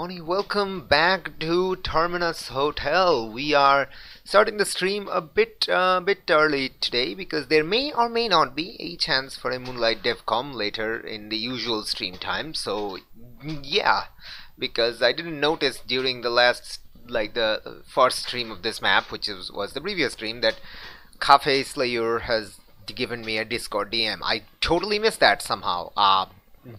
Oni. Welcome back to Terminus Hotel. We are starting the stream a bit uh, bit early today because there may or may not be a chance for a Moonlight DevCom later in the usual stream time. So yeah, because I didn't notice during the last like the first stream of this map, which is, was the previous stream, that Cafe Slayer has given me a Discord DM. I totally missed that somehow uh,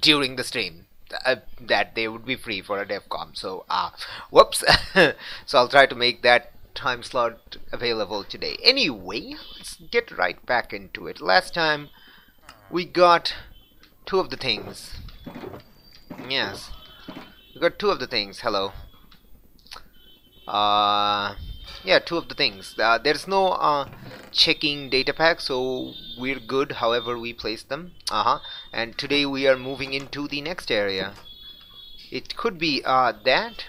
during the stream. Uh, that they would be free for a DevCom. So, uh, whoops. so I'll try to make that time slot available today. Anyway, let's get right back into it. Last time we got two of the things. Yes. We got two of the things. Hello. Uh, yeah, two of the things. Uh, there's no uh, checking data pack, so we're good however we place them. Uh-huh. And today we are moving into the next area. It could be uh, that.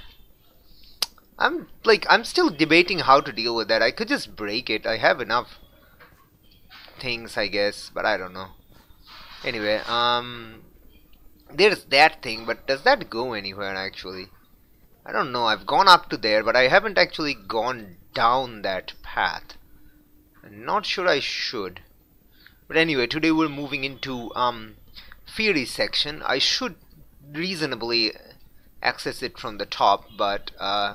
I'm like I'm still debating how to deal with that. I could just break it. I have enough things, I guess, but I don't know. Anyway, um, there's that thing, but does that go anywhere actually? I don't know. I've gone up to there, but I haven't actually gone down that path. I'm not sure I should. But anyway, today we're moving into um, theory section. I should reasonably access it from the top, but uh,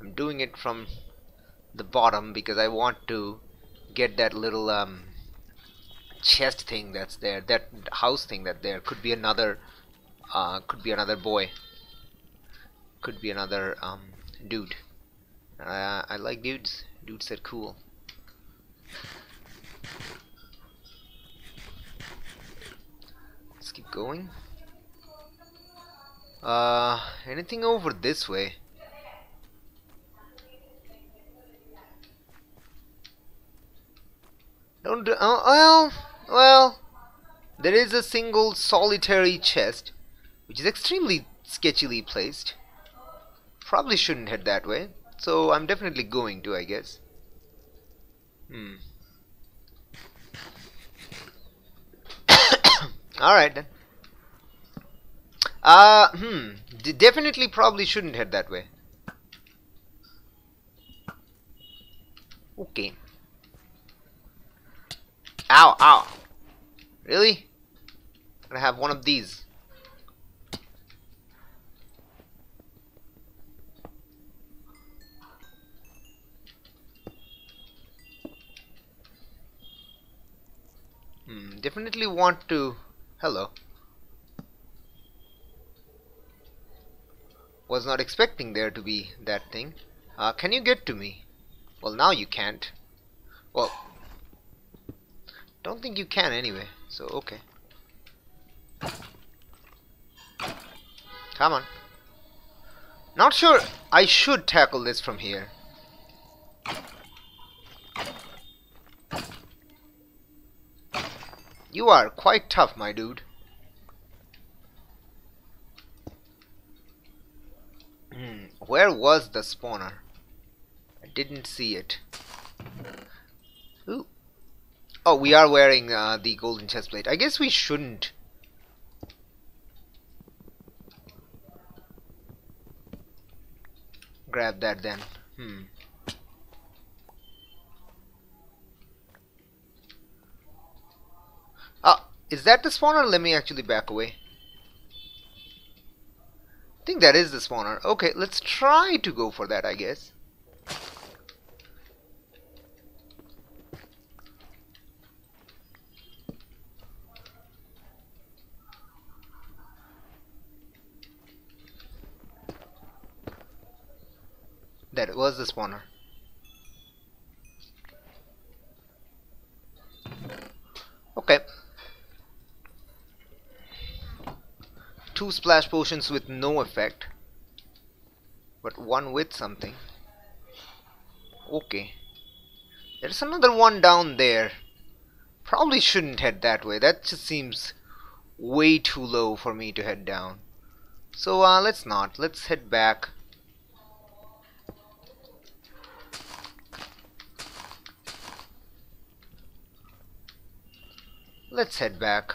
I'm doing it from the bottom because I want to get that little um, chest thing that's there, that house thing that there. Could be another, uh, could be another boy. Could be another um, dude. Uh, I like dudes. Dudes are cool. Let's keep going. Uh, anything over this way? Don't. Uh, well, well. There is a single solitary chest, which is extremely sketchily placed. Probably shouldn't head that way. So I'm definitely going to, I guess. Hmm. Alright then. Uh, hmm. D definitely probably shouldn't head that way. Okay. Ow, ow. Really? I have one of these. Hmm, definitely want to... Hello. Was not expecting there to be that thing. Uh, can you get to me? Well, now you can't. Well, don't think you can anyway, so okay. Come on. Not sure I should tackle this from here. You are quite tough, my dude. Hmm, where was the spawner? I didn't see it. Ooh. Oh, we are wearing uh, the golden chestplate. I guess we shouldn't. Grab that then. Hmm. Ah, is that the spawner? Let me actually back away. I think that is the spawner. Okay, let's try to go for that, I guess. That was the spawner. Okay. Two splash potions with no effect. But one with something. okay. There's another one down there. Probably shouldn't head that way. That just seems way too low for me to head down. So uh, let's not. Let's head back. Let's head back.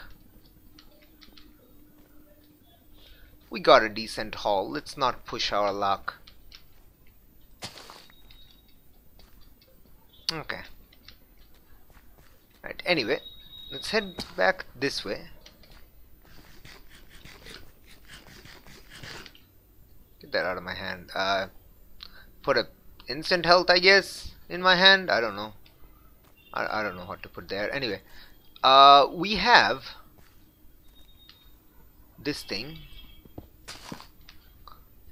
We got a decent haul. Let's not push our luck. Okay. Right, anyway, let's head back this way. Get that out of my hand. Uh, put a instant health, I guess, in my hand. I don't know. I, I don't know what to put there. Anyway, uh, we have this thing.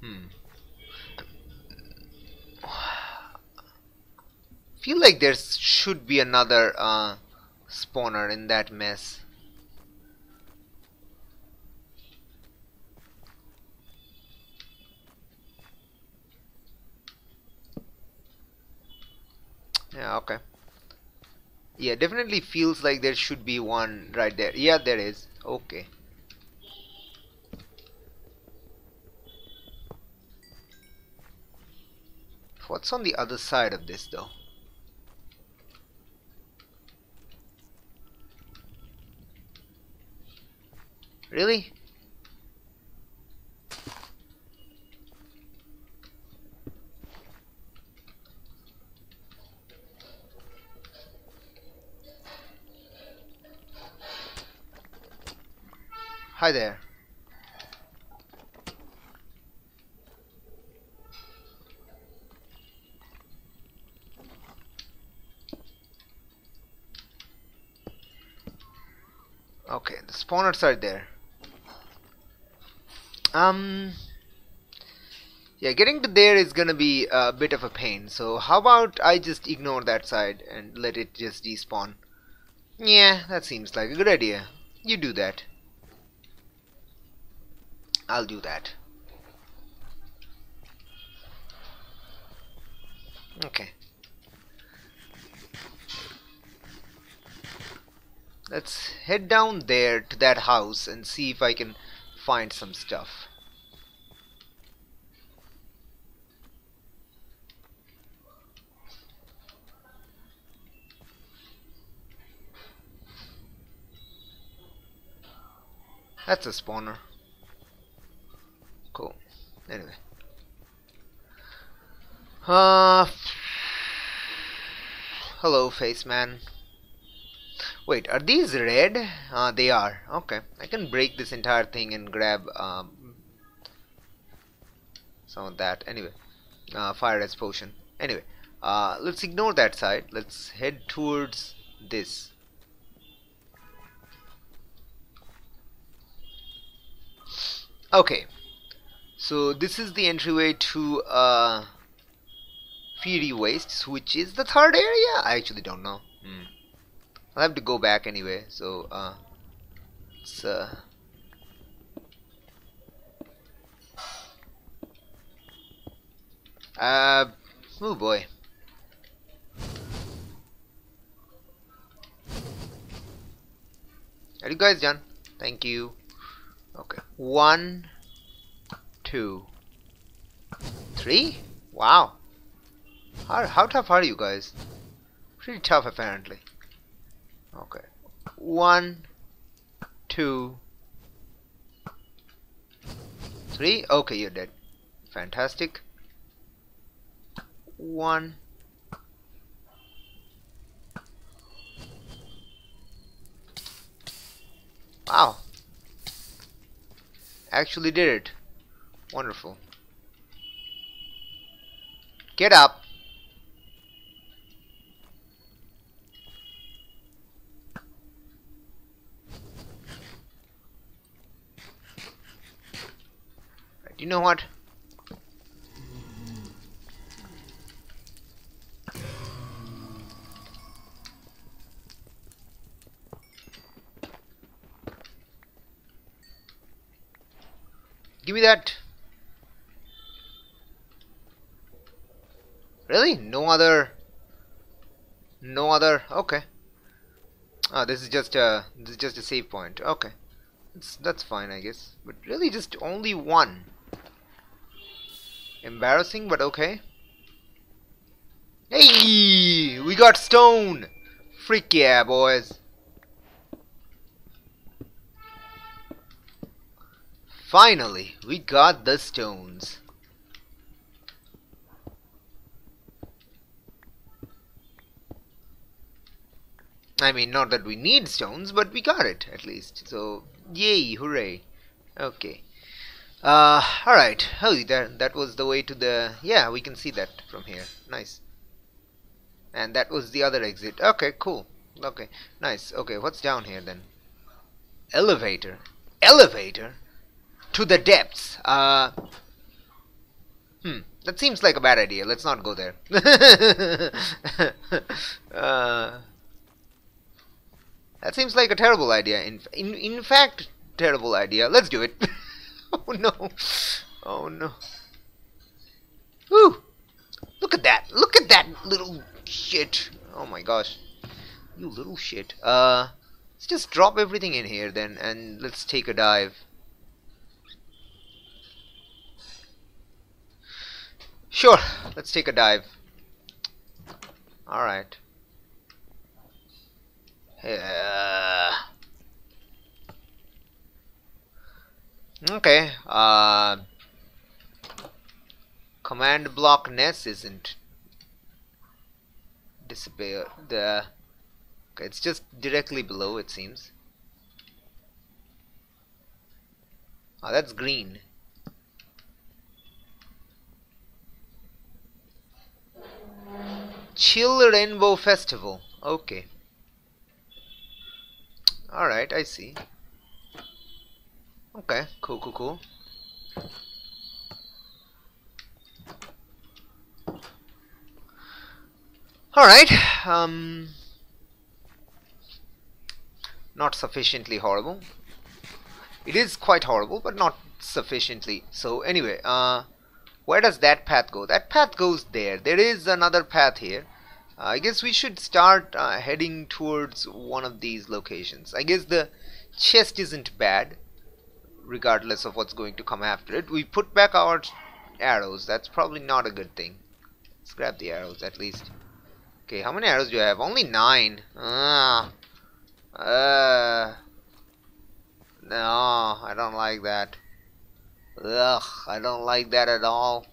Hmm. Feel like there should be another uh, spawner in that mess. Yeah, okay. Yeah, definitely feels like there should be one right there. Yeah, there is. Okay. What's on the other side of this though? Really? Hi there. Okay, the spawners are there. Um, yeah, getting to there is gonna be a bit of a pain. So how about I just ignore that side and let it just despawn? Yeah, that seems like a good idea. You do that. I'll do that. Okay. Let's head down there to that house and see if I can find some stuff. That's a spawner. Cool. Anyway. Uh, hello, face man. Wait, are these red? Uh, they are. Okay. I can break this entire thing and grab um, some of that. Anyway, uh, fire res potion. Anyway, uh, let's ignore that side. Let's head towards this. Okay. So this is the entryway to uh, Fury Wastes, which is the third area? I actually don't know. Hmm. I'll have to go back anyway, so uh, it's uh, uh, oh boy. Are you guys done? Thank you. Okay, one, two, three. Wow. How how tough are you guys? Pretty tough apparently. Okay. One, two, three. Okay, you're dead. Fantastic. One. Wow. Actually did it. Wonderful. Get up. You know what? Give me that. Really? No other No other. Okay. Oh, this is just a this is just a save point. Okay, that's that's fine, I guess. But really, just only one. Embarrassing, but okay. Hey, we got stone. Freak yeah, boys. Finally, we got the stones. I mean, not that we need stones, but we got it at least. So, yay, hooray. Okay. Uh, alright. Oh, that, that was the way to the... Yeah, we can see that from here. Nice. And that was the other exit. Okay, cool. Okay, nice. Okay, what's down here then? Elevator. Elevator? To the depths. Uh... Hmm. That seems like a bad idea. Let's not go there. uh... That seems like a terrible idea. In in in fact, terrible idea. Let's do it. oh no. Oh no. Whew. Look at that. Look at that little shit. Oh my gosh. You little shit. Uh let's just drop everything in here then and let's take a dive. Sure, let's take a dive. Alright. Yeah. Okay. Uh, command block nest isn't disappear. The okay, it's just directly below. It seems. Oh, that's green. Chill Rainbow Festival. Okay. Alright, I see. Okay, cool, cool, cool. Alright, um... Not sufficiently horrible. It is quite horrible, but not sufficiently. So anyway, uh, where does that path go? That path goes there. There is another path here. I guess we should start uh, heading towards one of these locations. I guess the chest isn't bad, regardless of what's going to come after it. We put back our arrows. That's probably not a good thing. Let's grab the arrows at least. Okay, how many arrows do I have? Only nine. Ah. Uh. No, I don't like that. Ugh, I don't like that at all.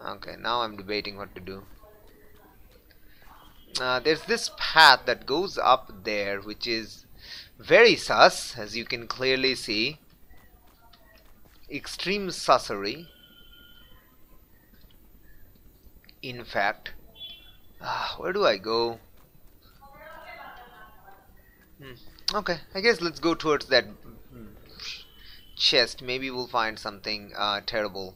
Okay, now I'm debating what to do uh, there's this path that goes up there which is very sus as you can clearly see extreme sussery in fact uh, where do I go? Hmm. okay I guess let's go towards that chest. Maybe we'll find something uh, terrible.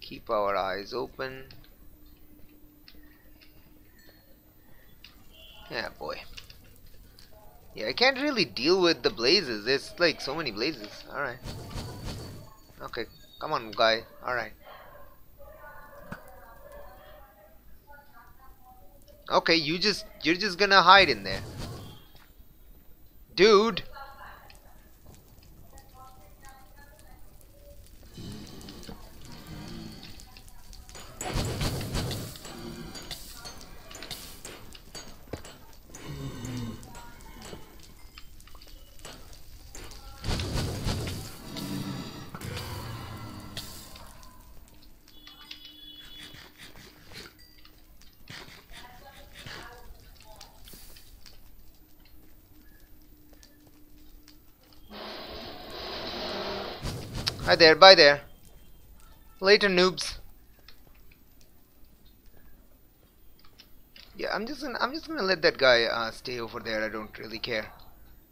Keep our eyes open. Yeah boy yeah I can't really deal with the blazes. There's like so many blazes. Alright. Okay. Come on guy. Alright. Okay you just you're just gonna hide in there. Dude Hi there, bye there. Later, noobs. Yeah, I'm just gonna I'm just gonna let that guy uh, stay over there. I don't really care.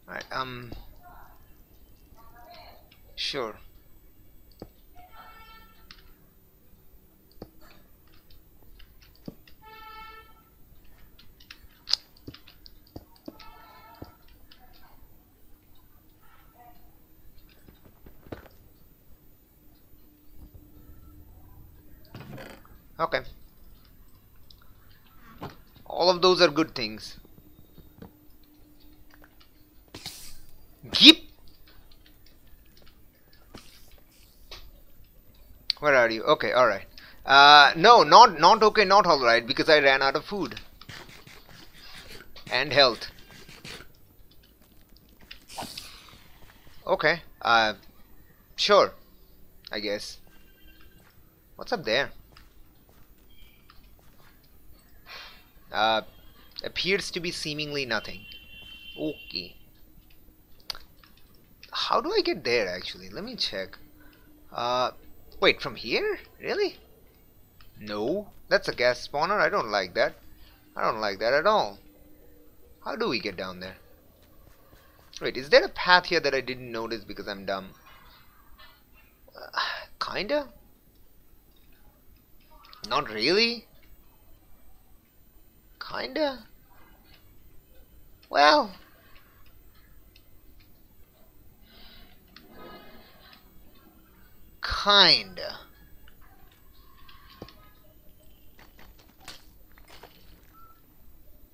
Alright, um, sure. Okay. All of those are good things. Keep. Where are you? Okay, alright. Uh, no, not, not okay, not alright, because I ran out of food. And health. Okay, uh, sure, I guess. What's up there? Uh, appears to be seemingly nothing. Okay. How do I get there actually? Let me check. Uh, wait, from here? Really? No, that's a ghast spawner. I don't like that. I don't like that at all. How do we get down there? Wait, is there a path here that I didn't notice because I'm dumb? Uh, kinda? Not really? Kinda? Well... Kinda.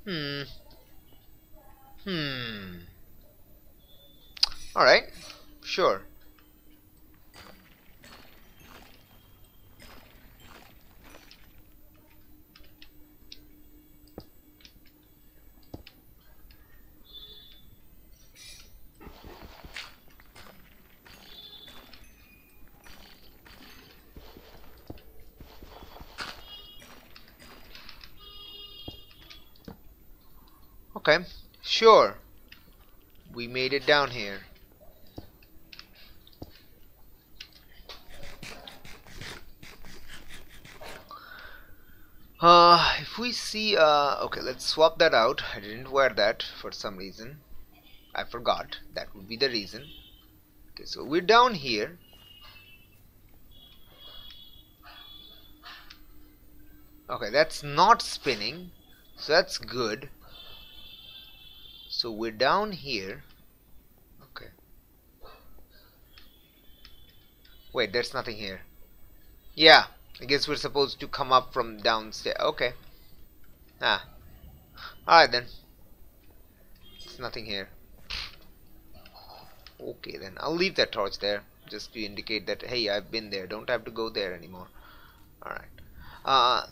Hmm. Hmm. Alright. Sure. Okay, sure. We made it down here. Uh, if we see, uh, okay, let's swap that out. I didn't wear that for some reason. I forgot. That would be the reason. Okay, so we're down here. Okay, that's not spinning. So that's good. So we're down here. Okay. Wait, there's nothing here. Yeah, I guess we're supposed to come up from downstairs. Okay. Ah. Alright then. There's nothing here. Okay then, I'll leave that torch there. Just to indicate that, hey, I've been there. Don't have to go there anymore. Alright. Uh,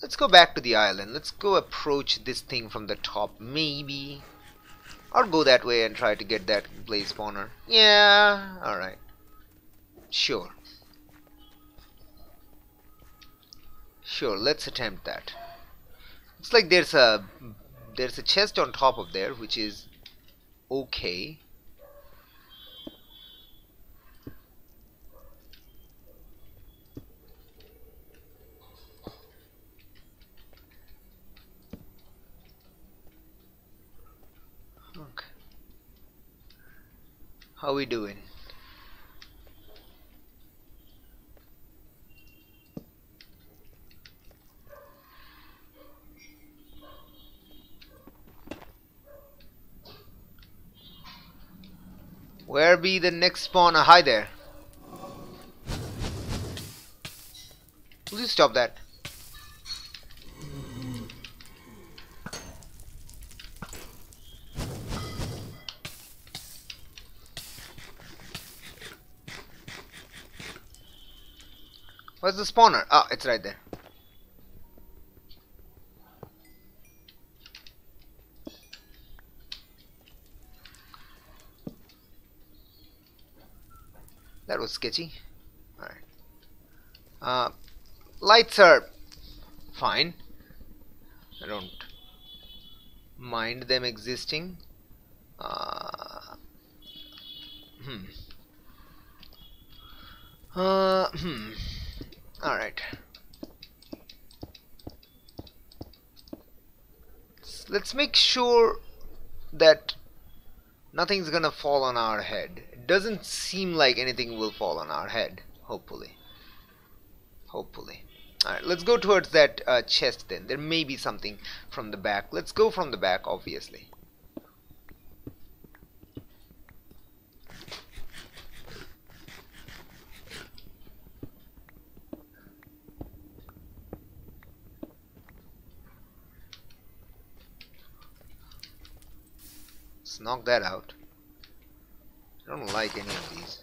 let's go back to the island. Let's go approach this thing from the top. Maybe. Or go that way and try to get that blaze spawner. Yeah, alright. Sure. Sure, let's attempt that. It's like there's a there's a chest on top of there which is. Okay. How we doing? Where be the next spawner? Ah, hi there. Please stop that? Where's the spawner? Ah, it's right there. That was sketchy. Alright. Uh, lights are fine. I don't mind them existing. Uh, hmm. Uh, hmm. Alright. Let's make sure that nothing's gonna fall on our head. It doesn't seem like anything will fall on our head. Hopefully. Hopefully. Alright, let's go towards that uh, chest then. There may be something from the back. Let's go from the back, obviously. Knock that out. I don't like any of these.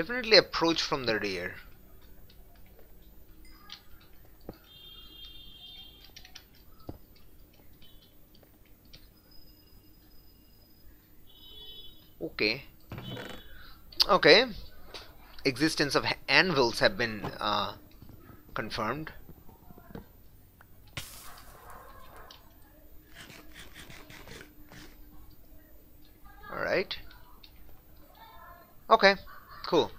Definitely approach from the rear. Okay. Okay. Existence of anvils have been uh, confirmed. Alright. Okay, cool.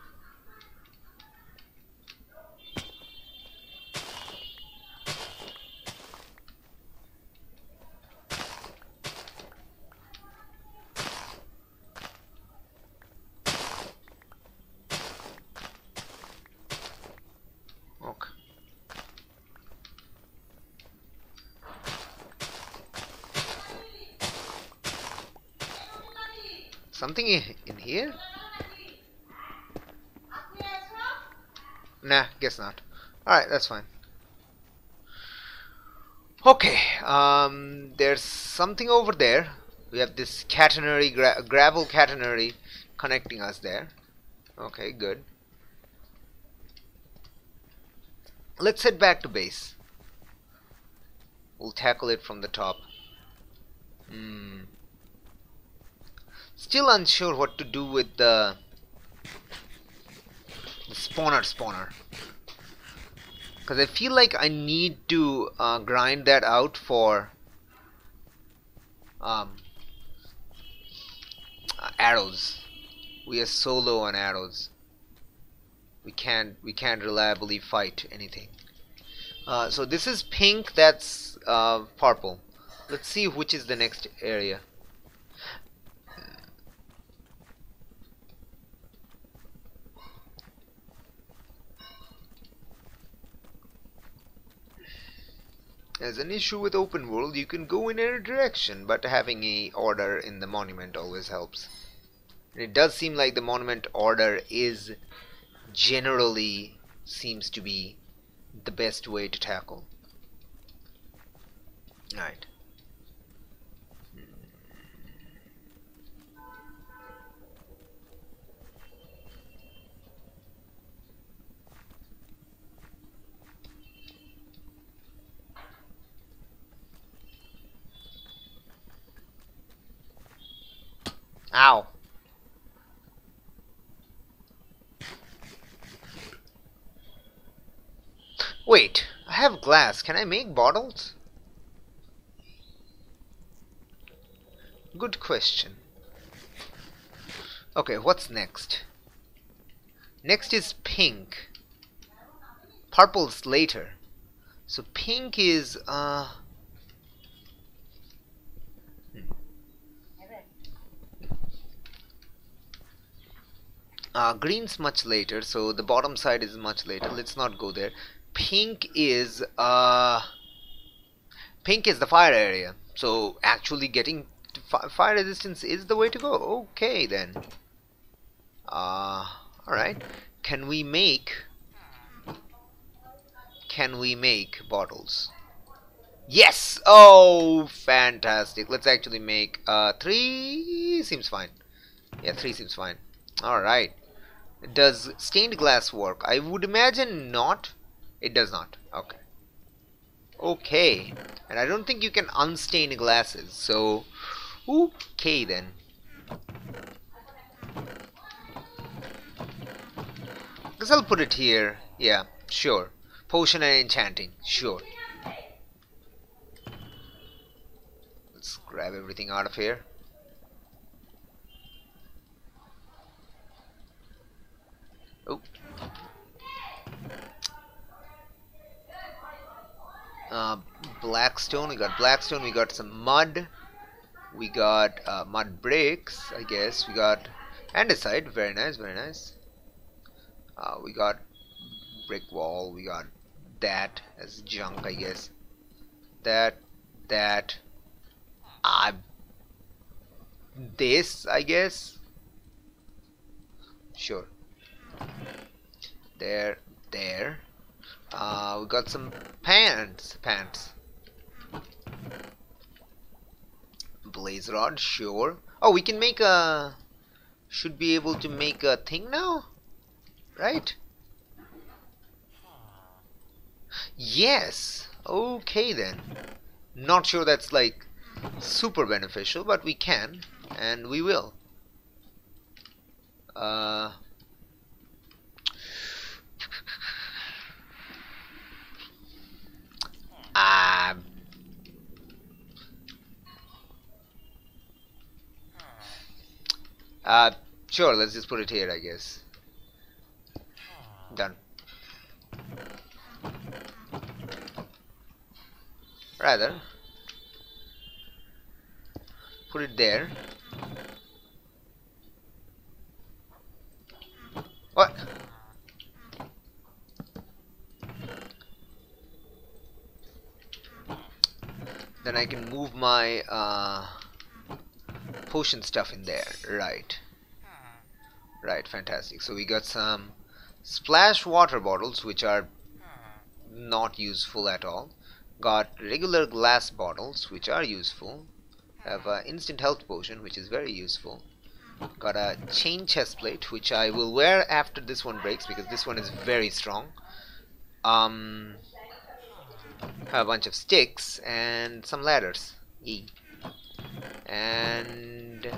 Okay. Something in here? Nah, guess not. Alright, that's fine. Okay, um, there's something over there. We have this catenary, gra gravel catenary connecting us there. Okay, good. Let's head back to base. We'll tackle it from the top. Hmm. Still unsure what to do with the, the spawner spawner. Because I feel like I need to uh, grind that out for um, uh, arrows. We are so low on arrows. We can't we can't reliably fight anything. Uh, so this is pink. That's uh, purple. Let's see which is the next area. As an issue with open world, you can go in any direction, but having a order in the monument always helps. And it does seem like the monument order is generally seems to be the best way to tackle. Alright. Ow. Wait, I have glass. Can I make bottles? Good question. Okay, what's next? Next is pink. Purple's later. So pink is, uh... Uh, green's much later, so the bottom side is much later. Let's not go there. Pink is uh, pink is the fire area. So actually, getting fi fire resistance is the way to go. Okay then. Uh, all right. Can we make? Can we make bottles? Yes! Oh, fantastic. Let's actually make uh, three. Seems fine. Yeah, three seems fine. Alright. Does stained glass work? I would imagine not. It does not. Okay. Okay. And I don't think you can unstain glasses. So, okay then. Guess I'll put it here. Yeah, sure. Potion and enchanting. Sure. Let's grab everything out of here. Oh. Uh, blackstone. We got blackstone. We got some mud. We got uh, mud bricks. I guess we got andesite. Very nice. Very nice. Uh, we got brick wall. We got that as junk. I guess. That. That. I. this I guess sure there there uh, we got some pants pants. Blaze rod sure. Oh we can make a should be able to make a thing now? Right? Yes. Okay then. Not sure that's like super beneficial but we can and we will. Uh, ah uh, sure let's just put it here I guess. Done. Rather put it there what then I can move my uh, potion stuff in there. Right. Right fantastic. So we got some splash water bottles which are not useful at all. Got regular glass bottles which are useful. Have an instant health potion which is very useful. Got a chain chest plate which I will wear after this one breaks because this one is very strong. Um a bunch of sticks and some ladders. Yee. and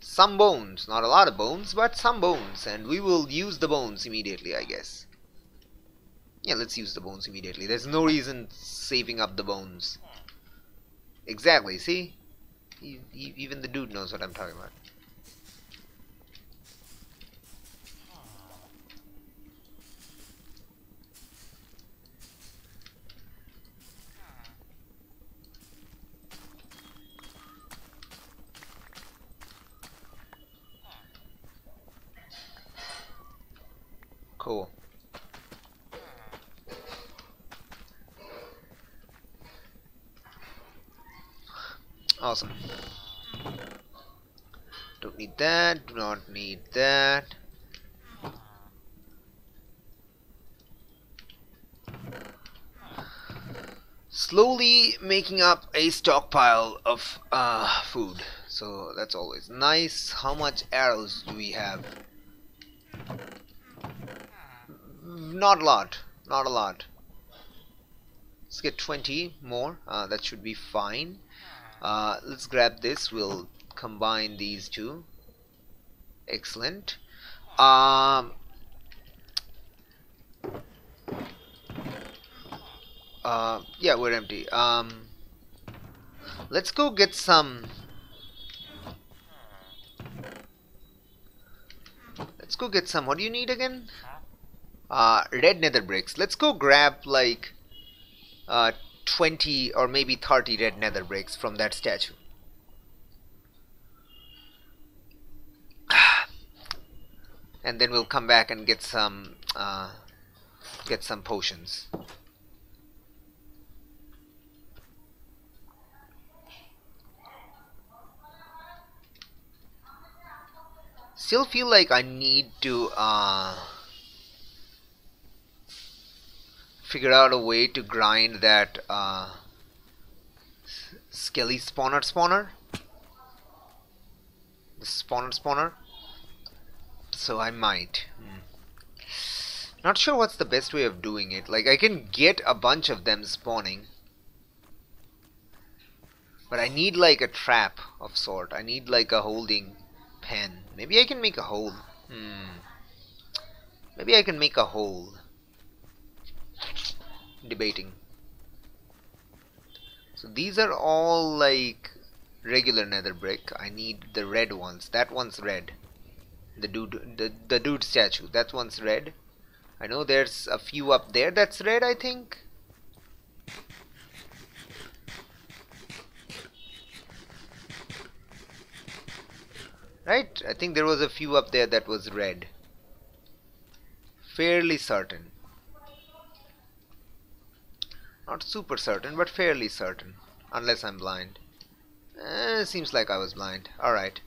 some bones. Not a lot of bones but some bones. And we will use the bones immediately I guess. Yeah let's use the bones immediately. There's no reason saving up the bones. Exactly see? Even the dude knows what I'm talking about Cool. Awesome. Don't need that, do not need that. Slowly making up a stockpile of uh, food. So that's always nice. How much arrows do we have? Not a lot. Not a lot. Let's get 20 more. Uh, that should be fine. Uh, let's grab this. We'll combine these two. Excellent. Um, uh, yeah we're empty. Um, let's go get some. Let's go get some. What do you need again uh, red nether bricks. Let's go grab like uh, 20 or maybe 30 red nether bricks from that statue. and then we'll come back and get some uh, get some potions. Still feel like I need to uh, figure out a way to grind that uh, skelly spawner spawner? The spawner spawner? So I might. Hmm. not sure what's the best way of doing it. Like I can get a bunch of them spawning. But I need like a trap of sort. I need like a holding pen. Maybe I can make a hole. Hmm. Maybe I can make a hole debating. So these are all like regular nether brick. I need the red ones. That one's red. The dude the, the dude statue. That one's red. I know there's a few up there that's red I think. Right? I think there was a few up there that was red. Fairly certain not super certain, but fairly certain. Unless I'm blind. Eh, seems like I was blind. Alright.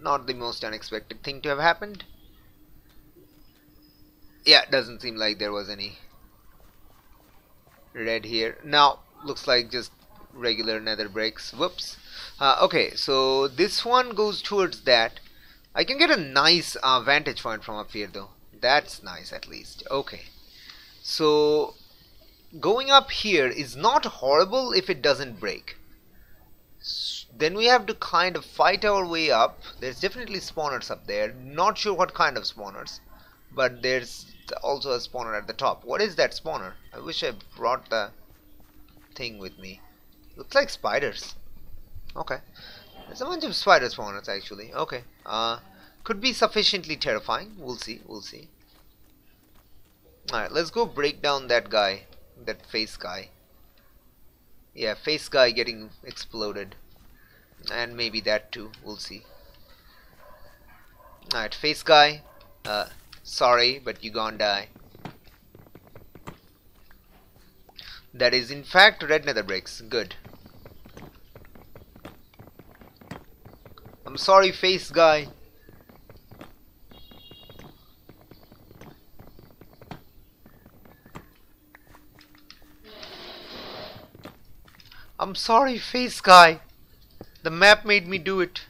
Not the most unexpected thing to have happened. Yeah, doesn't seem like there was any red here. Now, looks like just regular nether bricks. Whoops. Uh, okay, so this one goes towards that. I can get a nice uh, vantage point from up here though. That's nice at least. Okay. So going up here is not horrible if it doesn't break. Then we have to kind of fight our way up. There's definitely spawners up there. Not sure what kind of spawners. But there's also a spawner at the top. What is that spawner? I wish I brought the thing with me. Looks like spiders. Okay. There's a bunch of spider spawners actually. Okay. Uh, could be sufficiently terrifying. We'll see. We'll see. Alright, let's go break down that guy. That face guy. Yeah, face guy getting exploded. And maybe that too. We'll see. Alright, face guy. Uh, sorry, but you gonna die. That is in fact red nether bricks. Good. I'm sorry, face guy. I'm sorry, face guy. The map made me do it.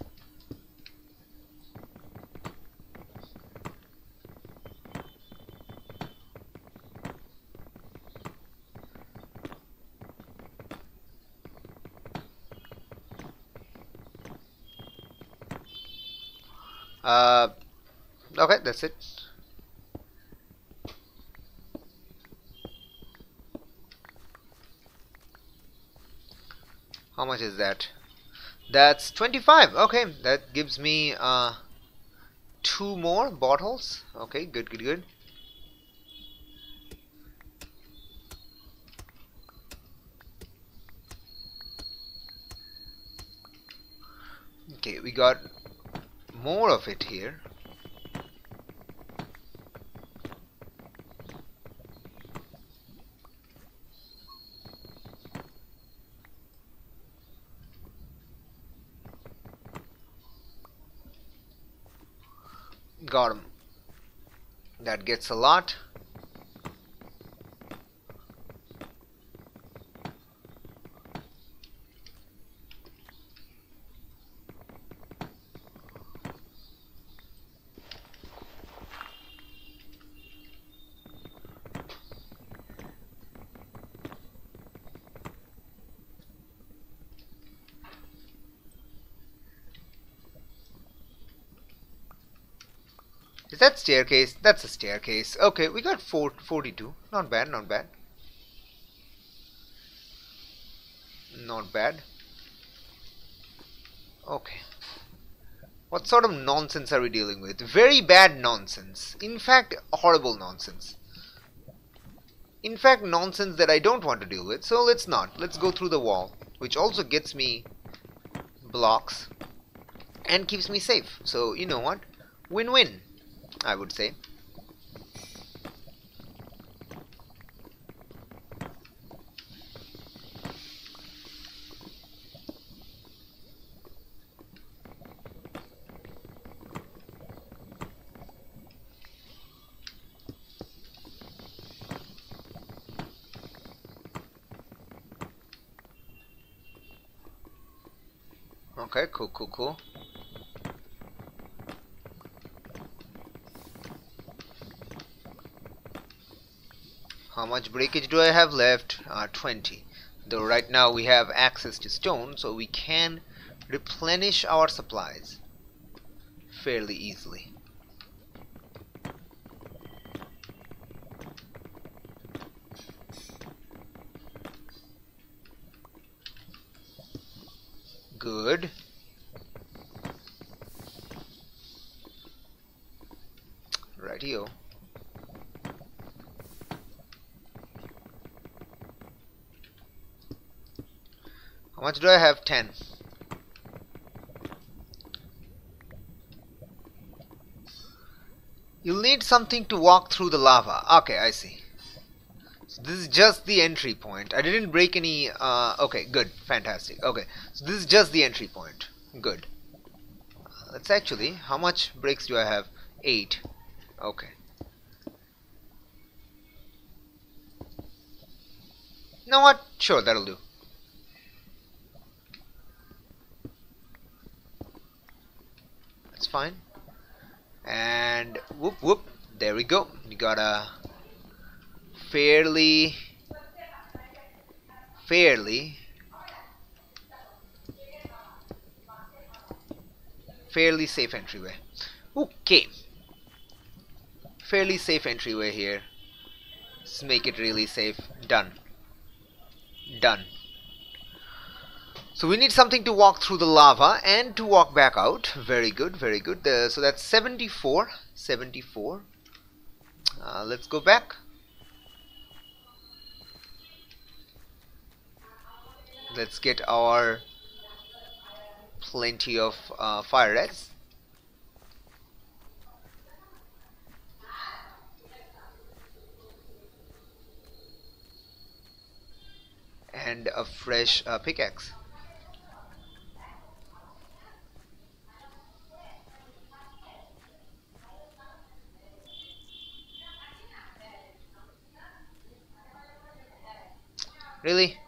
Uh, okay, that's it. Much is that? That's 25. Okay, that gives me uh, two more bottles. Okay, good, good, good. Okay, we got more of it here. Got him. That gets a lot. Is that staircase? That's a staircase. Okay, we got four, 42. Not bad, not bad. Not bad. Okay. What sort of nonsense are we dealing with? Very bad nonsense. In fact, horrible nonsense. In fact, nonsense that I don't want to deal with. So let's not. Let's go through the wall. Which also gets me blocks. And keeps me safe. So, you know what? Win-win. I would say. Okay, cool, cool, cool. How much breakage do I have left? Uh, 20. Though right now we have access to stone, so we can replenish our supplies fairly easily. Good. Rightio. How much do I have? 10. You'll need something to walk through the lava. Okay, I see. So this is just the entry point. I didn't break any. Uh, okay, good, fantastic. Okay, so this is just the entry point. Good. Uh, let's actually. How much breaks do I have? Eight. Okay. You know what? Sure, that'll do. That's fine. And whoop whoop. There we go. You got a fairly fairly fairly safe entryway okay fairly safe entryway here let's make it really safe done done so we need something to walk through the lava and to walk back out. Very good very good. The, so that's 74 74 uh, let's go back. Let's get our plenty of uh, fire res. And a fresh uh, pickaxe Really?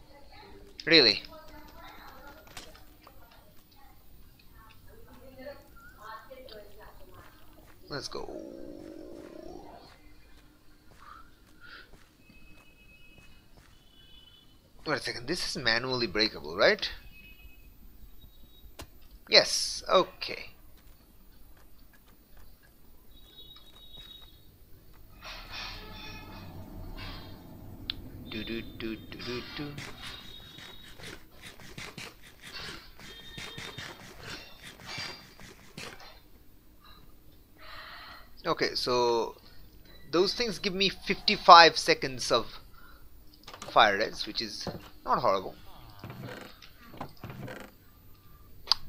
Really? Let's go. Wait a second, this is manually breakable, right? Yes, okay. Do do do do do. Okay, so those things give me 55 seconds of fire res, which is not horrible.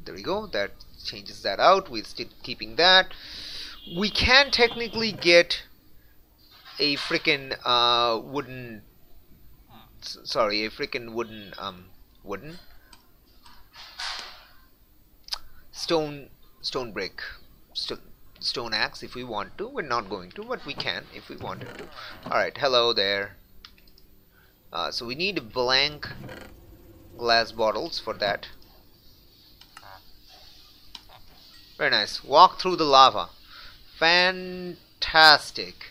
There we go, that changes that out, we're still keeping that. We can technically get a freaking uh, wooden, sorry, a freaking wooden, um, wooden? Stone, stone brick, stone, stone axe if we want to. We're not going to, but we can if we wanted to. Alright, hello there. Uh, so we need blank glass bottles for that. Very nice. Walk through the lava. Fantastic.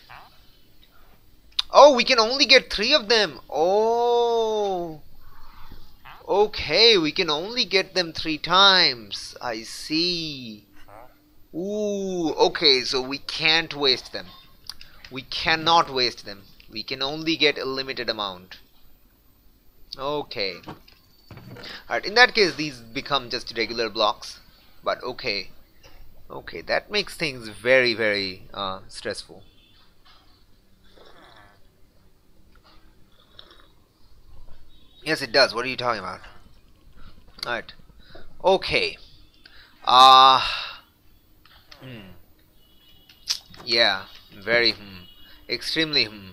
Oh, we can only get three of them. Oh. Okay, we can only get them three times. I see. Ooh, okay, so we can't waste them. We cannot waste them. We can only get a limited amount. Okay. Alright, in that case, these become just regular blocks. But okay. Okay, that makes things very, very uh, stressful. Yes, it does. What are you talking about? Alright. Okay. Uh, hmm. Yeah, very hmm. Extremely hmm.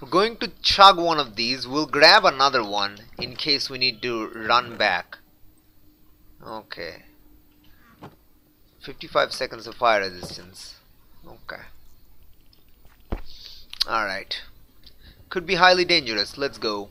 We're going to chug one of these. We'll grab another one in case we need to run back. Okay. 55 seconds of fire resistance. Okay. Alright. Could be highly dangerous. Let's go.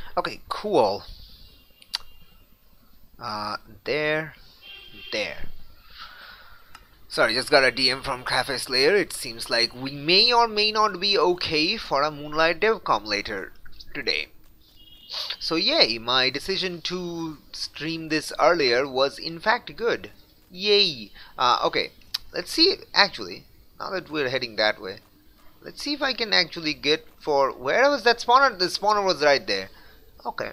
Okay, cool. Uh, there, there. Sorry, just got a DM from Cafe Slayer. It seems like we may or may not be okay for a Moonlight DevCom later today. So yay, my decision to stream this earlier was in fact good. Yay! Uh, okay, let's see actually now that we're heading that way let's see if I can actually get for where was that spawner the spawner was right there okay.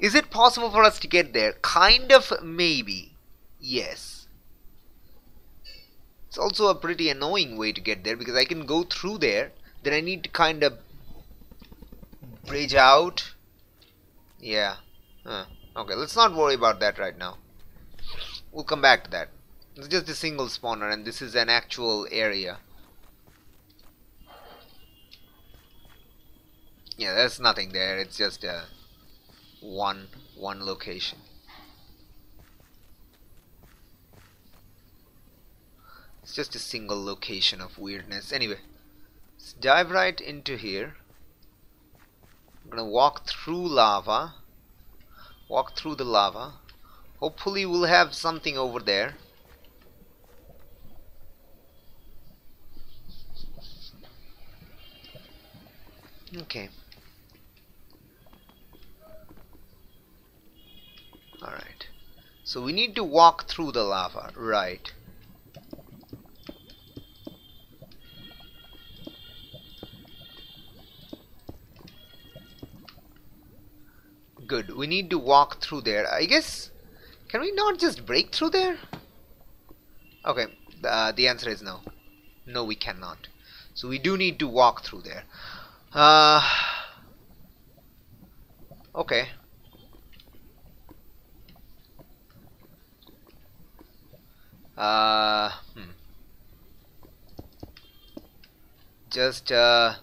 Is it possible for us to get there? Kind of maybe. Yes. It's also a pretty annoying way to get there because I can go through there. Then I need to kind of bridge out. Yeah. Huh. okay let's not worry about that right now. We'll come back to that. It's just a single spawner and this is an actual area. Yeah there's nothing there. It's just a one one location. It's just a single location of weirdness. Anyway let's dive right into here. I'm gonna walk through lava. Walk through the lava. Hopefully we'll have something over there. Okay alright so we need to walk through the lava. Right. Good. We need to walk through there. I guess can we not just break through there? Okay. Uh, the answer is no. No we cannot. So we do need to walk through there. Uh, okay uh, hmm. just uh,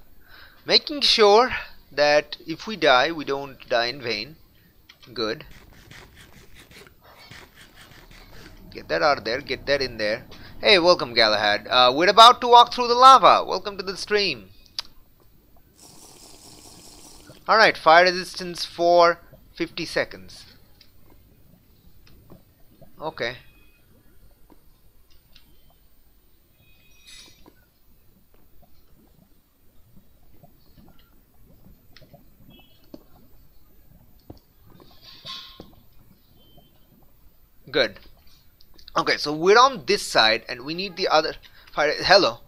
making sure that if we die we don't die in vain. Good. Get that out of there. Get that in there. Hey welcome Galahad. Uh, we're about to walk through the lava. Welcome to the stream. Alright fire resistance for 50 seconds. Okay Good. Okay, so we're on this side and we need the other fire. Hello.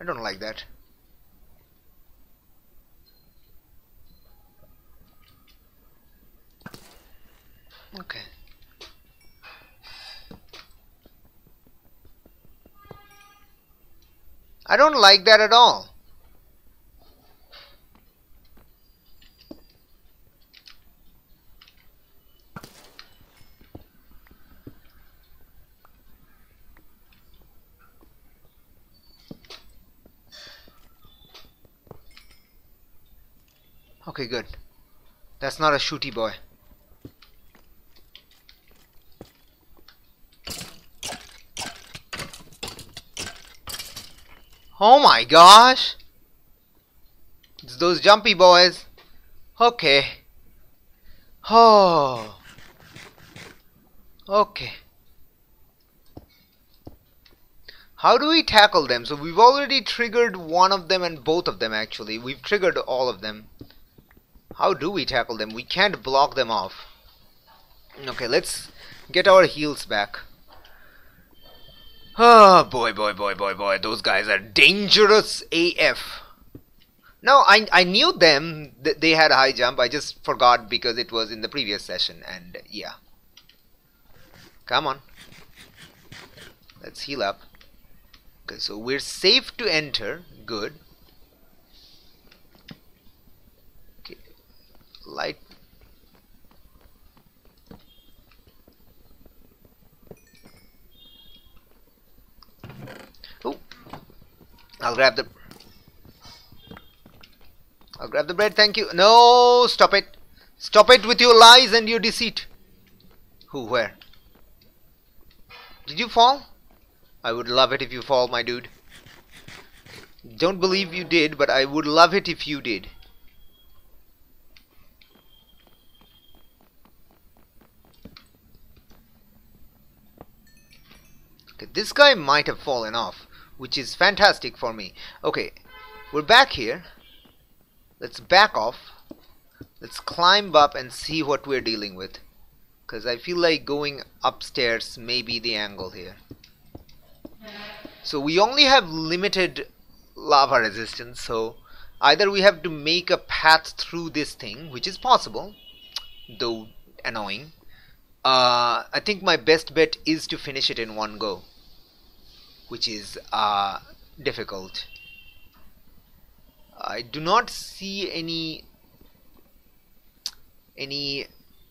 I don't like that. Okay. I don't like that at all. Okay, good. That's not a shooty boy. Oh my gosh! It's those jumpy boys. Okay. Oh. Okay. How do we tackle them? So we've already triggered one of them and both of them actually. We've triggered all of them. How do we tackle them? We can't block them off. Okay, let's get our heals back. Oh boy, boy, boy, boy, boy, those guys are dangerous AF. No, I, I knew them, th they had a high jump, I just forgot because it was in the previous session, and yeah. Come on. Let's heal up. Okay, so we're safe to enter, good. Okay, light Oh, I'll grab the. I'll grab the bread. Thank you. No, stop it. Stop it with your lies and your deceit. Who? Where? Did you fall? I would love it if you fall, my dude. Don't believe you did, but I would love it if you did. Okay, this guy might have fallen off, which is fantastic for me. Okay, we're back here. Let's back off. Let's climb up and see what we're dealing with. Because I feel like going upstairs may be the angle here. So we only have limited lava resistance, so either we have to make a path through this thing, which is possible, though annoying. Uh, I think my best bet is to finish it in one go, which is uh, difficult. I do not see any any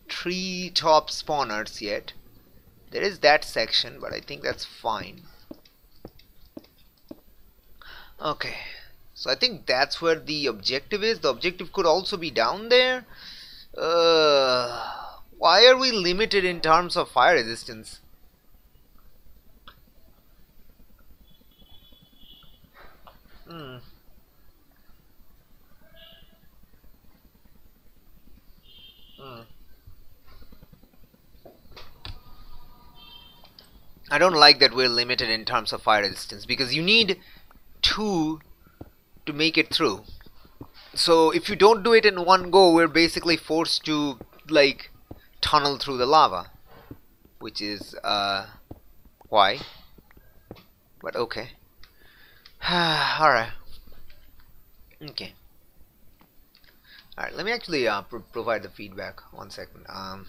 tree top spawners yet. There is that section, but I think that's fine. Okay, so I think that's where the objective is. The objective could also be down there. Uh, why are we limited in terms of fire resistance? Hmm. Hmm. I don't like that we're limited in terms of fire resistance because you need two to make it through. So if you don't do it in one go, we're basically forced to like tunnel through the lava, which is uh, why. But okay. All right. Okay. All right. Let me actually uh, pro provide the feedback. One second. Um,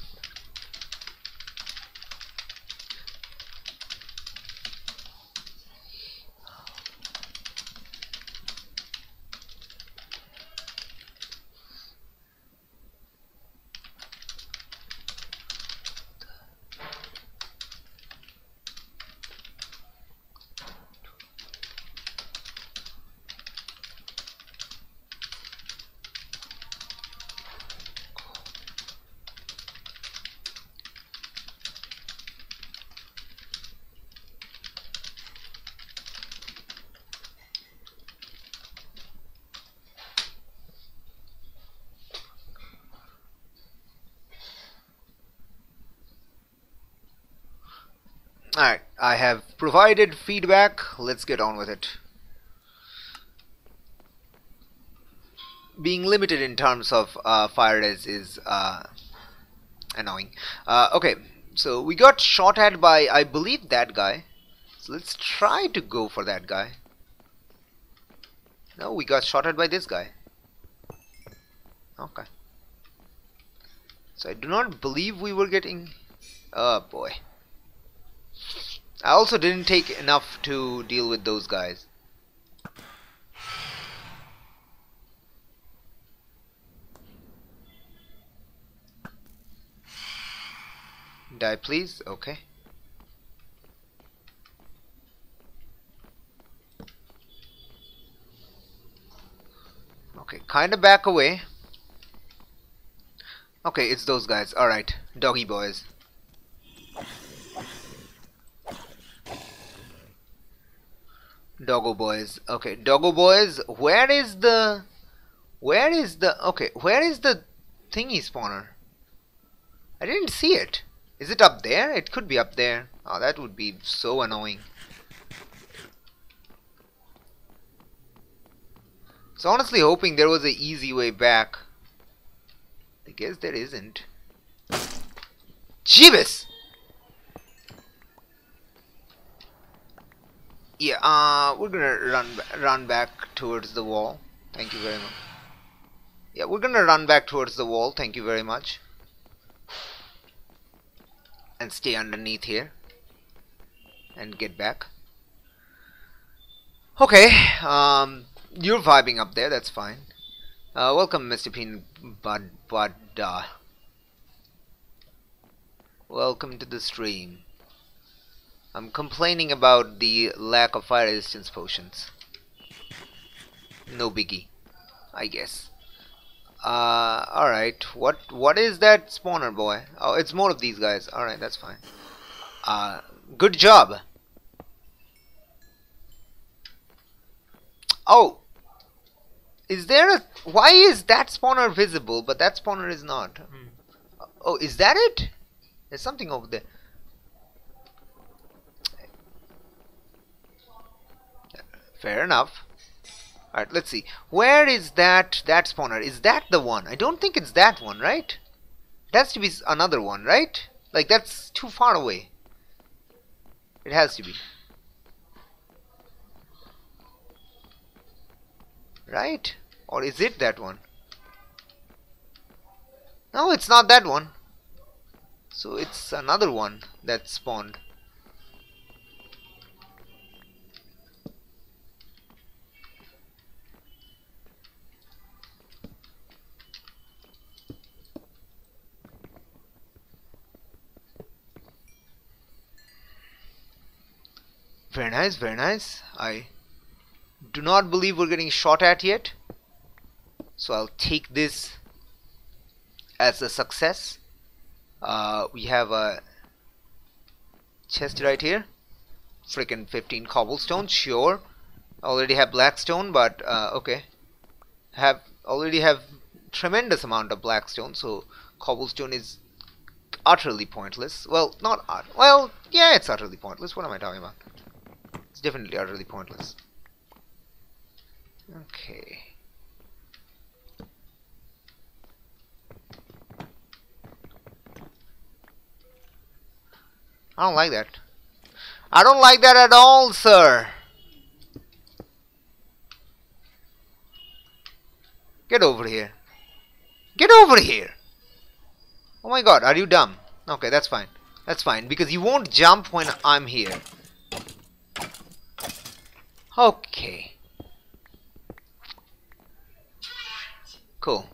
Alright, I have provided feedback. Let's get on with it. Being limited in terms of uh, fire res is uh, annoying. Uh, okay, so we got shot at by, I believe, that guy. So let's try to go for that guy. No, we got shot at by this guy. Okay. So I do not believe we were getting... Oh boy. I also didn't take enough to deal with those guys. Die please, okay. Okay, kinda back away. Okay, it's those guys. Alright, doggy boys. Doggo boys. Okay, doggo boys. Where is the? Where is the? Okay, where is the thingy spawner? I didn't see it. Is it up there? It could be up there. Oh, that would be so annoying. So honestly hoping there was an easy way back. I guess there isn't. Jeebus! Yeah uh we're gonna run run back towards the wall. Thank you very much. Yeah we're gonna run back towards the wall. Thank you very much. And stay underneath here. And get back. Okay um you're vibing up there. That's fine. Uh, welcome Mr. Peanut Bud Bud uh, welcome to the stream I'm complaining about the lack of fire resistance potions. No biggie, I guess. Uh, alright, what what is that spawner boy? Oh, it's more of these guys. Alright, that's fine. Uh, good job. Oh, is there a... Why is that spawner visible, but that spawner is not? Hmm. Oh, is that it? There's something over there. Fair enough. Alright, let's see. Where is that that spawner? Is that the one? I don't think it's that one, right? It has to be another one, right? Like, that's too far away. It has to be. Right? Or is it that one? No, it's not that one. So it's another one that spawned. Very nice, very nice. I do not believe we're getting shot at yet. So I'll take this as a success. Uh, we have a chest right here. Freaking 15 cobblestone, sure. Already have blackstone, but uh, okay. Have already have tremendous amount of blackstone, so cobblestone is utterly pointless. Well, not well, yeah, it's utterly pointless. What am I talking about? It's definitely utterly pointless. Okay. I don't like that. I don't like that at all, sir. Get over here. Get over here. Oh my god, are you dumb? Okay, that's fine. That's fine, because you won't jump when I'm here. Okay. Cool.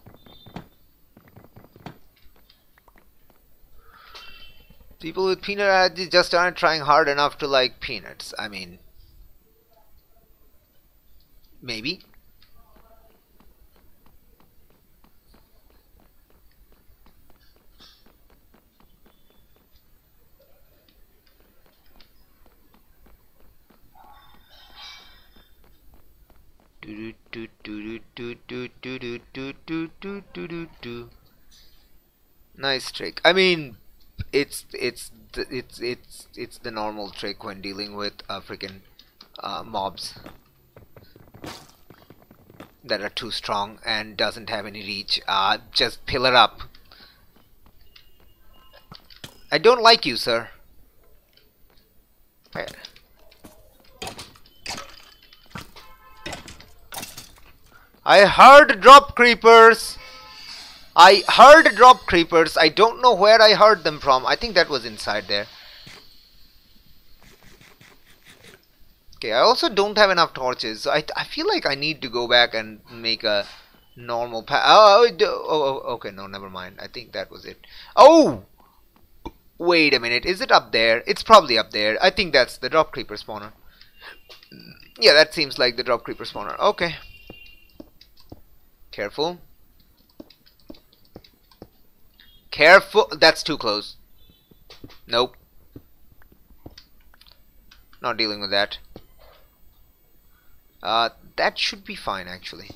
People with peanut allergies just aren't trying hard enough to like peanuts. I mean, maybe. Nice trick. I mean, it's it's it's it's it's the normal trick when dealing with uh, freaking uh, mobs that are too strong and doesn't have any reach. Uh, just pillar up. I don't like you, sir. I heard drop creepers. I heard drop creepers. I don't know where I heard them from. I think that was inside there. Okay, I also don't have enough torches. So I, I feel like I need to go back and make a normal path. Oh, oh, oh, oh, okay, no, never mind. I think that was it. Oh! Wait a minute, is it up there? It's probably up there. I think that's the drop creeper spawner. Yeah, that seems like the drop creeper spawner. Okay. Careful. Careful. That's too close. Nope. Not dealing with that. Uh, that should be fine actually.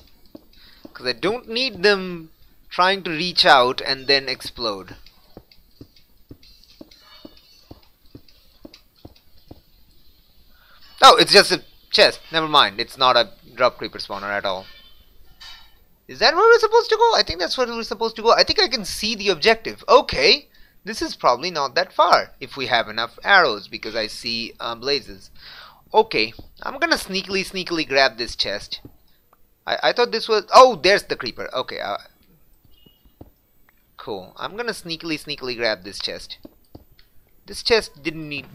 Because I don't need them trying to reach out and then explode. Oh, it's just a chest. Never mind. It's not a drop creeper spawner at all. Is that where we're supposed to go? I think that's where we're supposed to go. I think I can see the objective. Okay. This is probably not that far if we have enough arrows because I see uh, blazes. Okay. I'm gonna sneakily, sneakily grab this chest. I, I thought this was... Oh, there's the creeper. Okay. Uh, cool. I'm gonna sneakily, sneakily grab this chest. This chest didn't need...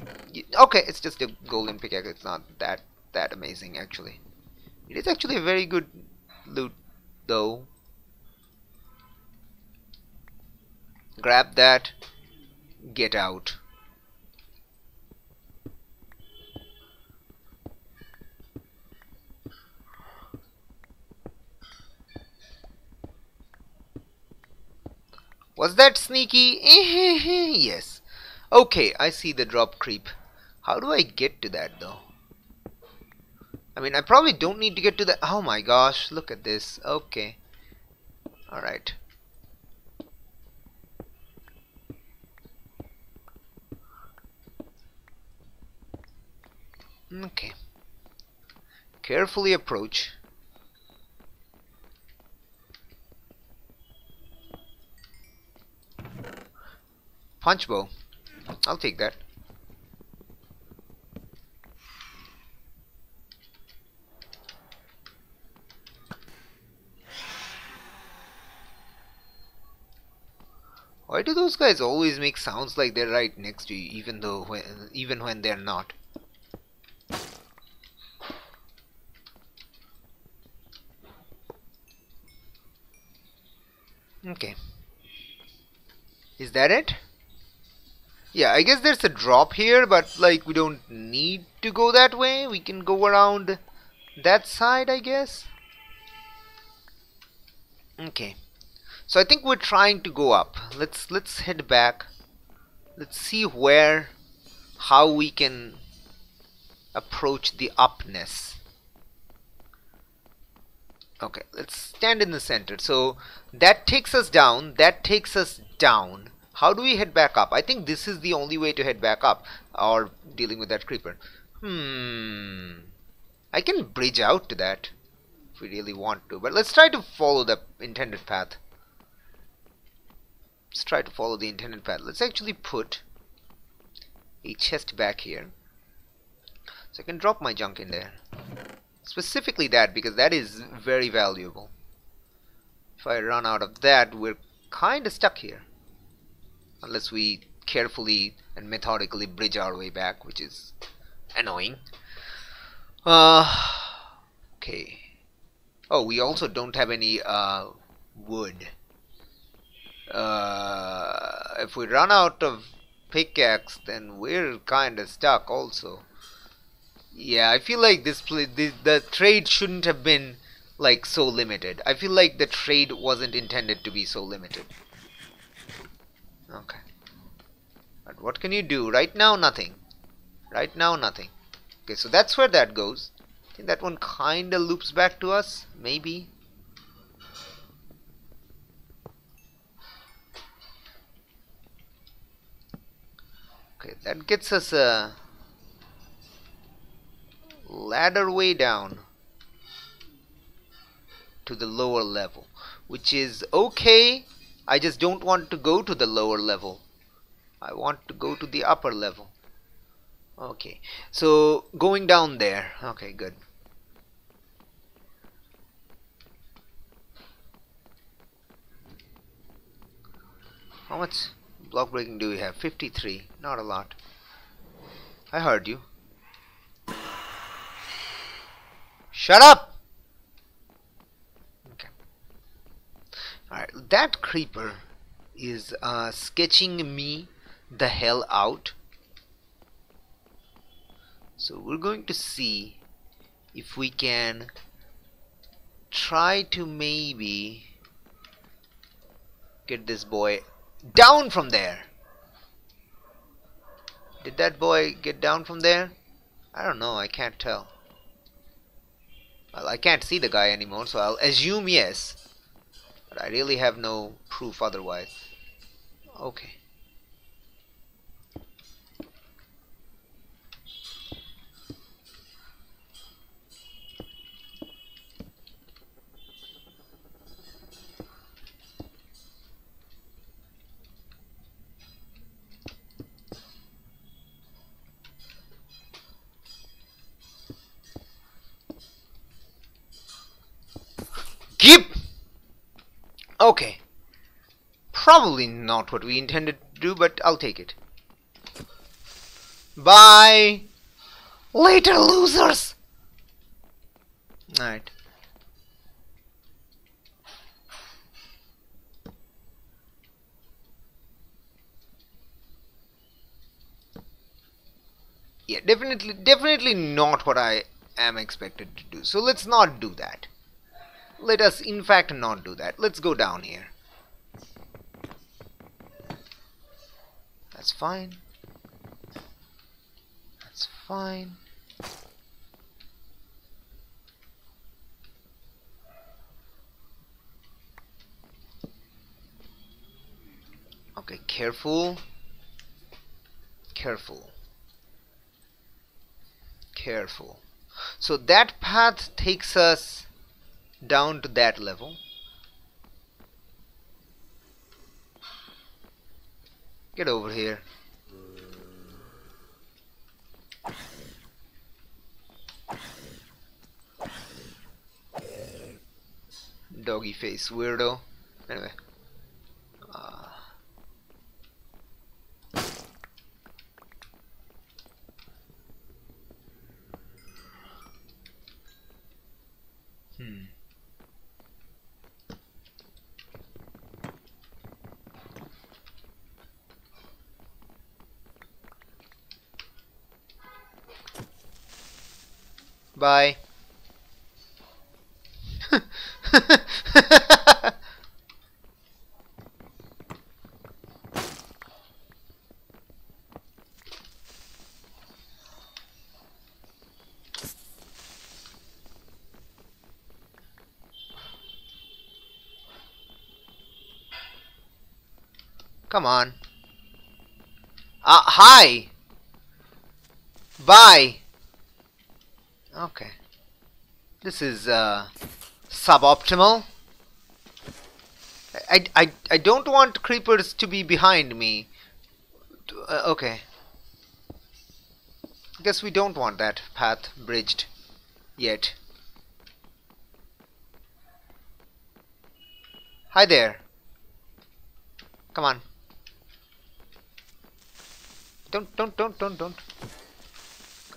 Okay, it's just a golden pickaxe. It's not that that amazing, actually. It is actually a very good loot though. Grab that. Get out. Was that sneaky? yes. Okay, I see the drop creep. How do I get to that though? I mean, I probably don't need to get to the... Oh my gosh, look at this. Okay. Alright. Okay. Carefully approach. Punch bow. I'll take that. Why do those guys always make sounds like they're right next to you, even though when, even when they're not? Okay. Is that it? Yeah, I guess there's a drop here, but like we don't need to go that way. We can go around that side, I guess. Okay. So I think we're trying to go up. Let's let's head back. Let's see where how we can approach the upness. Okay, let's stand in the center. So that takes us down, that takes us down. How do we head back up? I think this is the only way to head back up or dealing with that creeper. Hmm. I can bridge out to that if we really want to, but let's try to follow the intended path let's try to follow the intended path. Let's actually put a chest back here. So I can drop my junk in there. Specifically that because that is very valuable. If I run out of that we're kinda stuck here. Unless we carefully and methodically bridge our way back which is annoying. Uh, okay. Oh we also don't have any uh, wood uh, if we run out of pickaxe then we're kinda stuck also. Yeah I feel like this the, the trade shouldn't have been like so limited. I feel like the trade wasn't intended to be so limited. Okay. But what can you do? Right now nothing. Right now nothing. Okay so that's where that goes. I think that one kinda loops back to us. Maybe Okay, that gets us a ladder way down to the lower level, which is okay. I just don't want to go to the lower level. I want to go to the upper level. Okay, so going down there. Okay, good. How much? Block breaking do we have? 53. Not a lot. I heard you. Shut up! Okay. Alright, that creeper is uh, sketching me the hell out. So we're going to see if we can try to maybe get this boy down from there. Did that boy get down from there? I don't know, I can't tell. Well, I can't see the guy anymore, so I'll assume yes. But I really have no proof otherwise. Okay. Okay. Probably not what we intended to do, but I'll take it. Bye! Later, losers! Alright. Yeah, definitely, definitely not what I am expected to do. So let's not do that. Let us in fact not do that. Let's go down here. That's fine. That's fine. Okay, careful. Careful. Careful. So that path takes us down to that level Get over here. Doggy face weirdo. Anyway. Uh, hmm. Bye. Come on. Uh, hi! Bye! Okay. This is, uh, suboptimal. I, I, I don't want creepers to be behind me. Uh, okay. Guess we don't want that path bridged yet. Hi there. Come on. Don't, don't, don't, don't, don't.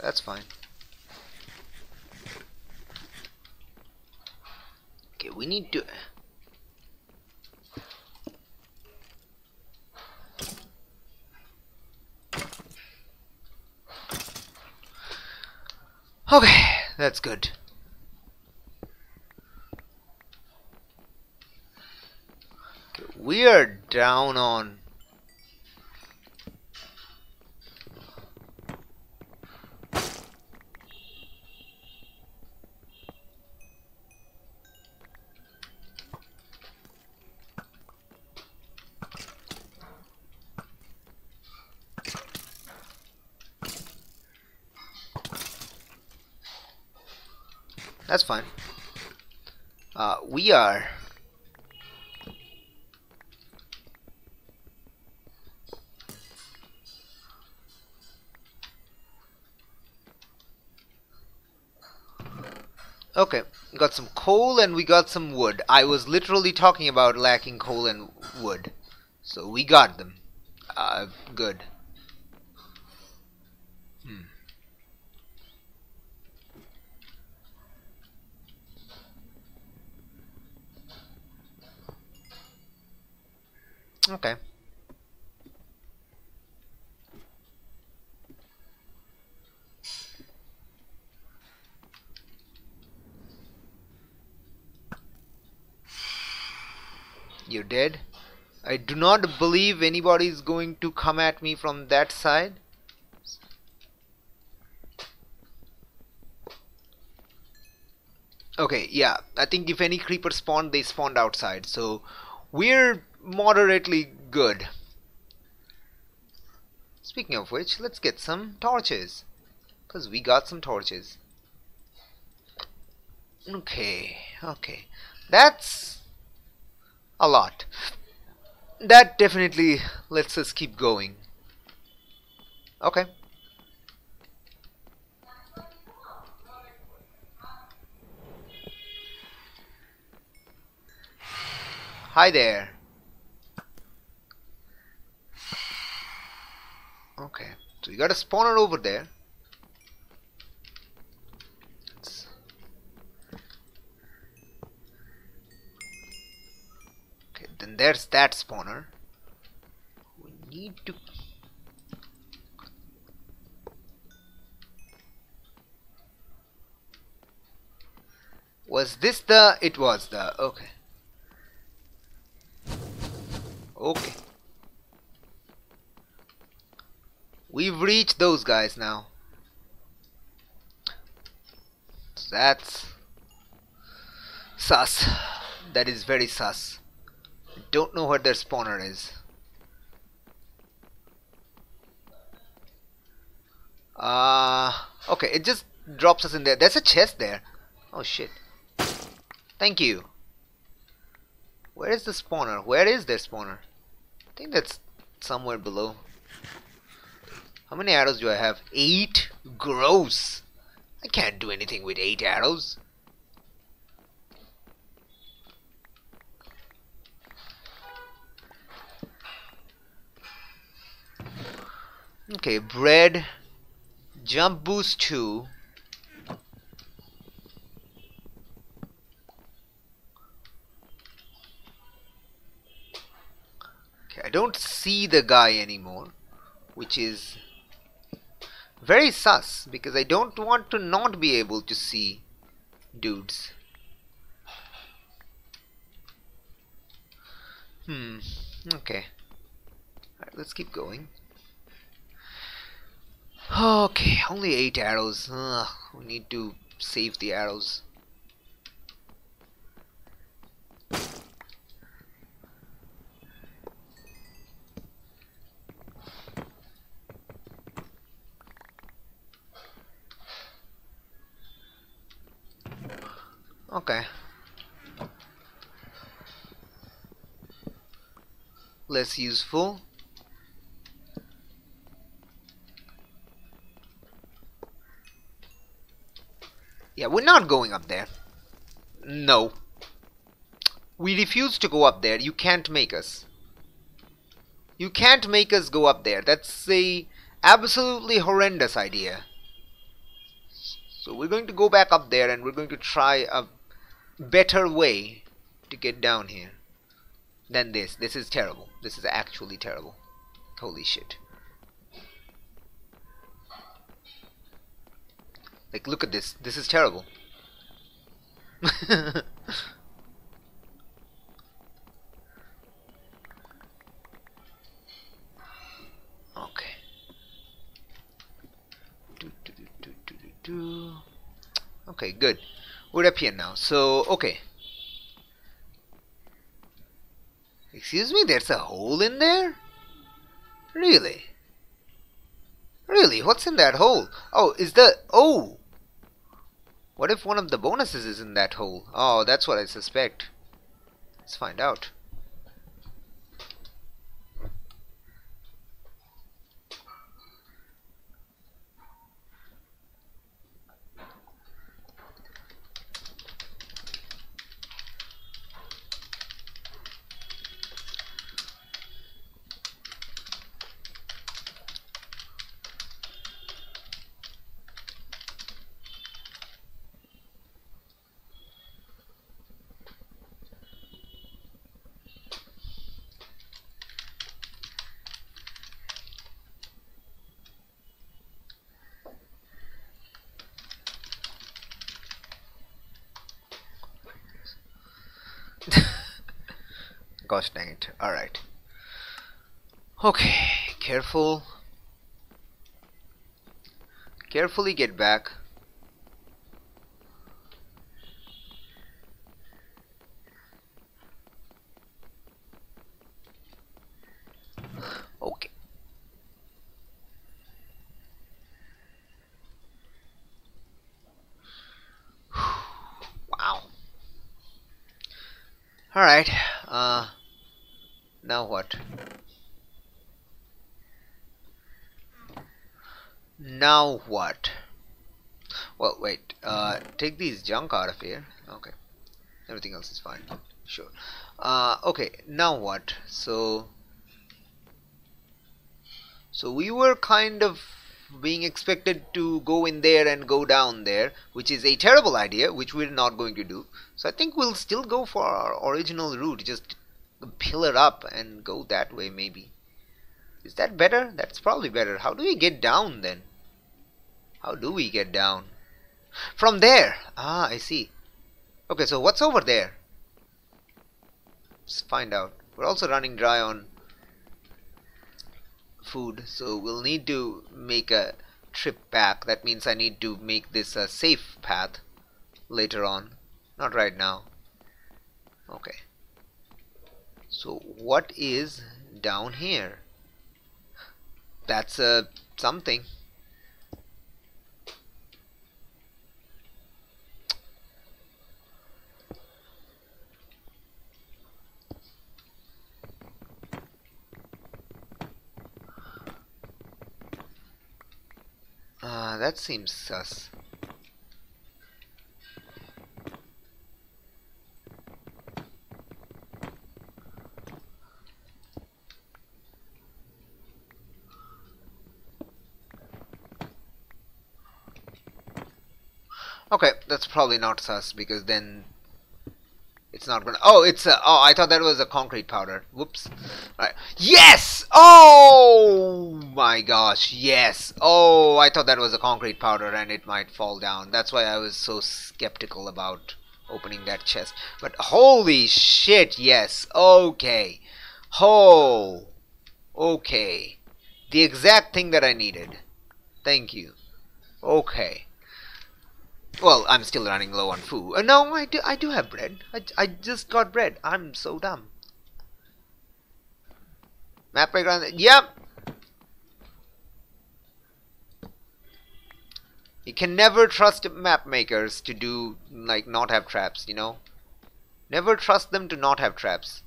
That's fine. Okay, we need to... Okay, that's good. We are down on That's fine. Uh, we are Okay, got some coal and we got some wood. I was literally talking about lacking coal and wood. So we got them. Uh, good. Okay. You're dead? I do not believe anybody is going to come at me from that side. Okay, yeah. I think if any creeper spawned, they spawned outside. So we're moderately good. Speaking of which, let's get some torches. Because we got some torches. Okay, okay. That's a lot. That definitely lets us keep going. Okay. Hi there. Okay, so you got a spawner over there. Okay, then there's that spawner. We need to Was this the it was the okay. Okay. We've reached those guys now. That's sus. That is very sus. Don't know where their spawner is. Uh, okay, it just drops us in there. There's a chest there. Oh shit. Thank you. Where is the spawner? Where is their spawner? I think that's somewhere below. How many arrows do I have? Eight? Gross! I can't do anything with eight arrows. Okay, bread, jump boost 2. Okay, I don't see the guy anymore, which is very sus because I don't want to not be able to see dudes. Hmm, okay. Alright, let's keep going. Okay, only eight arrows. Ugh, we need to save the arrows. Okay. Less useful. Yeah, we're not going up there. No. We refuse to go up there. You can't make us. You can't make us go up there. That's a absolutely horrendous idea. So we're going to go back up there and we're going to try a better way to get down here than this. This is terrible. This is actually terrible. Holy shit. Like, look at this. This is terrible. okay. Okay, good. Up here now. So, okay. Excuse me, there's a hole in there? Really? Really? What's in that hole? Oh, is the... Oh! What if one of the bonuses is in that hole? Oh, that's what I suspect. Let's find out. Dang it. Alright. Okay, careful. Carefully get back. Okay. wow. Alright, uh, now what? Now what? Well, wait, uh, take these junk out of here. Okay. Everything else is fine. Sure. Uh, okay, now what? So, so we were kind of being expected to go in there and go down there, which is a terrible idea, which we're not going to do. So I think we'll still go for our original route, just pillar up and go that way maybe. Is that better? That's probably better. How do we get down then? How do we get down? From there! Ah, I see. Okay, so what's over there? Let's find out. We're also running dry on food so we'll need to make a trip back that means I need to make this a safe path later on not right now okay so what is down here that's a uh, something Ah, that seems sus. Okay, that's probably not sus because then it's not gonna. Oh, it's a. Oh, I thought that was a concrete powder. Whoops. All right. Yes. Oh my gosh. Yes. Oh, I thought that was a concrete powder and it might fall down. That's why I was so skeptical about opening that chest. But holy shit, yes. Okay. Oh. Okay. The exact thing that I needed. Thank you. Okay. Well, I'm still running low on food. Uh, no, I do. I do have bread. I, I just got bread. I'm so dumb. Map background. Yep. You can never trust map makers to do like not have traps. You know. Never trust them to not have traps.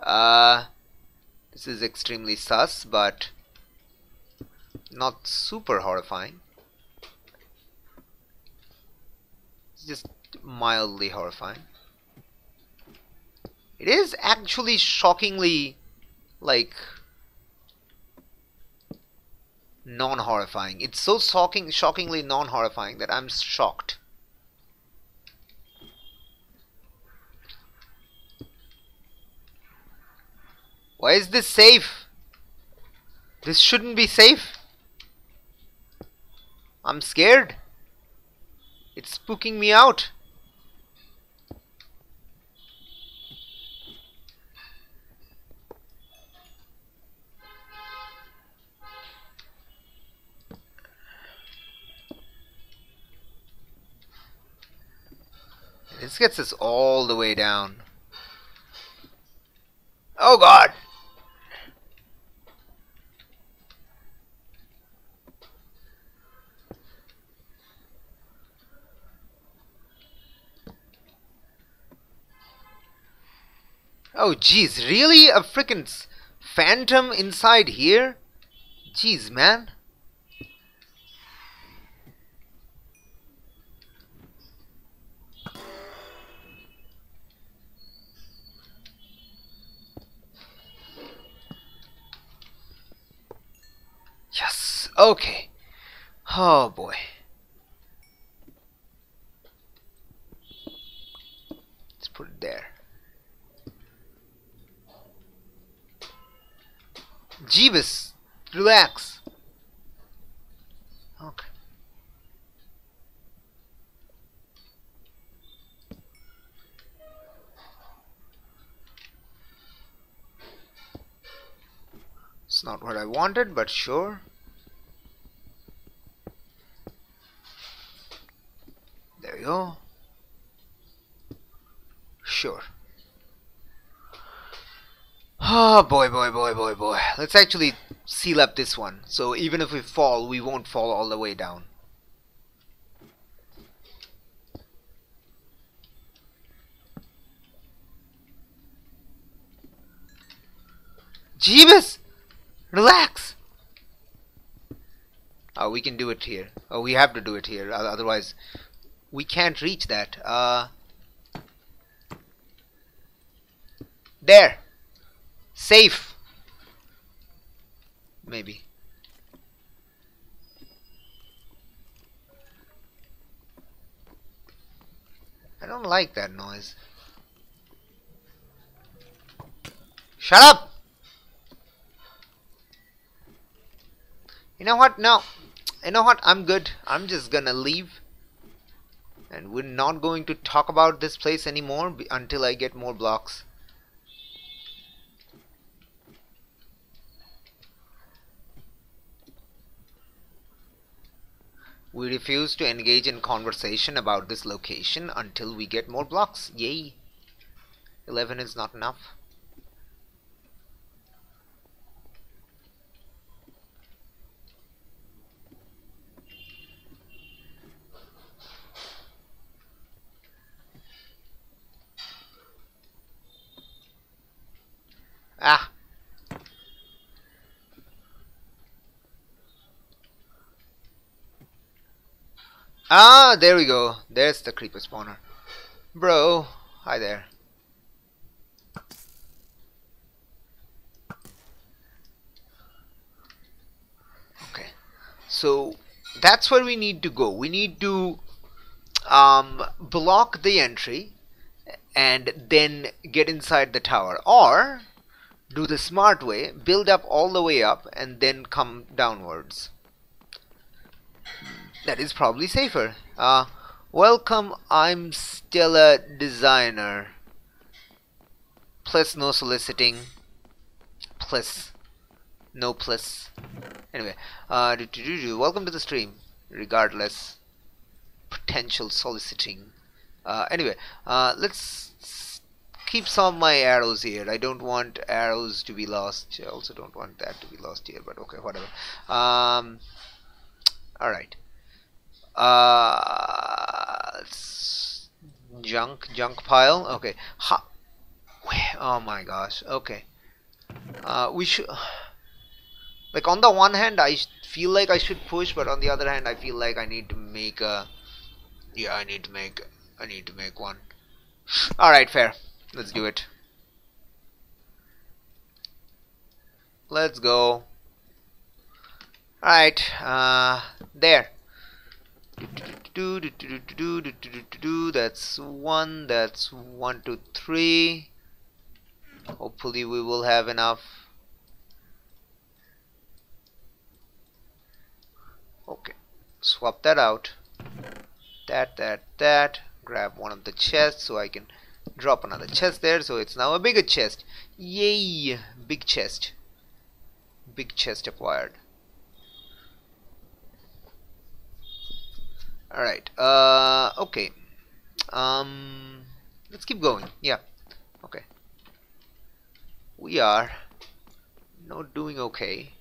Uh, this is extremely sus, but not super horrifying. Just mildly horrifying. It is actually shockingly, like, non-horrifying. It's so shocking, shockingly non-horrifying that I'm shocked. Why is this safe? This shouldn't be safe. I'm scared. It's spooking me out. This gets us all the way down. Oh god! Oh jeez, really? A freaking phantom inside here? Jeez, man. Yes, okay. Oh boy. Let's put it there. Jeebus, relax. Okay. It's not what I wanted, but sure. There you go. Sure. Oh boy, boy, boy, boy, boy. Let's actually seal up this one. So even if we fall, we won't fall all the way down. Jeebus! Relax! Oh, we can do it here. Oh, we have to do it here. Otherwise, we can't reach that. Uh, there! Safe. Maybe. I don't like that noise. Shut up! You know what? No. You know what? I'm good. I'm just gonna leave. And we're not going to talk about this place anymore until I get more blocks. We refuse to engage in conversation about this location until we get more blocks. Yay. 11 is not enough. Ah, Ah, there we go. There's the creeper spawner. Bro, hi there. Okay, so that's where we need to go. We need to um, block the entry and then get inside the tower. Or do the smart way, build up all the way up and then come downwards. That is probably safer. Uh, welcome, I'm Stella Designer. Plus no soliciting. Plus. No plus. Anyway, uh, do, do, do, do. welcome to the stream. Regardless. Potential soliciting. Uh, anyway, uh, let's keep some of my arrows here. I don't want arrows to be lost. I also don't want that to be lost here, but okay, whatever. Um, Alright. Uh, junk, junk pile. Okay. Ha oh my gosh. Okay. Uh, we should. Like on the one hand, I feel like I should push, but on the other hand, I feel like I need to make a. Yeah, I need to make. I need to make one. All right, fair. Let's do it. Let's go. Alright, uh, there. That's one, that's one, two, three. Hopefully we will have enough. Okay, swap that out. That, that, that. Grab one of the chests so I can drop another chest there. So it's now a bigger chest. Yay! Big chest. Big chest acquired. Alright, uh, okay. Um, let's keep going. Yeah, okay. We are not doing okay.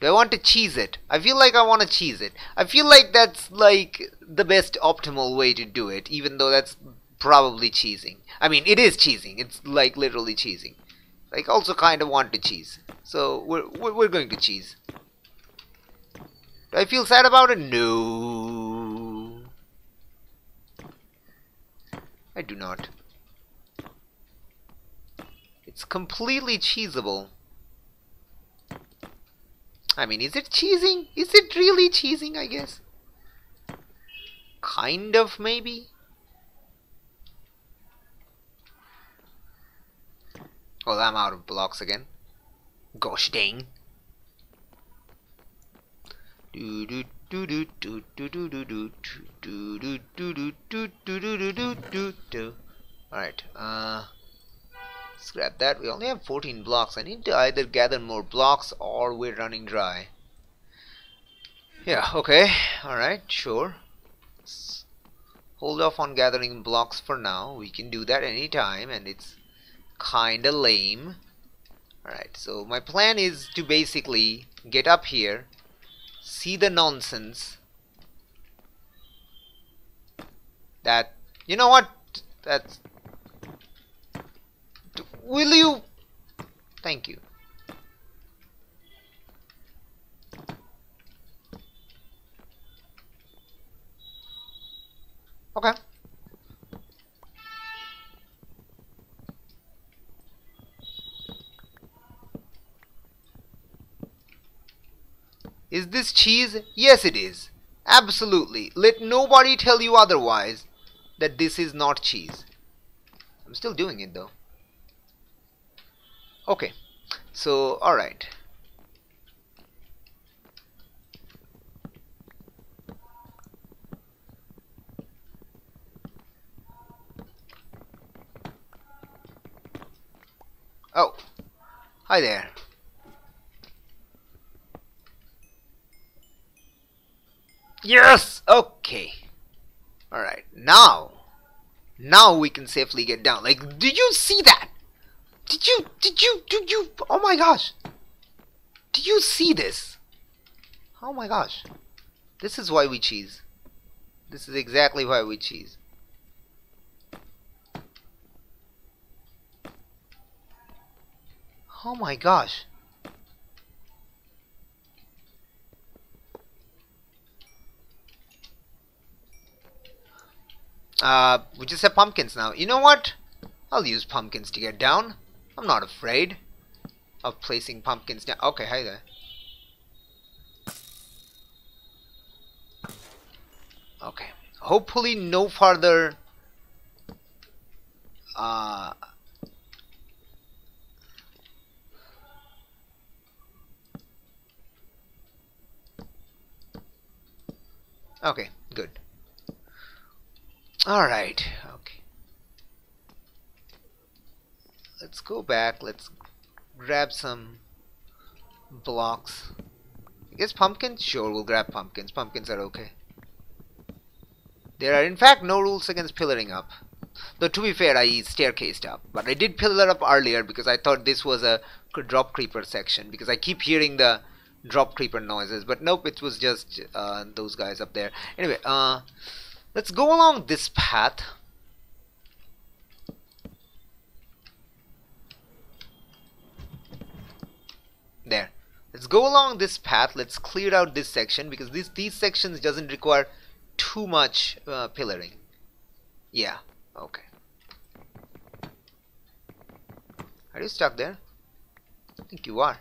Do I want to cheese it? I feel like I want to cheese it. I feel like that's like the best optimal way to do it, even though that's probably cheesing. I mean, it is cheesing. It's like literally cheesing. Like also kind of want to cheese. So we're, we're going to cheese. Do I feel sad about it? No. I do not. It's completely cheesable. I mean, is it cheesing? Is it really cheesing, I guess? Kind of, maybe? Well, I'm out of blocks again. Gosh dang. Alright, uh scrap that. We only have 14 blocks. I need to either gather more blocks or we're running dry. Yeah, okay. Alright, sure. Let's hold off on gathering blocks for now. We can do that anytime and it's kinda lame. Alright, so my plan is to basically get up here see the nonsense that you know what that's will you thank you. Okay Is this cheese? Yes, it is. Absolutely. Let nobody tell you otherwise that this is not cheese. I'm still doing it though. Okay. So, alright. Oh. Hi there. Yes! Okay. Alright, now. Now we can safely get down. Like, did you see that? Did you, did you, did you, oh my gosh. Did you see this? Oh my gosh. This is why we cheese. This is exactly why we cheese. Oh my gosh. Uh, we just have pumpkins now. You know what? I'll use pumpkins to get down. I'm not afraid of placing pumpkins down. Okay, hi there. Okay. Hopefully no further uh, Okay, good. Alright, okay. Let's go back, let's grab some blocks. I guess pumpkins? Sure, we'll grab pumpkins. Pumpkins are okay. There are in fact no rules against pillaring up. Though to be fair, I staircased up. But I did pillar up earlier because I thought this was a drop creeper section. Because I keep hearing the drop creeper noises. But nope, it was just uh, those guys up there. Anyway, uh, let's go along this path. There. Let's go along this path. Let's clear out this section because this these sections doesn't require too much uh, pillaring. Yeah. Okay. Are you stuck there? I think you are.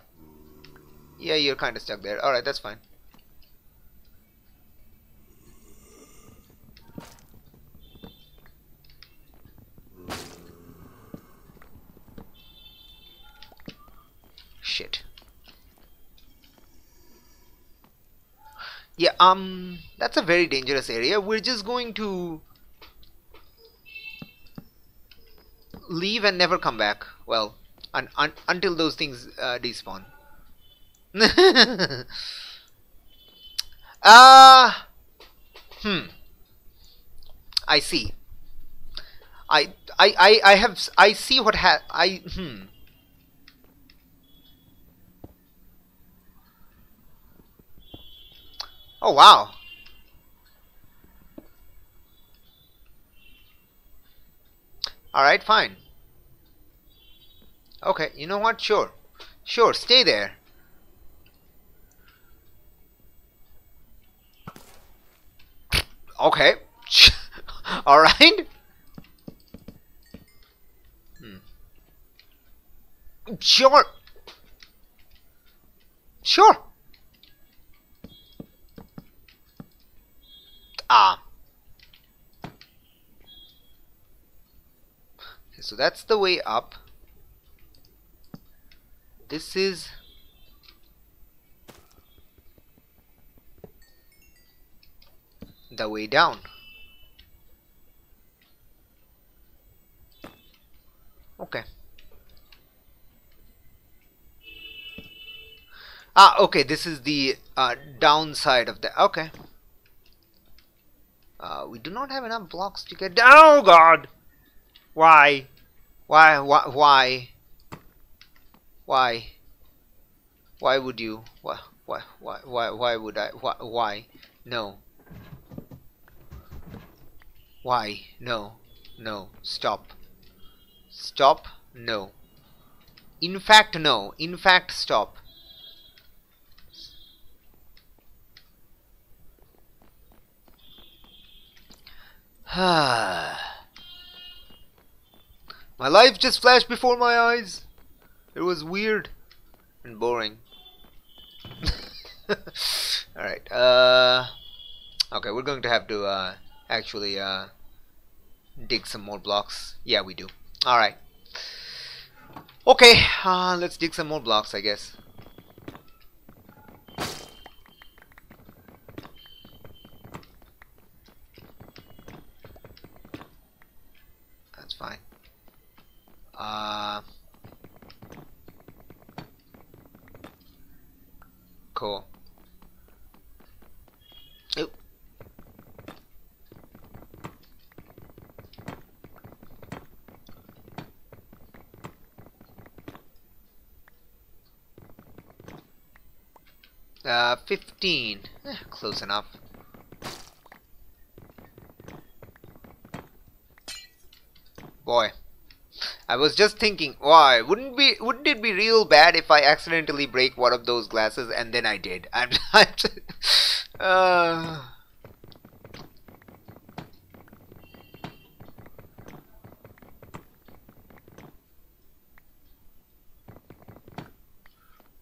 Yeah, you're kind of stuck there. Alright, that's fine. Shit. Yeah, um, that's a very dangerous area. We're just going to leave and never come back. Well, un un until those things uh, despawn. Ah, uh, hmm. I see. I I I I have I see what ha I hmm. Oh wow. Alright, fine. Okay, you know what? Sure. Sure, stay there. Okay. Alright. Hmm. Sure. Sure. Ah. so that's the way up. This is the way down. Okay. Ah okay this is the uh, downside of the okay uh, we do not have enough blocks to get down. Oh god! Why? Why, why, why, why, why would you, why, why, why, why, why would I, why, why, no, why, no, no, stop, stop, no, in fact, no, in fact, stop. My life just flashed before my eyes. It was weird and boring. Alright, uh... Okay, we're going to have to, uh, actually, uh, dig some more blocks. Yeah, we do. Alright. Okay, uh, let's dig some more blocks, I guess. Uh, cool. Oop. Uh, 15. Eh, close enough. Boy. I was just thinking, why wouldn't be wouldn't it be real bad if I accidentally break one of those glasses and then I did? I'm, I'm uh,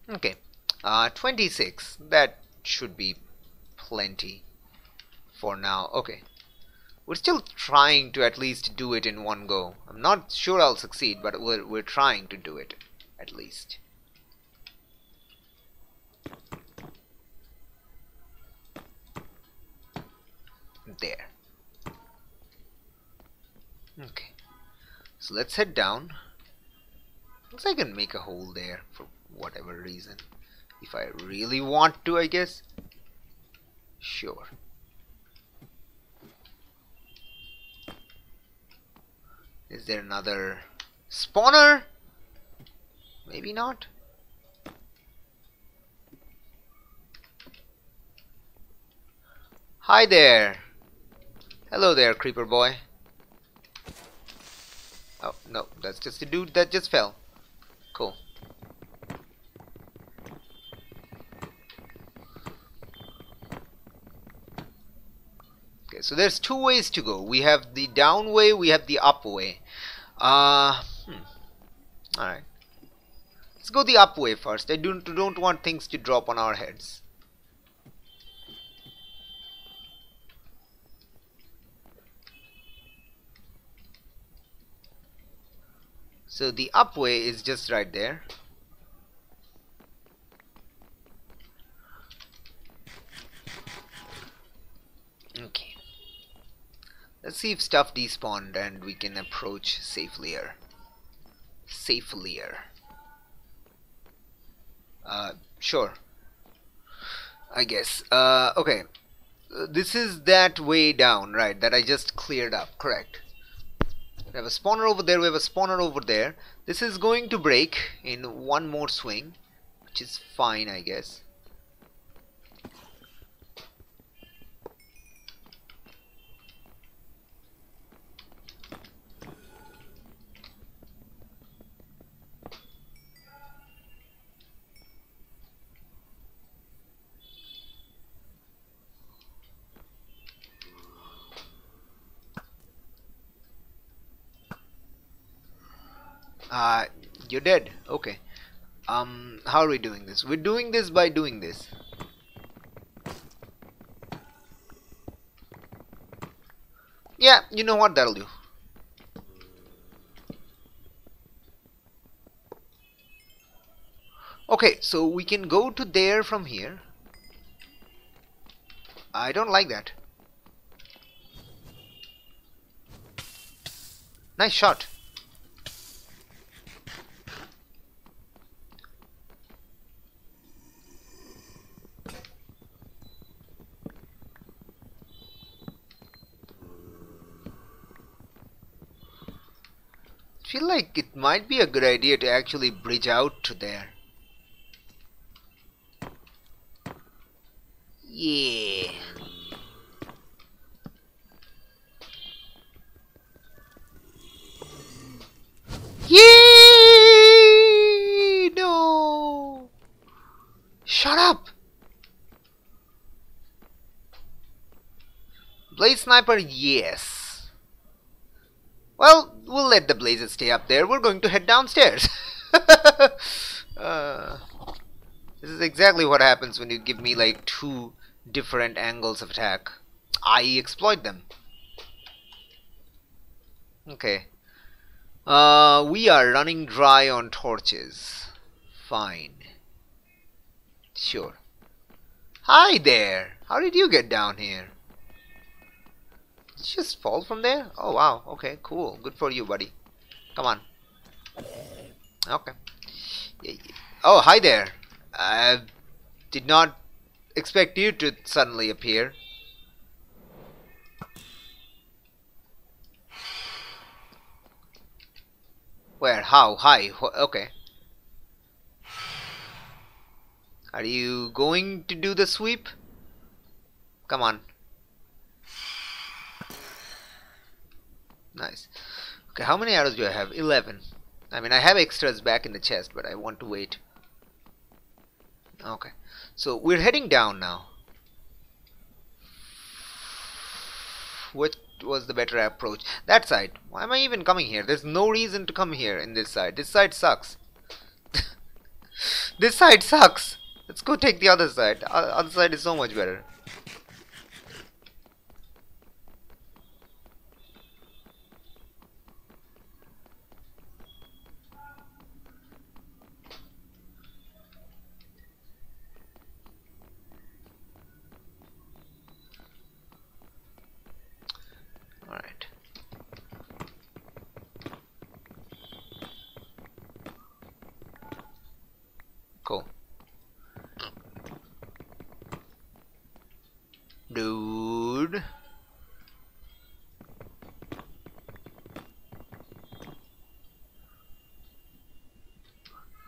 Okay, uh, 26. That should be plenty for now. Okay. We're still trying to at least do it in one go. I'm not sure I'll succeed, but we're, we're trying to do it, at least. There. Okay. So let's head down. Looks like I can make a hole there for whatever reason. If I really want to, I guess. Sure. Is there another spawner? Maybe not. Hi there. Hello there, creeper boy. Oh, no, that's just a dude that just fell. Cool. Okay, so there's two ways to go. We have the down way, we have the up way. Uh, hmm. Alright. Let's go the up way first. I don't, don't want things to drop on our heads. So the up way is just right there. Okay. Let's see if stuff despawned and we can approach safelier. Safelier. Uh, sure. I guess. Uh, okay. This is that way down, right, that I just cleared up, correct. We have a spawner over there, we have a spawner over there. This is going to break in one more swing, which is fine, I guess. Uh, you're dead. Okay. Um, how are we doing this? We're doing this by doing this. Yeah, you know what? That'll do. Okay, so we can go to there from here. I don't like that. Nice shot. Feel like it might be a good idea to actually bridge out to there. Yeah. Yee! No! Shut up! Blaze Sniper, yes. Well, we'll let the blazes stay up there. We're going to head downstairs. uh, this is exactly what happens when you give me like two different angles of attack. I exploit them. Okay. Uh, we are running dry on torches. Fine. Sure. Hi there! How did you get down here? Did just fall from there? Oh wow, okay, cool. Good for you, buddy. Come on. Okay. Oh, hi there. I did not expect you to suddenly appear. Where? How? Hi? Okay. Are you going to do the sweep? Come on. Nice. Okay, how many arrows do I have? 11. I mean, I have extras back in the chest, but I want to wait. Okay. So, we're heading down now. What was the better approach? That side. Why am I even coming here? There's no reason to come here in this side. This side sucks. This side sucks. Let's go take the other side. O other side is so much better. Alright. Cool. Dude.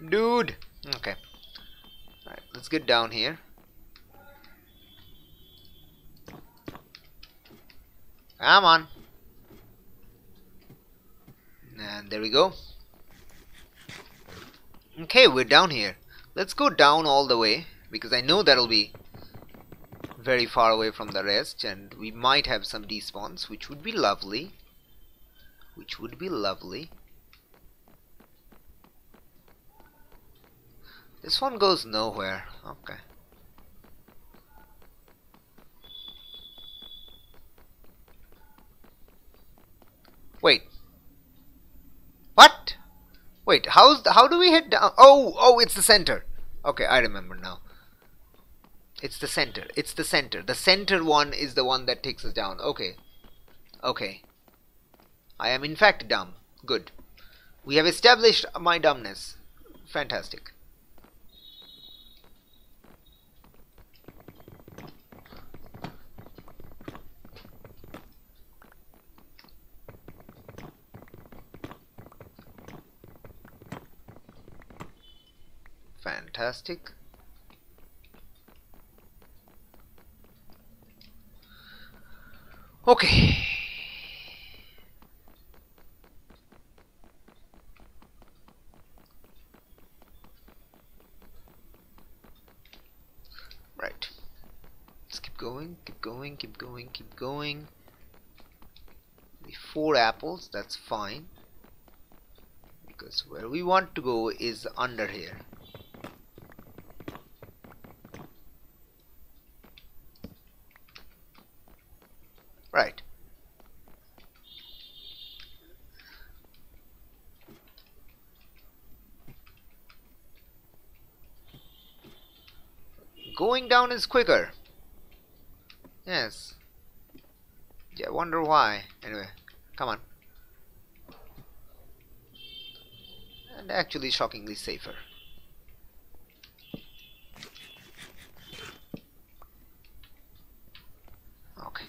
Dude. Okay. Alright, let's get down here. Come on. And there we go. Okay, we're down here. Let's go down all the way because I know that'll be very far away from the rest and we might have some despawns which would be lovely. Which would be lovely. This one goes nowhere. Okay. Wait. What? Wait, how's the, how do we head down? Oh, oh, it's the center. Okay, I remember now. It's the center. It's the center. The center one is the one that takes us down. Okay. Okay. I am in fact dumb. Good. We have established my dumbness. Fantastic. Fantastic. Okay. Right. Let's keep going, keep going, keep going, keep going. The four apples, that's fine. Because where we want to go is under here. Right. Going down is quicker. Yes. Yeah, wonder why. Anyway, come on. And actually shockingly safer. Okay.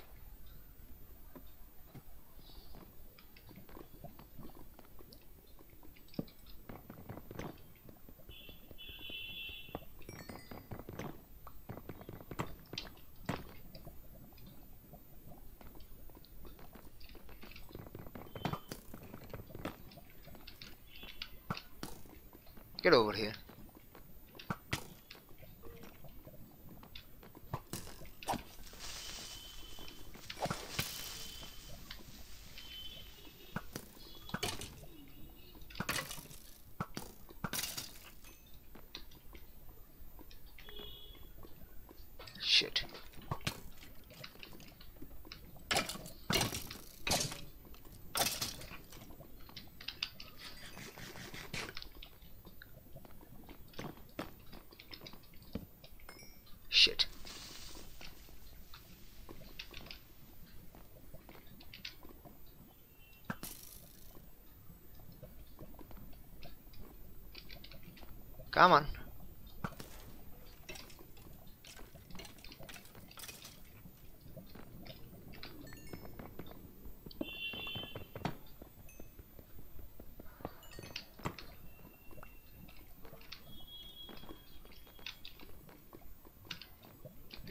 Get over here. Shit. Shit. Come on.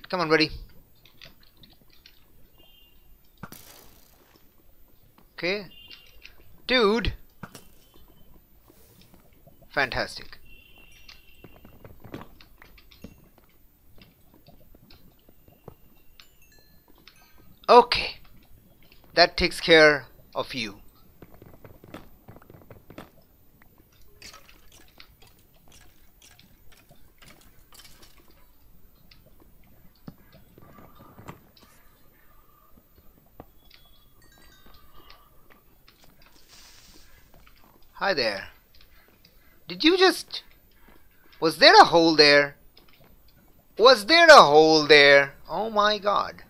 Come on, buddy. Okay. Dude. Fantastic. that takes care of you. Hi there. Did you just... Was there a hole there? Was there a hole there? Oh my god.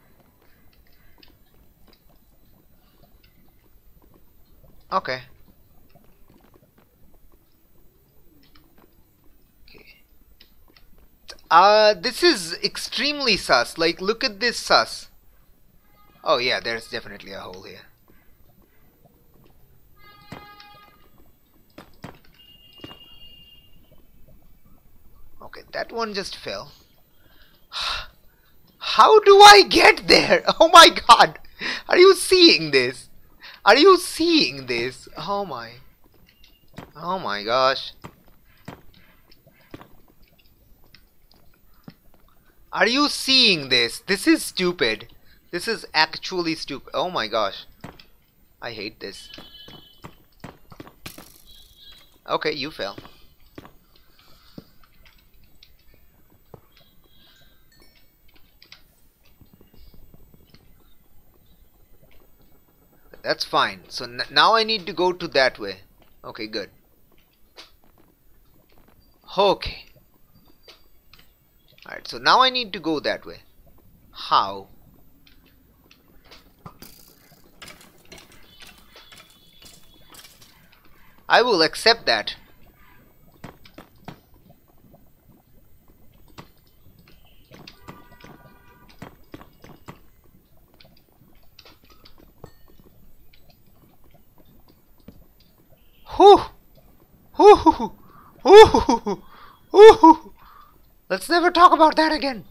Okay. Okay. Uh, this is extremely sus. Like, look at this sus. Oh yeah, there's definitely a hole here. Okay, that one just fell. How do I get there? Oh my god! Are you seeing this? Are you seeing this? Oh my. Oh my gosh. Are you seeing this? This is stupid. This is actually stupid. Oh my gosh. I hate this. Okay, you fell. That's fine. So now I need to go to that way. Okay, good. Okay. Alright, so now I need to go that way. How? I will accept that. Let's never talk about that again.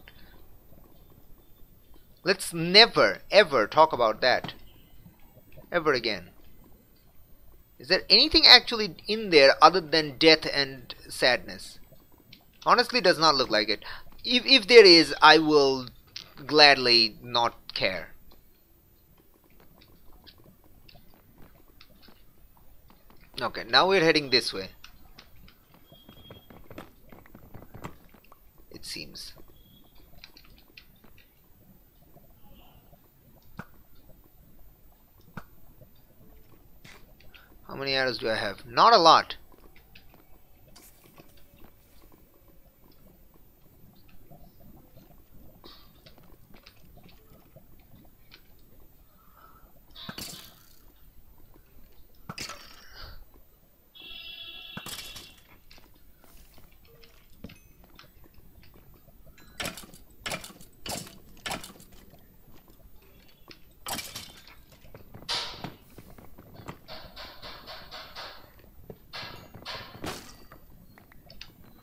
Let's never, ever talk about that. Ever again. Is there anything actually in there other than death and sadness? Honestly, does not look like it. If, if there is, I will gladly not care. Okay, now we're heading this way. It seems. How many arrows do I have? Not a lot.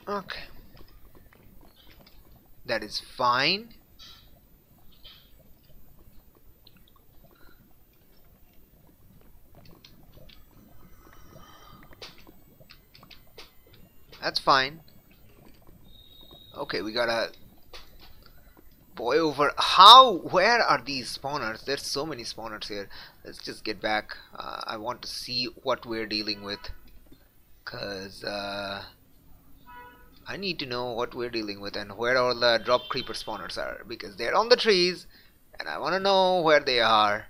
Okay. That is fine. That's fine. Okay, we gotta boy over. How? Where are these spawners? There's so many spawners here. Let's just get back. Uh, I want to see what we're dealing with. Cause uh, I need to know what we're dealing with and where all the drop creeper spawners are because they're on the trees and I want to know where they are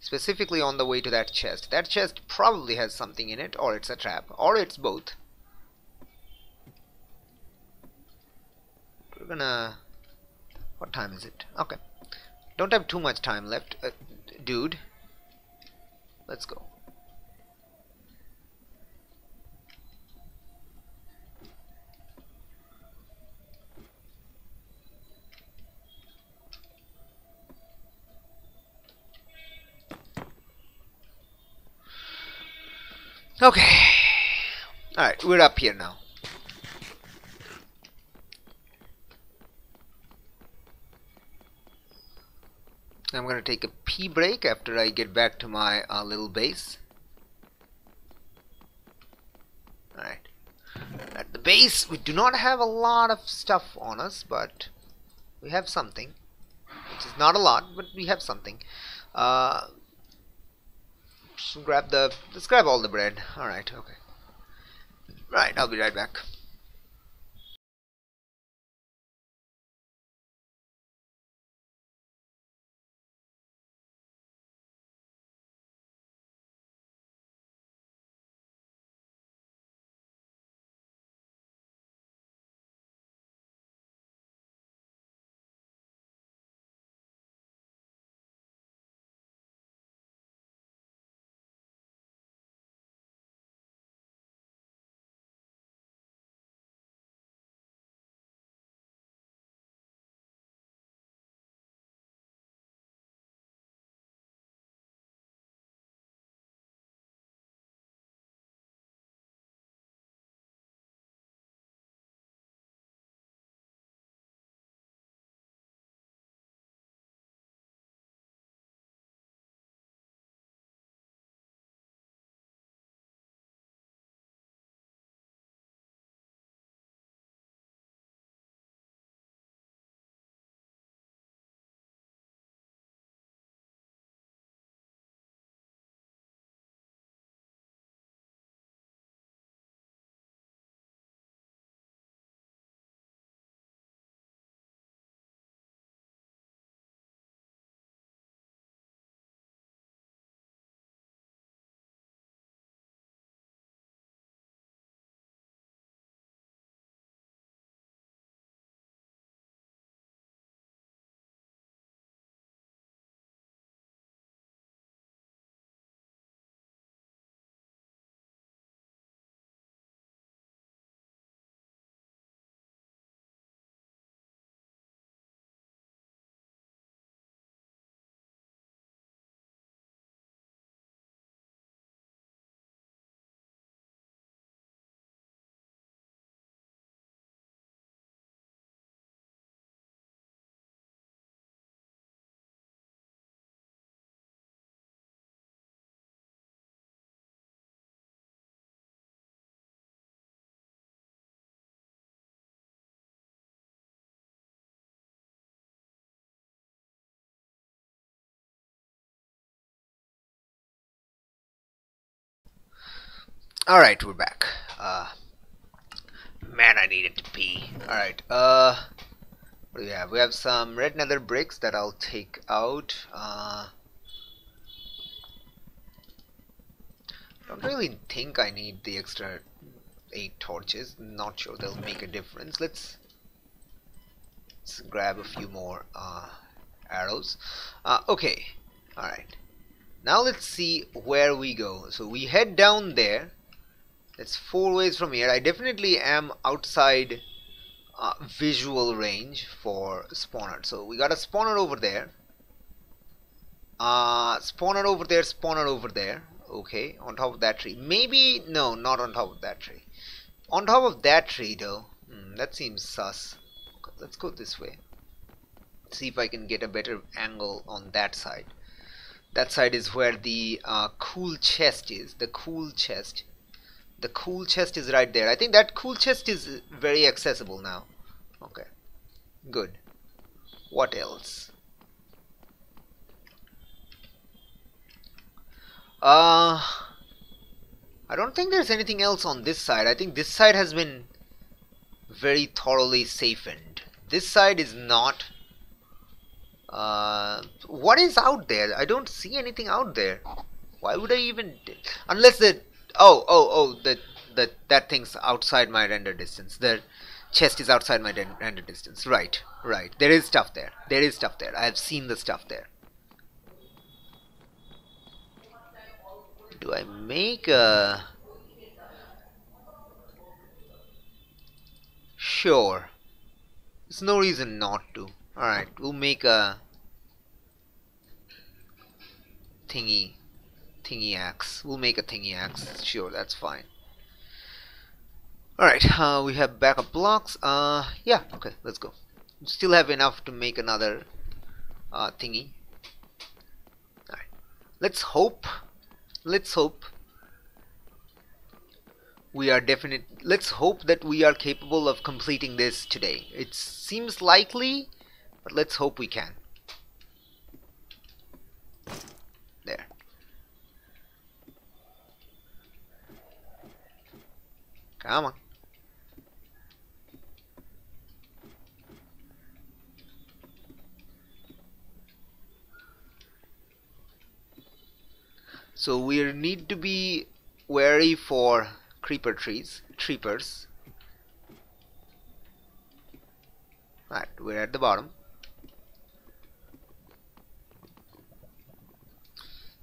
specifically on the way to that chest that chest probably has something in it or it's a trap or it's both we're gonna what time is it? Okay. Don't have too much time left. Uh, dude. Let's go. Okay. Alright, we're up here now. I'm gonna take a pee break after I get back to my uh, little base. Alright. At the base, we do not have a lot of stuff on us, but we have something. Which is not a lot, but we have something. Uh, grab the, let's grab all the bread. Alright, okay. Right, I'll be right back. Alright, we're back. Uh, man, I needed to pee. Alright, uh, what do we have? We have some red nether bricks that I'll take out. Uh, don't really think I need the extra eight torches. Not sure they'll make a difference. Let's, let's grab a few more uh, arrows. Uh, okay, alright. Now let's see where we go. So we head down there. It's four ways from here. I definitely am outside uh, visual range for spawner. So we got a spawner over there. Uh, spawner over there, spawner over there. Okay, on top of that tree. Maybe, no, not on top of that tree. On top of that tree though. Hmm, that seems sus. Okay, let's go this way. See if I can get a better angle on that side. That side is where the uh, cool chest is. The cool chest. The cool chest is right there. I think that cool chest is very accessible now. Okay. Good. What else? Uh, I don't think there's anything else on this side. I think this side has been very thoroughly safened. This side is not uh, what is out there? I don't see anything out there. Why would I even... Unless the... Oh, oh, oh, the, the, that thing's outside my render distance. The chest is outside my render distance. Right, right. There is stuff there. There is stuff there. I have seen the stuff there. Do I make a... Sure. There's no reason not to. Alright, we'll make a thingy thingy axe. We'll make a thingy axe. Sure, that's fine. Alright, uh, we have backup blocks. Uh, yeah, okay, let's go. Still have enough to make another uh, thingy. Alright, let's hope. Let's hope we are definite. Let's hope that we are capable of completing this today. It seems likely but let's hope we can. There. Come on. So we need to be wary for creeper trees, creepers. Right, we're at the bottom.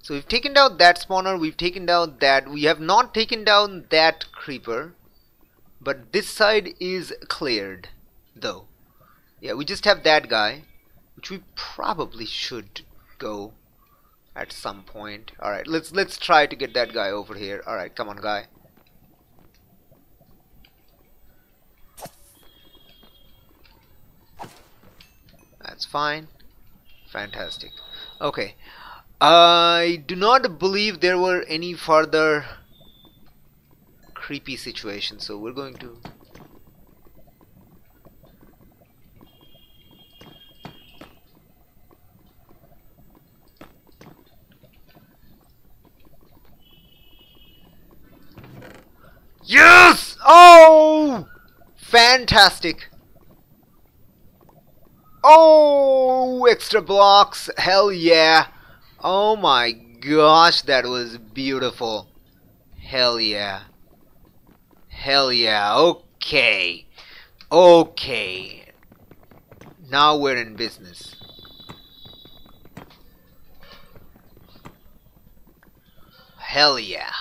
So we've taken down that spawner, we've taken down that, we have not taken down that creeper. But this side is cleared, though. Yeah, we just have that guy, which we probably should go at some point. Alright, let's let's try to get that guy over here. Alright, come on guy. That's fine. Fantastic. Okay. I do not believe there were any further creepy situation so we're going to Yes! Oh! Fantastic. Oh, extra blocks. Hell yeah. Oh my gosh, that was beautiful. Hell yeah. Hell yeah. Okay. Okay. Now we're in business. Hell yeah.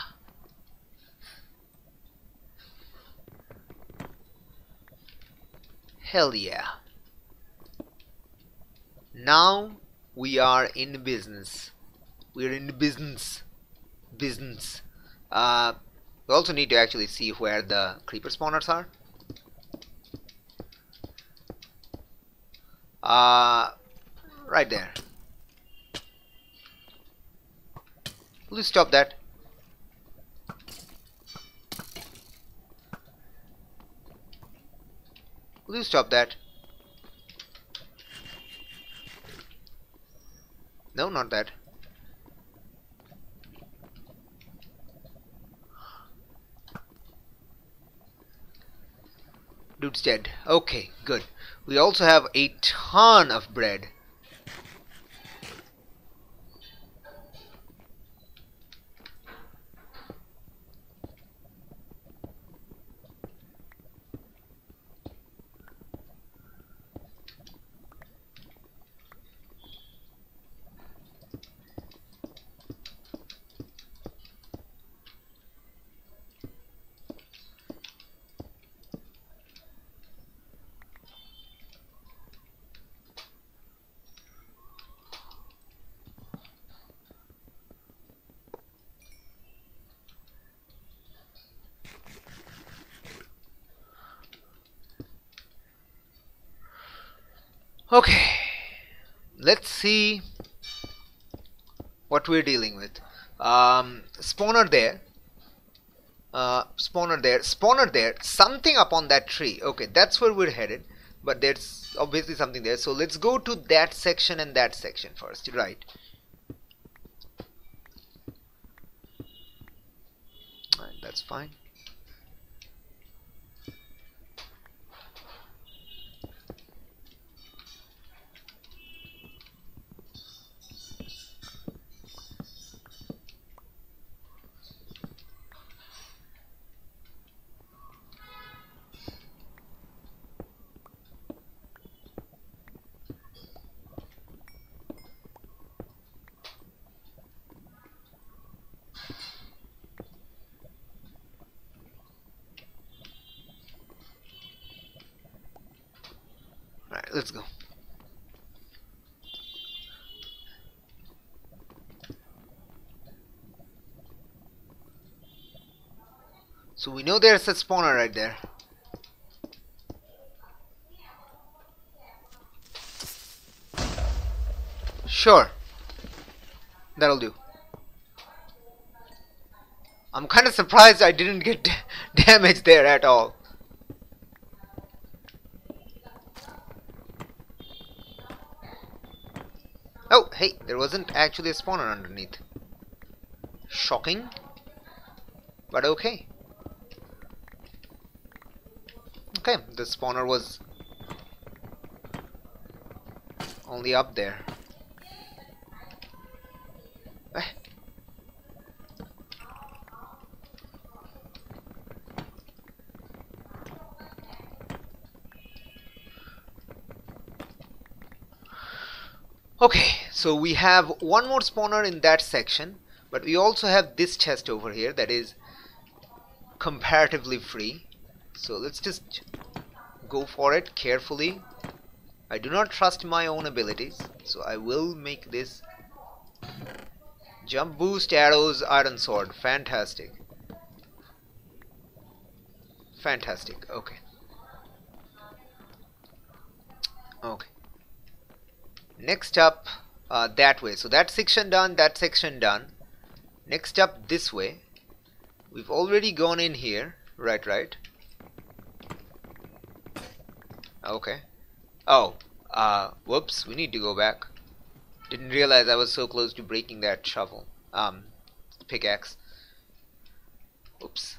Hell yeah. Now we are in business we're in business business uh, we also need to actually see where the creeper spawners are. Uh, right there. You stop that. You stop that. No, not that. Dude's dead. Okay, good. We also have a ton of bread. Okay, let's see what we're dealing with. Um, spawner there. Uh, spawner there. Spawner there. Something up on that tree. Okay, that's where we're headed. But there's obviously something there. So let's go to that section and that section first. Right, that's fine. Alright, let's go. So we know there's a spawner right there. Sure. That'll do. I'm kind of surprised I didn't get damage there at all. Oh, hey, there wasn't actually a spawner underneath. Shocking. But okay. Okay, the spawner was only up there. Eh. Okay, so we have one more spawner in that section, but we also have this chest over here that is comparatively free. So let's just go for it carefully. I do not trust my own abilities, so I will make this jump boost arrows iron sword. Fantastic. Fantastic. Okay. Okay next up uh, that way so that section done that section done next up this way we've already gone in here right right okay. Oh uh whoops we need to go back. Didn't realize I was so close to breaking that shovel. Um pickaxe. Oops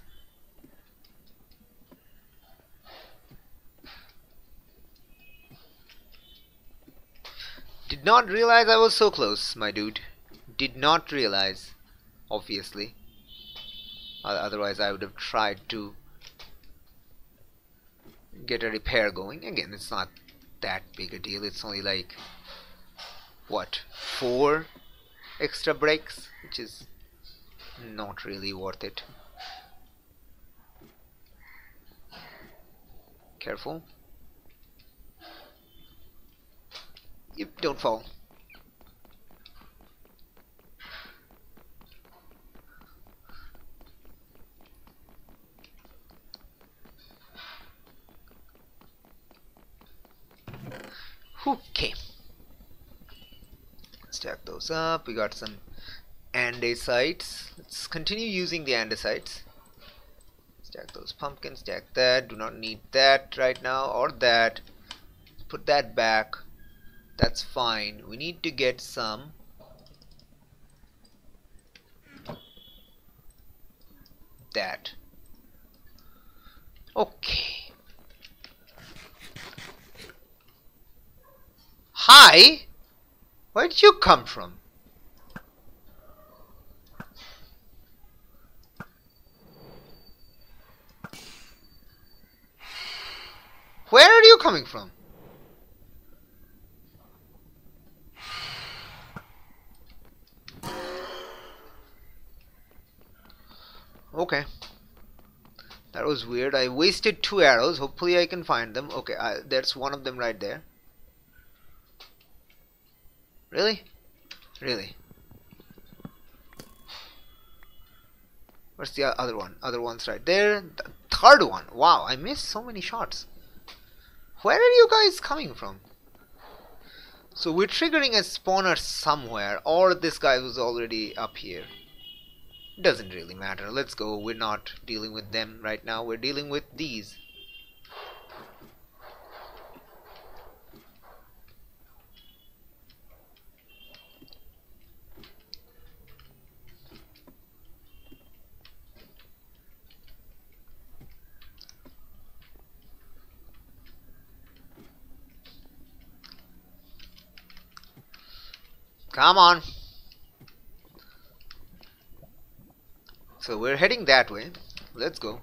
Did not realize I was so close, my dude. Did not realize, obviously. Otherwise I would have tried to get a repair going. Again, it's not that big a deal. It's only like, what, four extra breaks? Which is not really worth it. Careful. You don't fall. Okay. Stack those up. We got some andesites. Let's continue using the andesites. Stack those pumpkins, stack that. Do not need that right now or that. Put that back that's fine we need to get some that okay Hi! Where did you come from? Where are you coming from? Okay. That was weird. I wasted two arrows. Hopefully I can find them. Okay, I, there's one of them right there. Really? Really? Where's the other one? Other one's right there. The third one. Wow, I missed so many shots. Where are you guys coming from? So we're triggering a spawner somewhere, or this guy was already up here. Doesn't really matter. Let's go. We're not dealing with them right now. We're dealing with these. Come on. So we're heading that way. Let's go.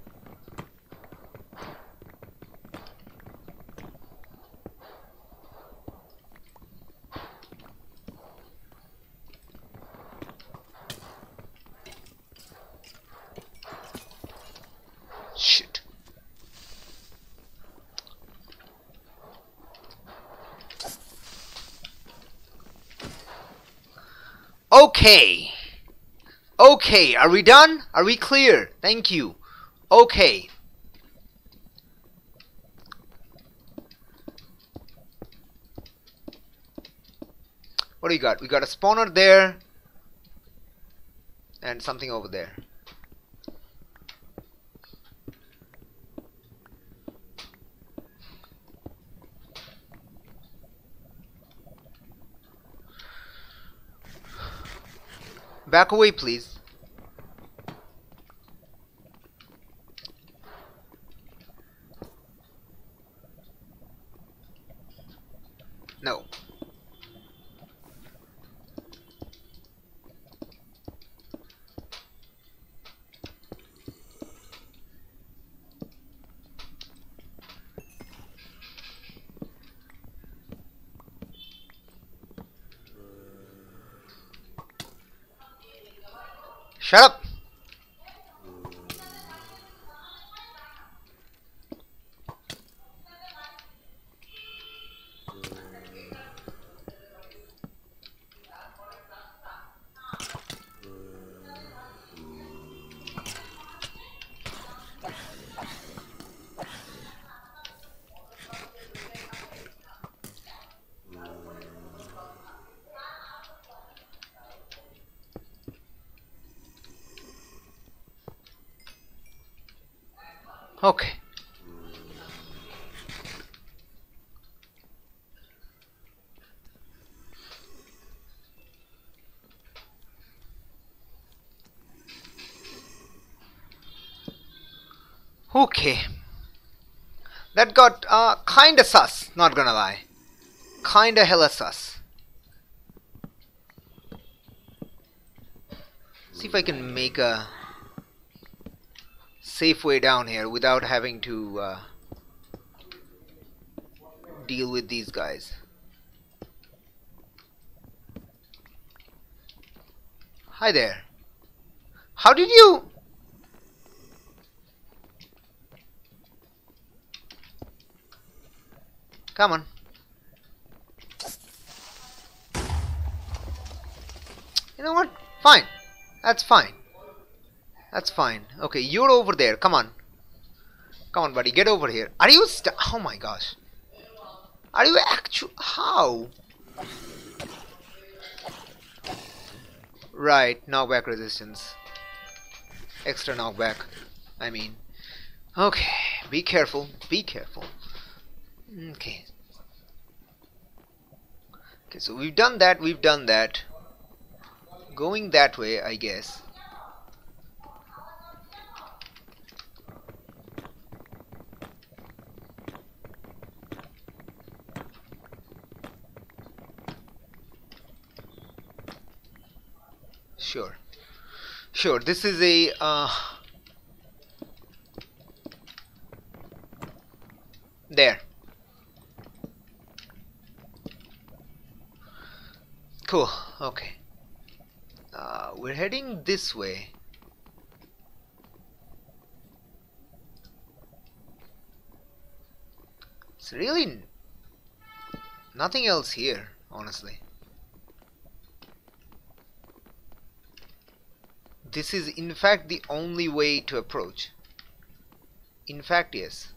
Shit. Okay. Okay, are we done? Are we clear? Thank you. Okay. What do you got? We got a spawner there and something over there. Back away, please. No. Shut up! Okay. Okay. That got uh, kinda sus, not gonna lie. Kinda hella sus. See if I can make a safe way down here without having to uh, deal with these guys. Hi there. How did you... Come on. You know what? Fine. That's fine. That's fine. Okay, you're over there. Come on. Come on, buddy. Get over here. Are you Oh my gosh. Are you actual- How? Right, knockback resistance. Extra knockback. I mean. Okay, be careful. Be careful. Okay okay so we've done that we've done that. Going that way I guess. Sure. Sure this is a uh, cool. Okay. Uh, we're heading this way. It's really nothing else here honestly. This is in fact the only way to approach. In fact yes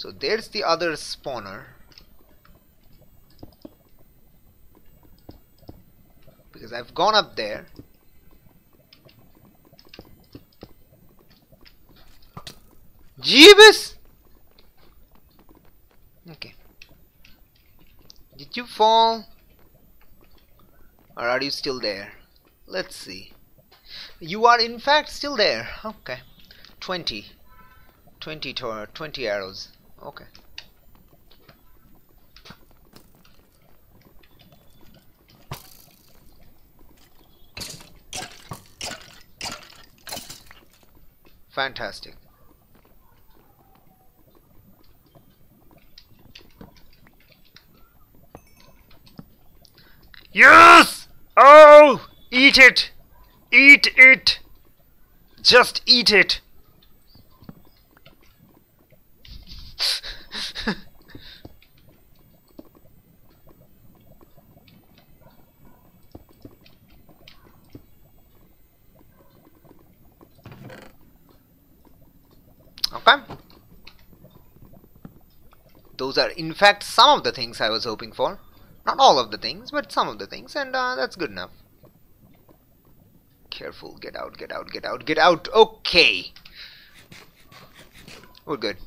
so there's the other spawner because I've gone up there Jeebus! Okay. Did you fall? Or are you still there? Let's see. You are in fact still there. Okay. 20. 20 tor 20 arrows. Okay. Fantastic. Yes! Oh! Eat it! Eat it! Just eat it! Okay. Those are in fact some of the things I was hoping for. Not all of the things, but some of the things, and uh, that's good enough. Careful, get out, get out, get out, get out. Okay. We're good.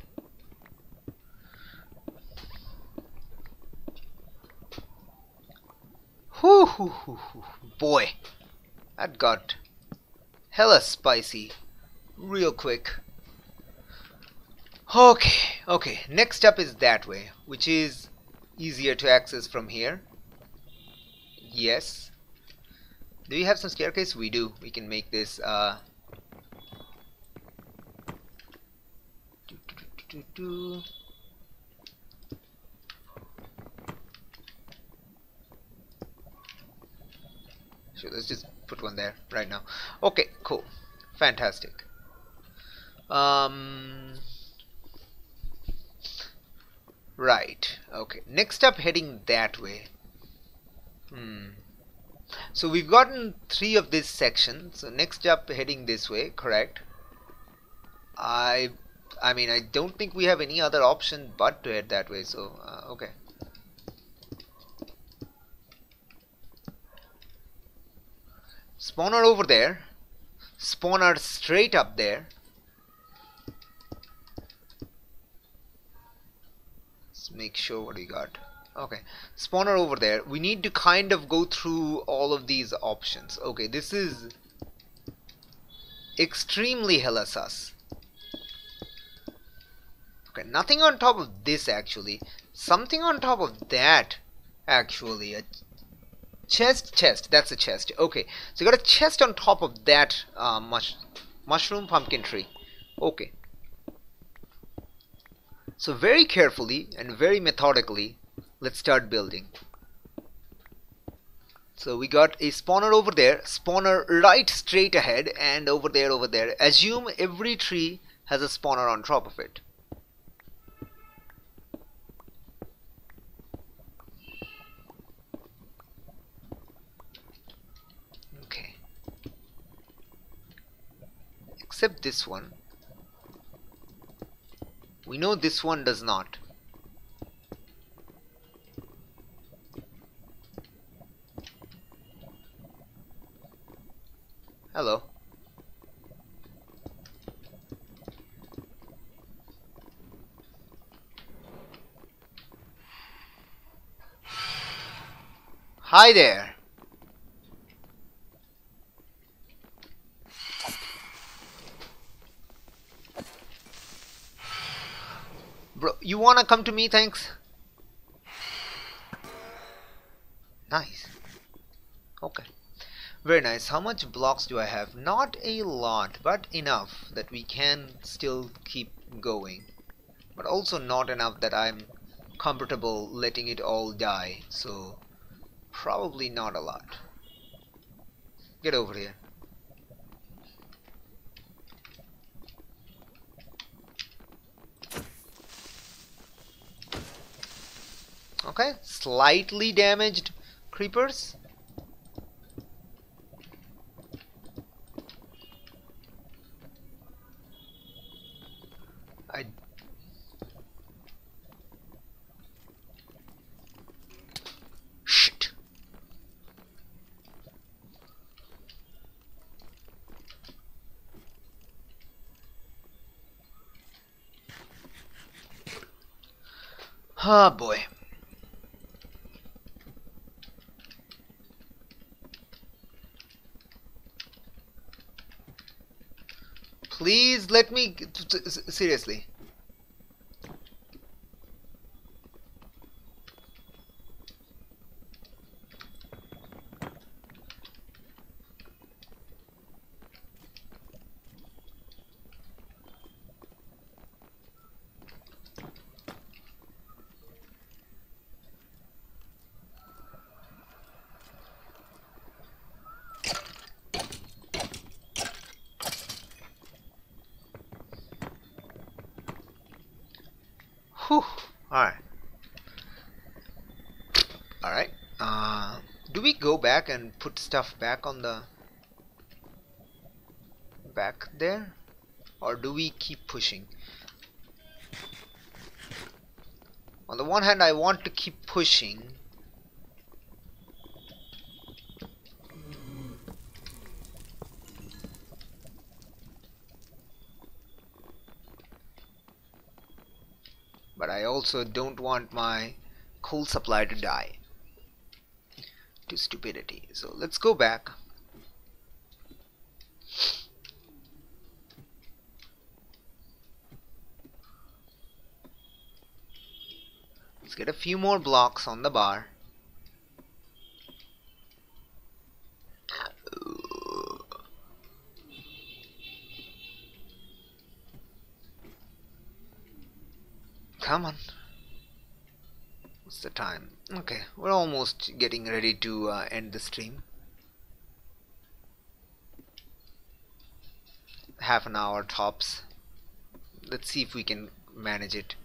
Whoo, hoo, hoo, hoo. Boy, that got hella spicy real quick. Okay, okay. Next up is that way, which is easier to access from here. Yes. Do we have some staircase? We do. We can make this uh So let's just put one there right now. Okay, cool. Fantastic. Um Right. Okay. Next up, heading that way. Hmm. So we've gotten three of this section. So next up, heading this way. Correct. I. I mean, I don't think we have any other option but to head that way. So uh, okay. Spawner over there. Spawner straight up there. Make sure what we got. Okay spawner over there. We need to kind of go through all of these options. Okay this is extremely hella sus okay nothing on top of this actually. Something on top of that actually. A chest chest. That's a chest. Okay so you got a chest on top of that uh, mush mushroom pumpkin tree. Okay so very carefully and very methodically, let's start building. So we got a spawner over there, spawner right straight ahead, and over there, over there. Assume every tree has a spawner on top of it. Okay. Except this one. We know this one does not. Hello. Hi there. Bro, you wanna come to me, thanks? Nice. Okay. Very nice. How much blocks do I have? Not a lot, but enough that we can still keep going. But also not enough that I'm comfortable letting it all die. So probably not a lot. Get over here. Okay, slightly damaged creepers. I. Ah, boy. Please let me seriously. Whew. Alright. Alright. Uh, do we go back and put stuff back on the back there? Or do we keep pushing? On the one hand, I want to keep pushing. But I also don't want my coal supply to die to stupidity. So let's go back. Let's get a few more blocks on the bar. Come on. What's the time? Okay, we're almost getting ready to uh, end the stream. Half an hour tops. Let's see if we can manage it.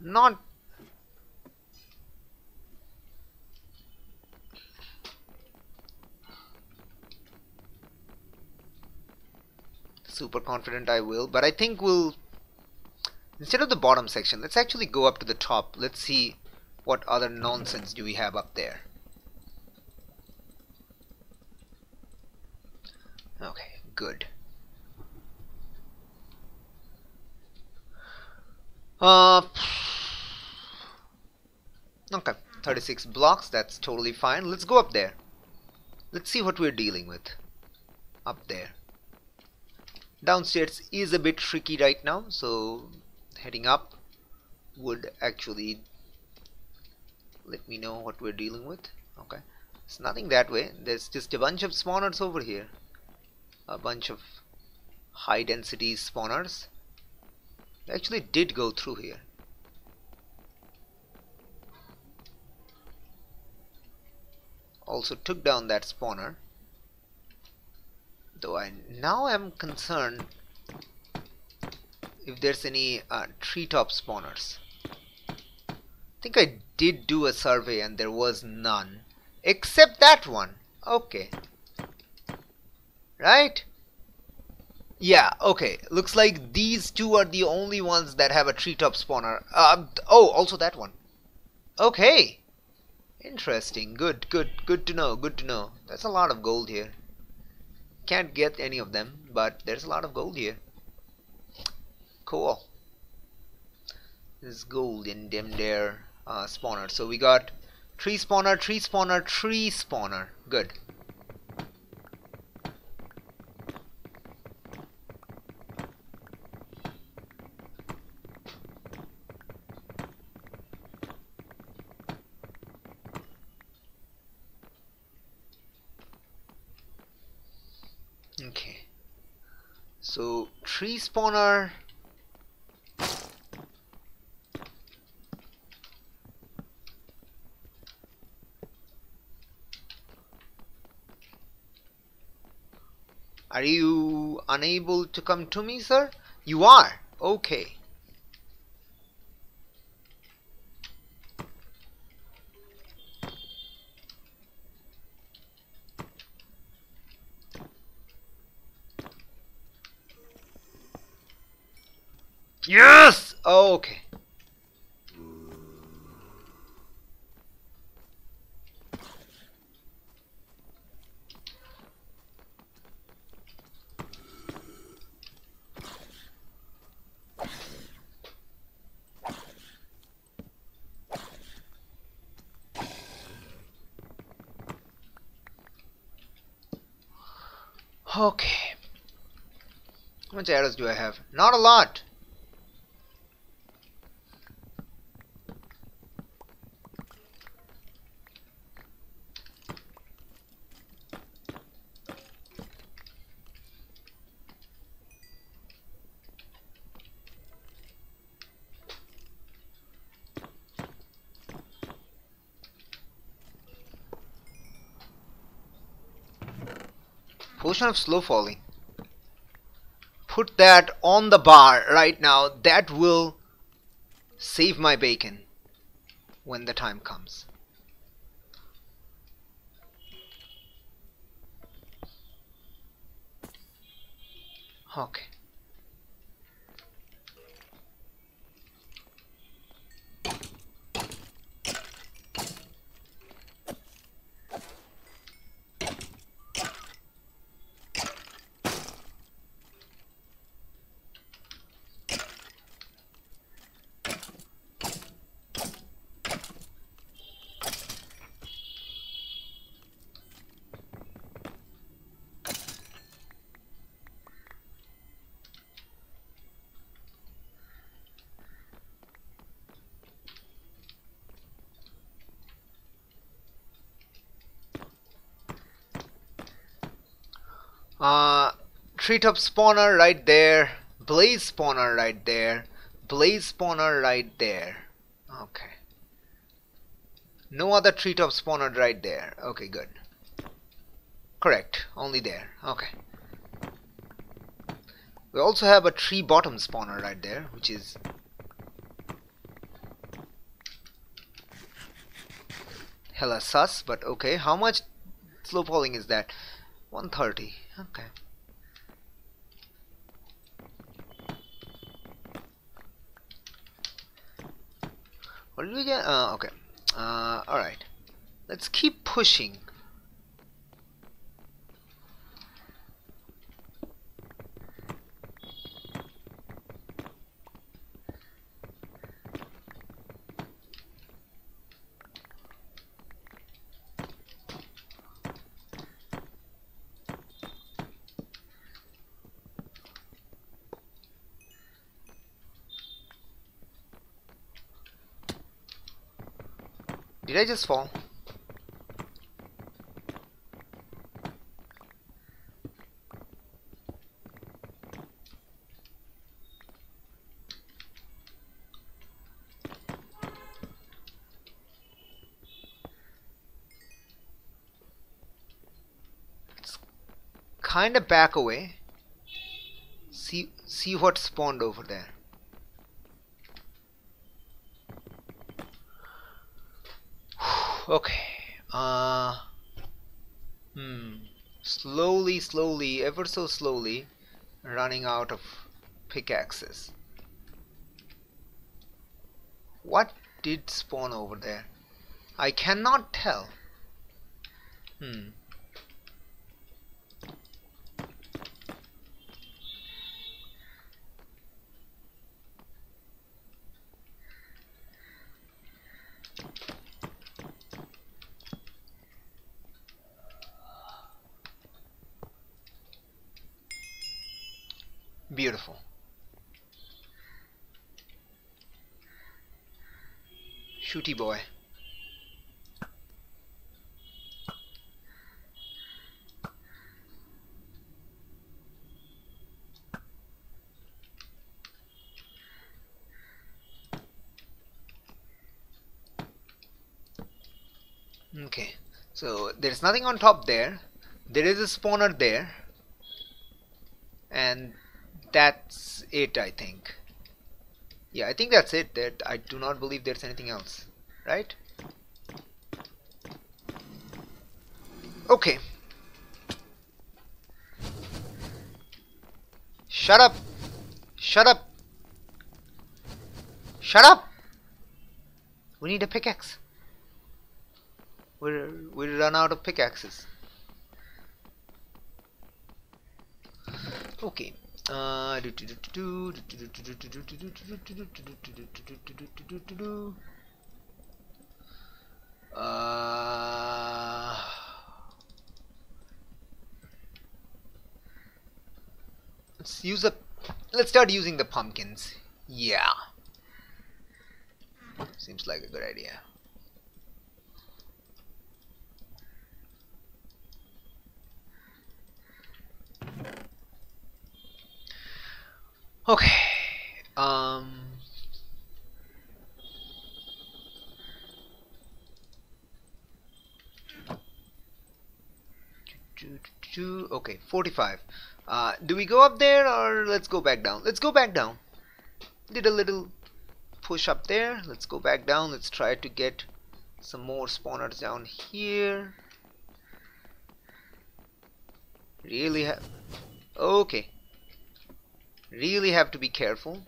Not super confident I will, but I think we'll instead of the bottom section let's actually go up to the top let's see what other nonsense do we have up there? Okay good. Uh okay 36 blocks that's totally fine. Let's go up there. Let's see what we're dealing with up there. Downstairs is a bit tricky right now so heading up would actually let me know what we're dealing with okay? It's nothing that way. There's just a bunch of spawners over here. A bunch of high density spawners they actually did go through here. Also took down that spawner. Though I now am concerned if there's any uh, treetop spawners. I think I did do a survey and there was none. Except that one. Okay. Right? Yeah, okay. Looks like these two are the only ones that have a treetop spawner. Uh, oh, also that one. Okay. Interesting. Good, good, good to know, good to know. That's a lot of gold here. Can't get any of them, but there's a lot of gold here. Cool. This gold in them there uh, spawner. So we got tree spawner tree spawner tree spawner. Good. Okay. So tree spawner Are you unable to come to me, sir? You are. Okay. Yes! Okay. Okay. How much arrows do I have? Not a lot. Of slow falling. Put that on the bar right now. That will save my bacon when the time comes. Okay. Uh, treetop spawner right there. Blaze spawner right there. Blaze spawner right there. Okay. No other treetop spawner right there. Okay, good. Correct. Only there. Okay. We also have a tree bottom spawner right there, which is hella sus, but okay. How much slow falling is that? 130. Okay. What did we get? Uh, okay. Uh, alright. Let's keep pushing. Did I just fall? kind of back away. See see what spawned over there. Okay. Uh hmm. Slowly, slowly, ever so slowly running out of pickaxes. What did spawn over there? I cannot tell. Hmm. beautiful. Shooty boy. okay so there's nothing on top there there is a spawner there and that's it I think. Yeah, I think that's it. That I do not believe there's anything else. Right? Okay. Shut up! Shut up! Shut up! We need a pickaxe. We're we run out of pickaxes. Okay. Uh, uh, let's use a let's start using the pumpkins yeah seems like a good idea okay um okay 45 uh, do we go up there or let's go back down? Let's go back down. Did a little push up there. Let's go back down. Let's try to get some more spawners down here. Really have okay really have to be careful.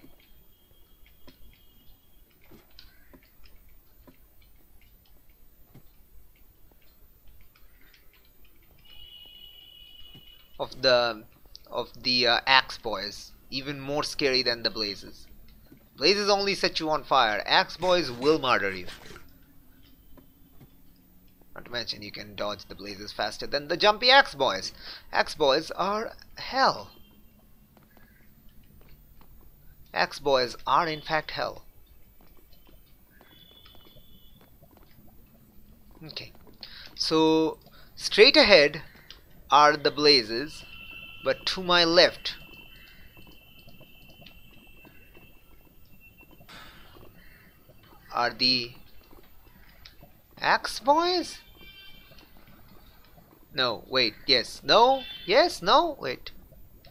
Of the of the uh, axe boys even more scary than the blazes. Blazes only set you on fire. Axe boys will murder you. Not to mention you can dodge the blazes faster than the jumpy axe boys. Axe boys are hell axe boys are in fact hell. Okay. So straight ahead are the blazes but to my left are the axe boys? no wait yes no yes no wait.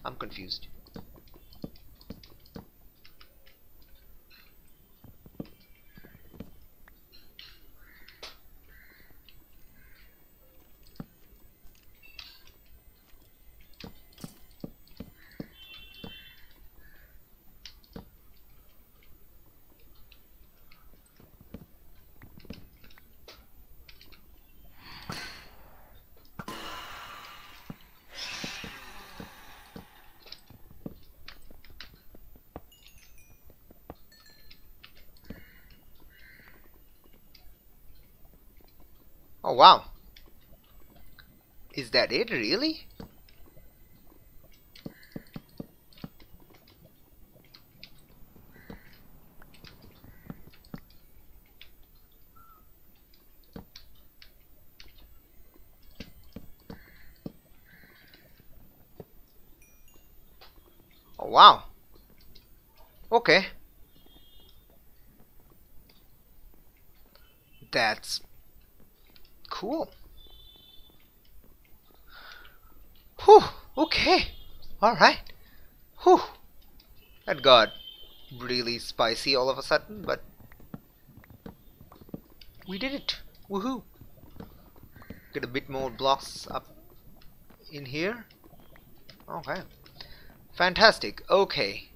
I'm confused Oh wow. Is that it really? Oh wow. Okay. That's cool. Whew, okay. Alright. Whew. That got really spicy all of a sudden, but we did it. Woohoo. Get a bit more blocks up in here. Okay. Fantastic. Okay.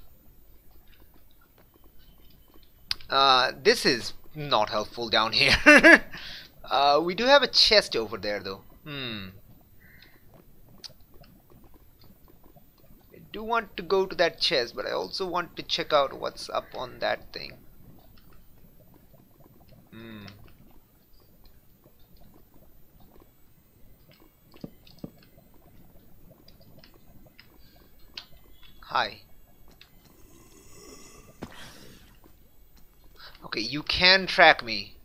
Uh, this is not helpful down here. uh, we do have a chest over there though. Hmm. I do want to go to that chest, but I also want to check out what's up on that thing. Hmm. Hi. Okay, you can track me.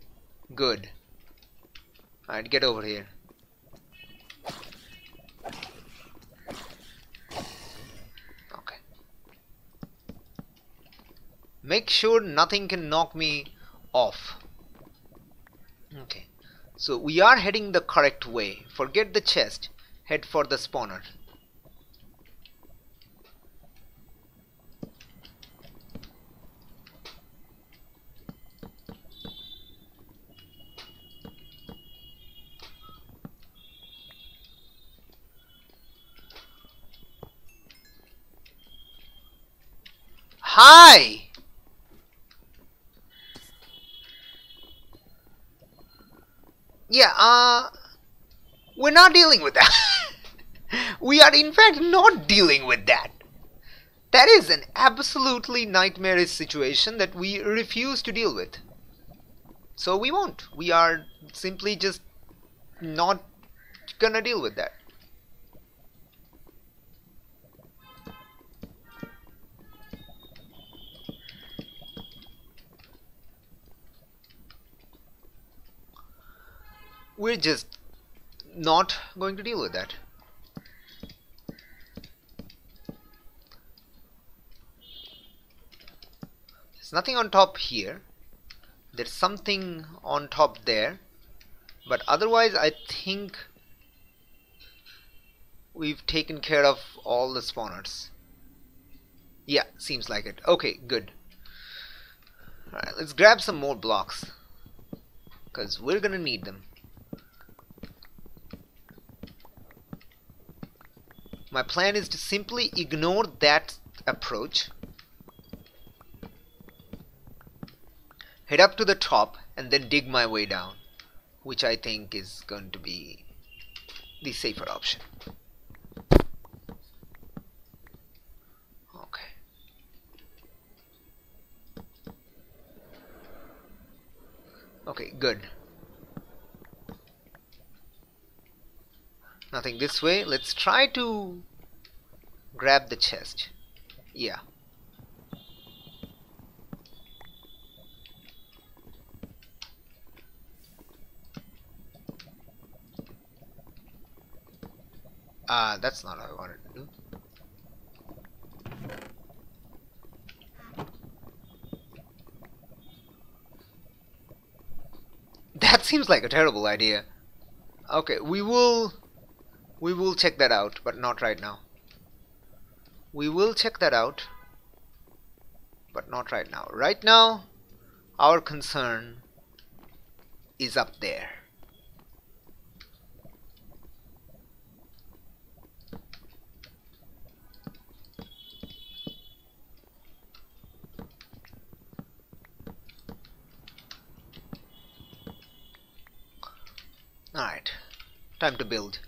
Good. Alright, get over here. Okay. Make sure nothing can knock me off. Okay. So we are heading the correct way. Forget the chest. Head for the spawner. Hi! Yeah, uh, we're not dealing with that. we are in fact not dealing with that. That is an absolutely nightmarish situation that we refuse to deal with. So we won't. We are simply just not gonna deal with that. We're just not going to deal with that. There's nothing on top here. There's something on top there. But otherwise I think we've taken care of all the spawners. Yeah, seems like it. Okay, good. Alright, let's grab some more blocks. Because we're gonna need them. My plan is to simply ignore that approach, head up to the top and then dig my way down, which I think is going to be the safer option. Okay. Okay, good. Nothing this way let's try to grab the chest yeah Ah, uh, that's not what I wanted to do. That seems like a terrible idea. Okay, we will we will check that out, but not right now. We will check that out, but not right now. Right now, our concern is up there. Alright, time to build.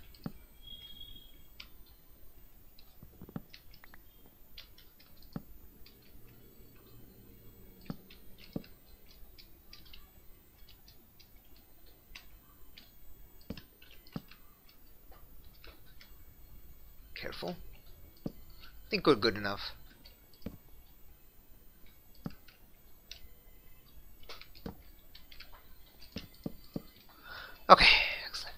Careful. I think we're good enough. Okay, excellent.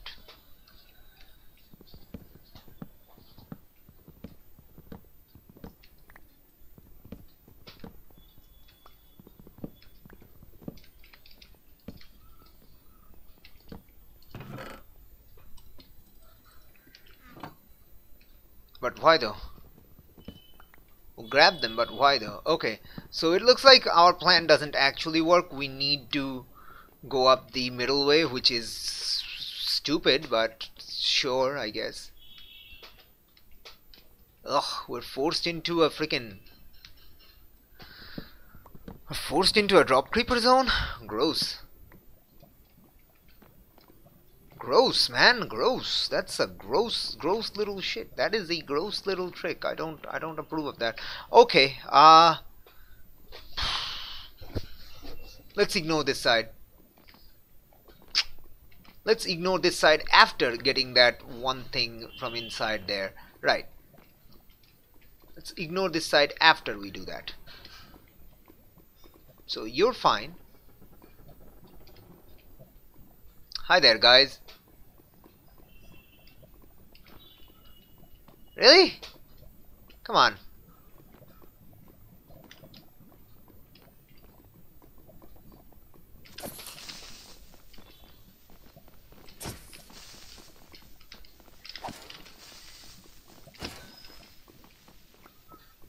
Why though? We'll grab them, but why though? Okay, so it looks like our plan doesn't actually work. We need to go up the middle way, which is stupid, but sure, I guess. Ugh, we're forced into a freaking... Forced into a drop creeper zone? Gross. Gross, man, gross. That's a gross, gross little shit. That is a gross little trick. I don't, I don't approve of that. Okay, uh, let's ignore this side. Let's ignore this side after getting that one thing from inside there. Right. Let's ignore this side after we do that. So you're fine. Hi there, guys. Really? Come on.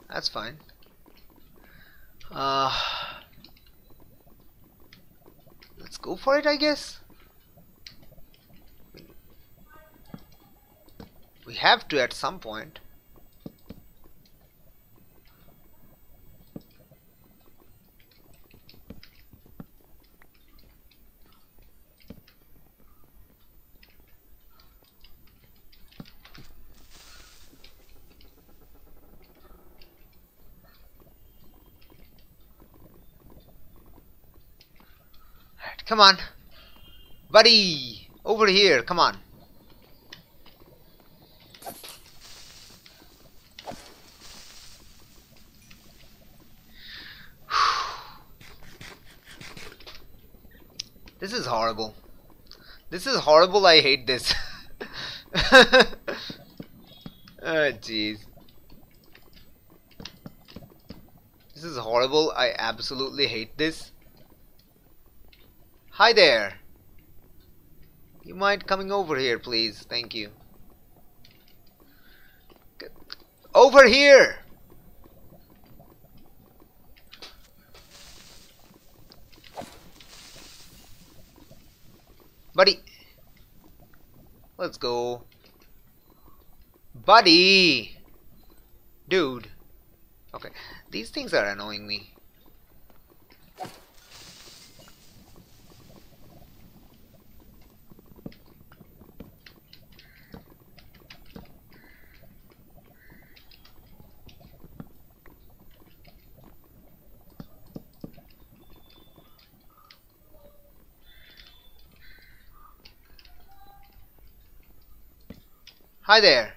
That's fine. Uh, let's go for it, I guess. We have to at some point. Come on. Buddy! Over here, come on. This is horrible. This is horrible, I hate this. oh, jeez. This is horrible, I absolutely hate this. Hi there. You mind coming over here, please? Thank you. Over here! Buddy! Let's go. Buddy! Dude. Okay. These things are annoying me. Hi there.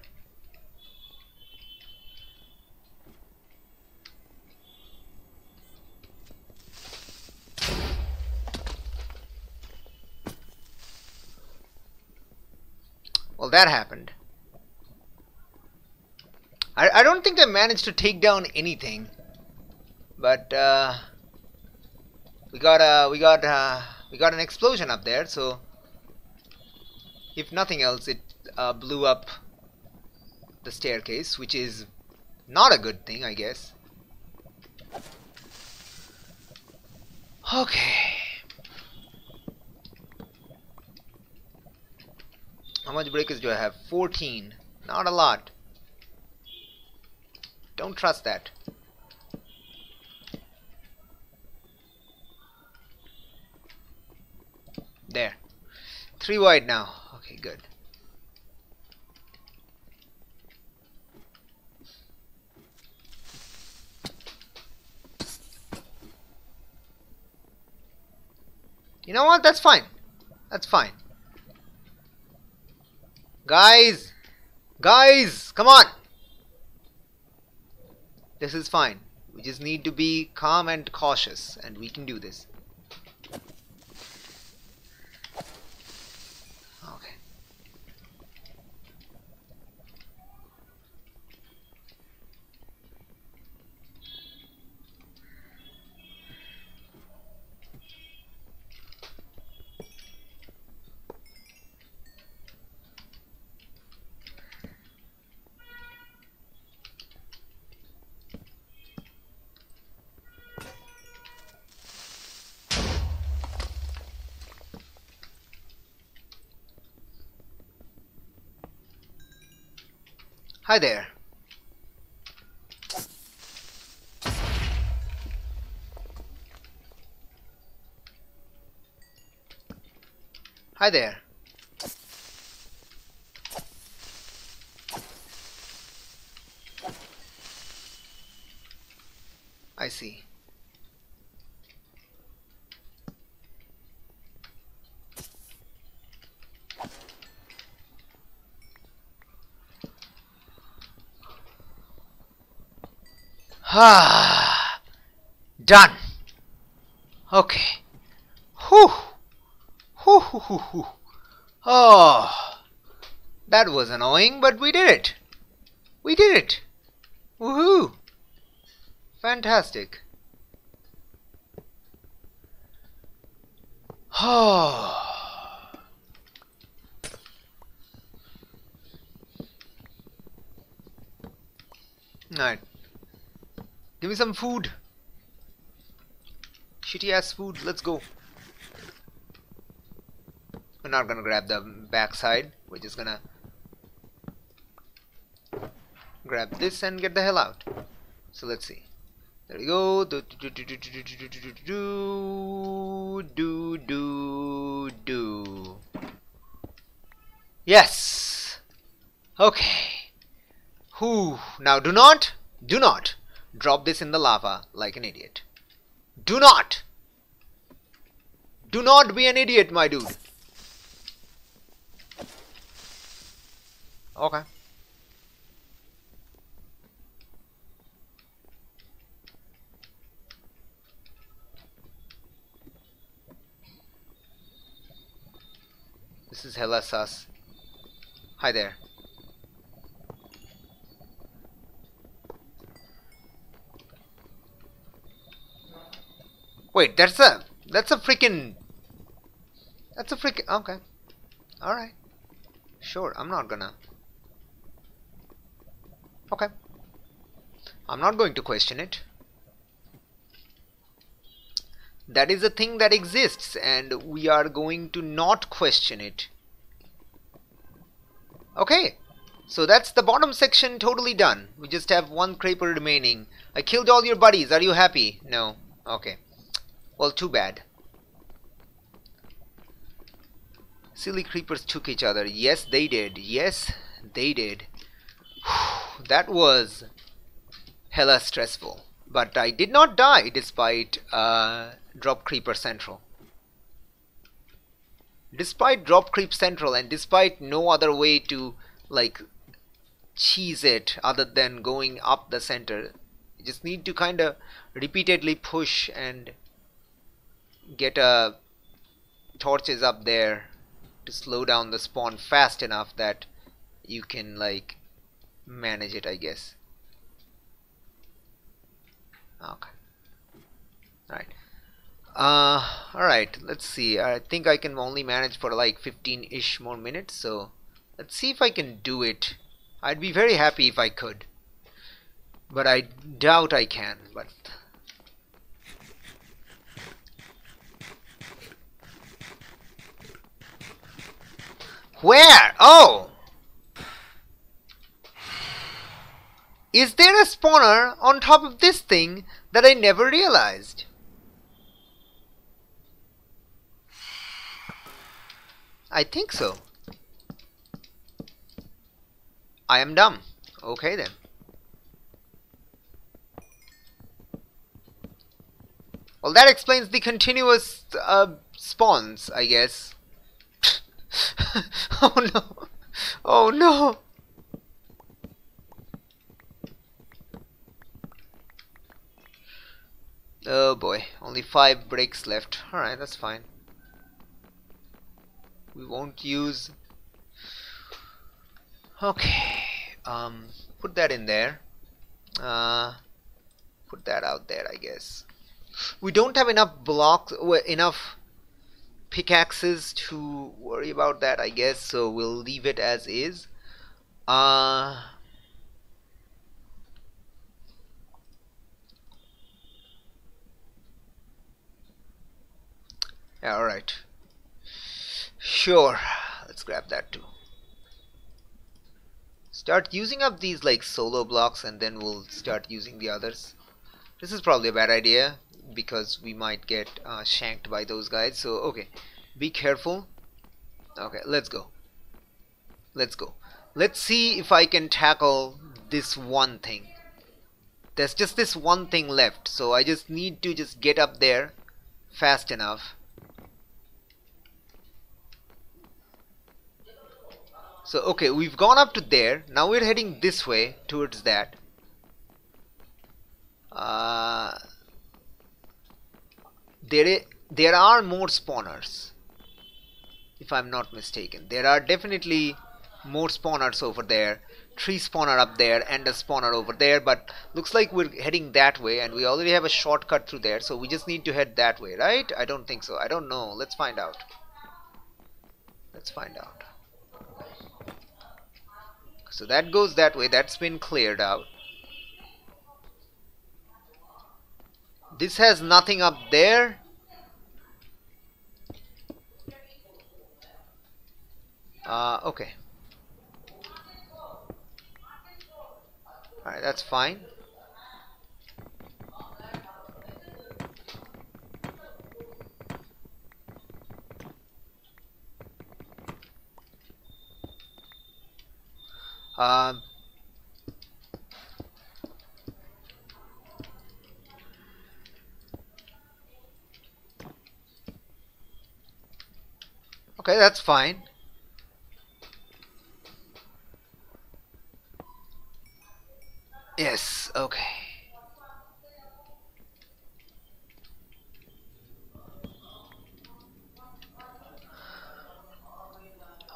Well, that happened. I, I don't think they managed to take down anything. But, uh, we got, uh, we got, uh, we got an explosion up there, so if nothing else, it uh, blew up the staircase, which is not a good thing, I guess. Okay. How much breakers do I have? 14. Not a lot. Don't trust that. There. Three wide now. Okay, good. You know what? That's fine. That's fine. Guys! Guys! Come on! This is fine. We just need to be calm and cautious and we can do this. Okay. Hi there. Hi there. I see. Ah, done. Okay. Whew. Whew. Oh, that was annoying, but we did it. We did it. Woohoo! Fantastic. Oh. Alright. Give me some food. Shitty ass food. Let's go. We're not gonna grab the backside. We're just gonna grab this and get the hell out. So let's see. There we go. Do do do do do do do do do do do. Yes. Okay. Whew. Now do not, do not drop this in the lava like an idiot. Do not. Do not be an idiot, my dude. Okay. This is hella sus. Hi there. Wait, that's a that's a freaking that's a freaking okay. Alright. Sure, I'm not gonna Okay. I'm not going to question it. That is a thing that exists and we are going to not question it. Okay. So that's the bottom section totally done. We just have one creeper remaining. I killed all your buddies. Are you happy? No. Okay. Well, too bad. Silly creepers took each other. Yes, they did. Yes, they did. that was hella stressful. But I did not die despite uh, Drop Creeper Central. Despite Drop Creep Central and despite no other way to like cheese it other than going up the center, you just need to kind of repeatedly push and get a torches up there to slow down the spawn fast enough that you can like manage it I guess. Okay. Alright. Uh alright. Let's see. I think I can only manage for like 15 ish more minutes so let's see if I can do it. I'd be very happy if I could. But I doubt I can but Where? Oh! Is there a spawner on top of this thing that I never realized? I think so. I am dumb. Okay then. Well, that explains the continuous uh, spawns, I guess. oh no. Oh no. Oh boy, only five breaks left. Alright, that's fine. We won't use... Okay, um, put that in there. Uh, put that out there, I guess. We don't have enough blocks, well, enough pickaxes to worry about that I guess so we'll leave it as is. Uh yeah alright sure let's grab that too. Start using up these like solo blocks and then we'll start using the others. This is probably a bad idea because we might get uh, shanked by those guys. So okay. Be careful. Okay let's go. Let's go. Let's see if I can tackle this one thing. There's just this one thing left so I just need to just get up there fast enough. So okay we've gone up to there. Now we're heading this way towards that. Uh, there there are more spawners if I'm not mistaken. There are definitely more spawners over there tree spawner up there and a spawner over there but looks like we're heading that way and we already have a shortcut through there so we just need to head that way right? I don't think so. I don't know. Let's find out. Let's find out. So that goes that way. That's been cleared out This has nothing up there. Uh, okay. Alright, that's fine. Um, okay, that's fine. Yes, okay.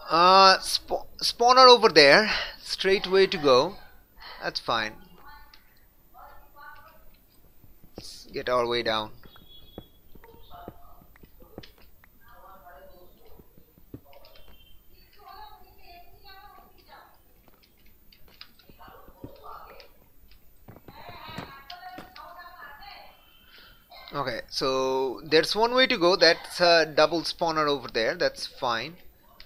Uh, sp spawner over there, straight way to go. That's fine. Let's get our way down. Okay, so there's one way to go. That's a double spawner over there. That's fine.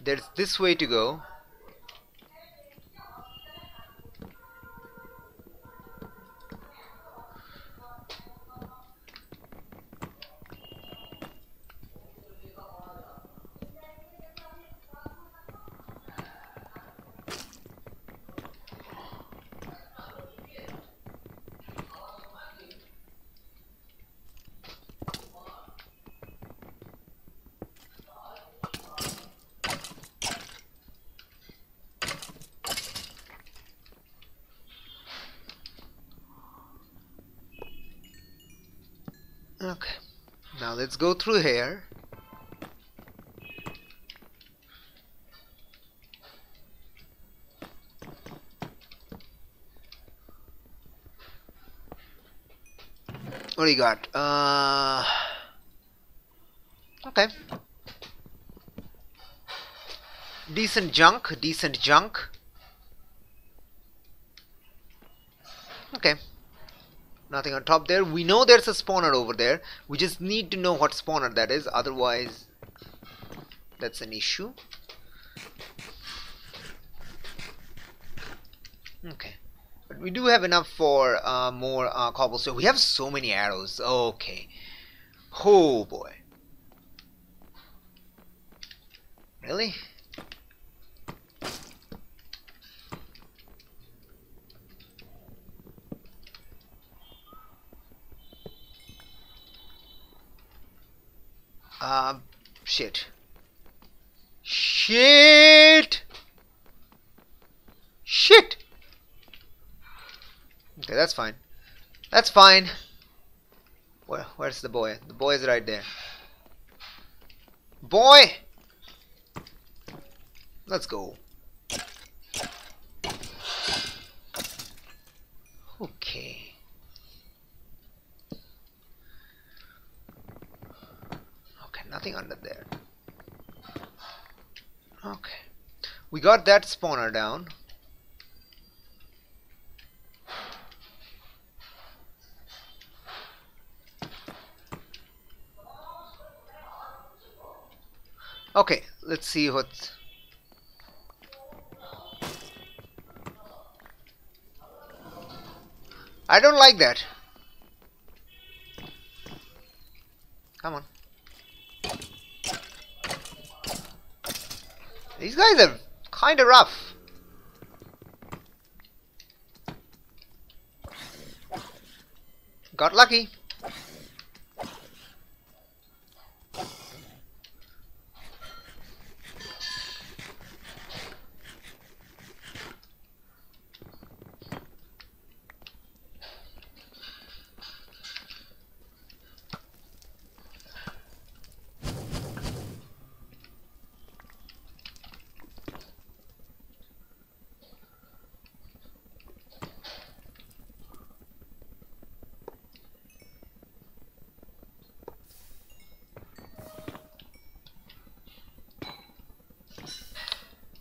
There's this way to go. Okay, now let's go through here. What do you got? Uh, okay. Decent junk, decent junk. Okay nothing on top there. We know there's a spawner over there. We just need to know what spawner that is. Otherwise that's an issue. Okay. But we do have enough for uh, more uh, cobblestone. We have so many arrows. Okay. Oh boy. Really Uh, shit. Shit! Shit! Okay, that's fine. That's fine. Where, where's the boy? The boy is right there. Boy! Let's go. Okay. Nothing under there. Okay. We got that spawner down. Okay let's see what I don't like that. Come on These guys are kinda rough. Got lucky.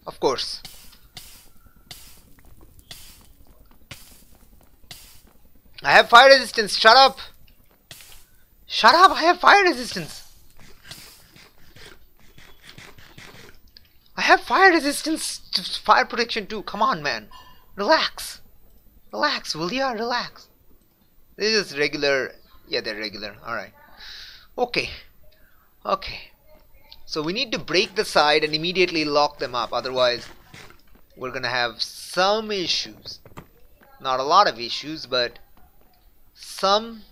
Of course. I have fire resistance, shut up! Shut up, I have fire resistance. I have fire resistance fire protection too. Come on, man. Relax. Relax, will ya? Relax. This is regular. Yeah, they're regular. Alright. Okay. Okay. So we need to break the side and immediately lock them up. Otherwise, we're gonna have some issues. Not a lot of issues, but some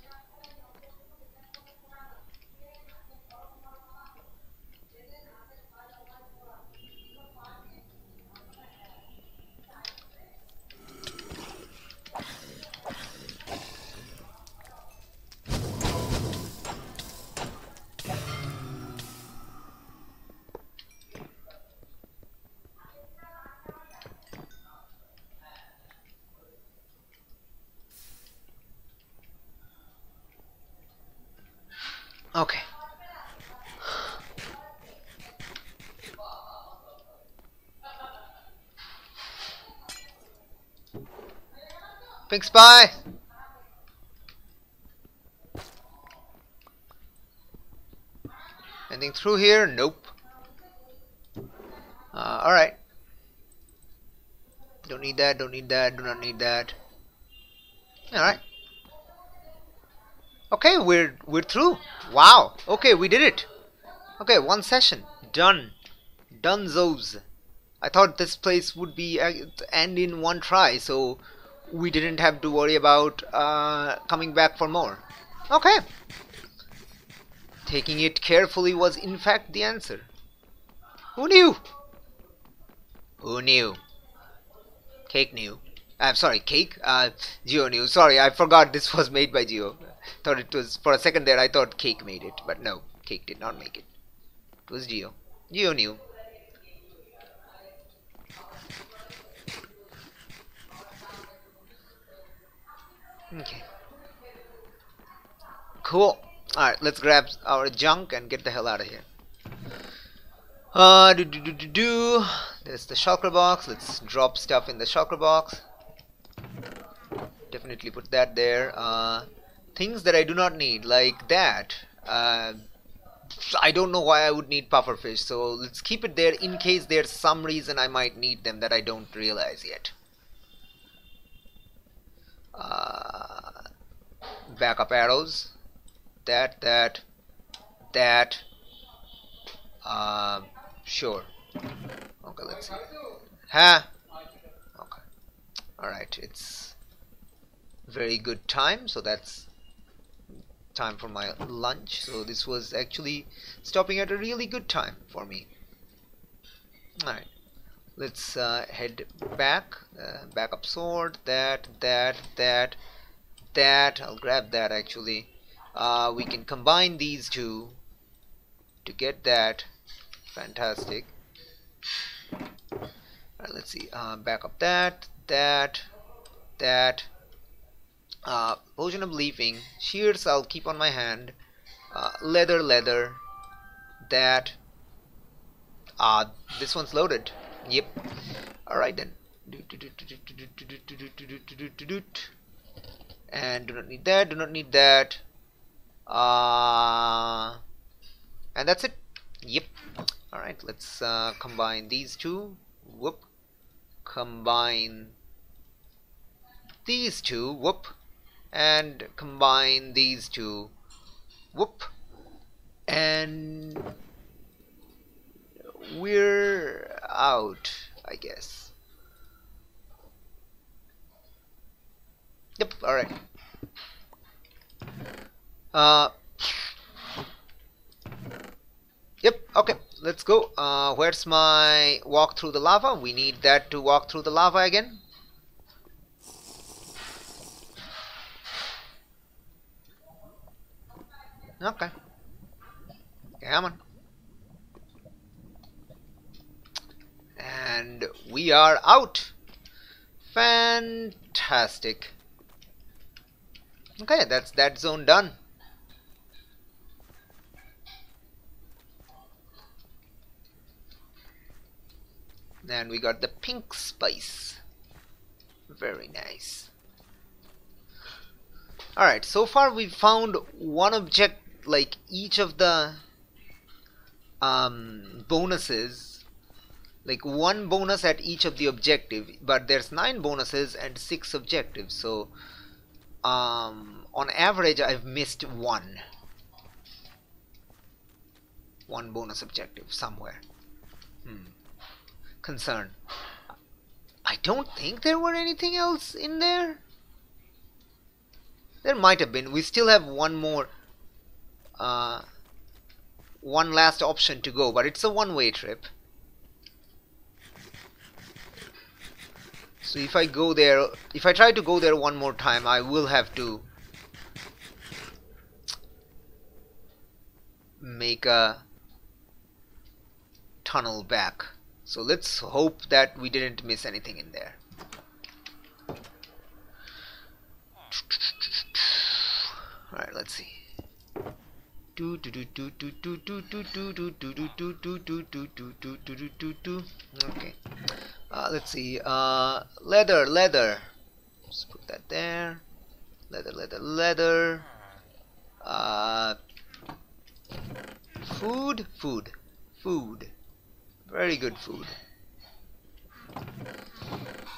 Spy. Anything through here? Nope. Uh, alright. Don't need that, don't need that, do not need that. Alright. Okay, we're we're through. Wow. Okay, we did it. Okay, one session done. Done those. I thought this place would be uh, end in one try, so we didn't have to worry about uh, coming back for more. Okay. Taking it carefully was in fact the answer. Who knew? Who knew? Cake knew. I'm sorry, Cake? Uh, Geo knew. Sorry, I forgot this was made by Geo. Thought it was, for a second there I thought Cake made it. But no, Cake did not make it. It was Geo. Geo knew. Okay. Cool. Alright, let's grab our junk and get the hell out of here. Uh, do do do do do. There's the shulker box. Let's drop stuff in the shulker box. Definitely put that there. Uh, things that I do not need, like that. Uh, I don't know why I would need pufferfish, so let's keep it there in case there's some reason I might need them that I don't realize yet. Uh, backup arrows. That, that, that. Uh, sure. Okay, let's see. Huh? Okay. Alright, it's very good time, so that's time for my lunch. So this was actually stopping at a really good time for me. Alright, let's uh, head back. Uh, backup sword, that, that, that, that. I'll grab that actually. Uh, we can combine these two to get that. Fantastic. Alright, let's see. Uh, back up that, that, that. Uh, potion of leaping Shears I'll keep on my hand. Uh, leather, leather. That. Ah, uh, this one's loaded. Yep. Alright then. And do not need that, do not need that. Uh, and that's it. Yep. Alright, let's uh, combine these two. Whoop. Combine these two. Whoop. And combine these two. Whoop. And we're out, I guess. Yep, alright. Uh, yep, okay, let's go. Uh, where's my walk through the lava? We need that to walk through the lava again. Okay. Come on. And we are out. Fantastic. Okay, that's that zone done. And we got the pink spice. Very nice. Alright, so far we've found one object like each of the um, bonuses like one bonus at each of the objective but there's nine bonuses and six objectives. So um, on average I've missed one. One bonus objective somewhere. Hmm. concern. I don't think there were anything else in there. There might have been. We still have one more uh, one last option to go but it's a one-way trip so if I go there if I try to go there one more time I will have to make a tunnel back. So let's hope that we didn't miss anything in there. Alright let's see okay. Uh, let's see uh, leather leather. Just put that there. Leather leather leather. Uh, food food food. Very good food.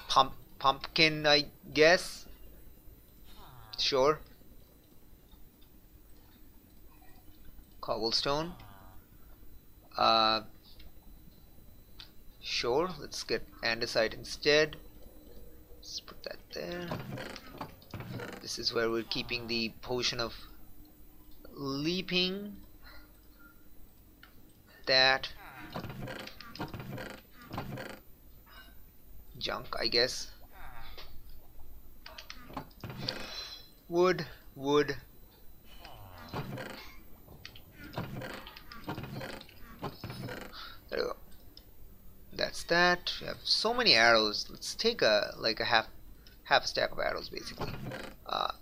Pump, pumpkin I guess. Sure cobblestone. Uh, sure let's get andesite instead. Let's put that there. This is where we're keeping the potion of leaping. That. Junk I guess. Wood wood there we go. That's that. We have so many arrows. Let's take a like a half half a stack of arrows basically. Uh,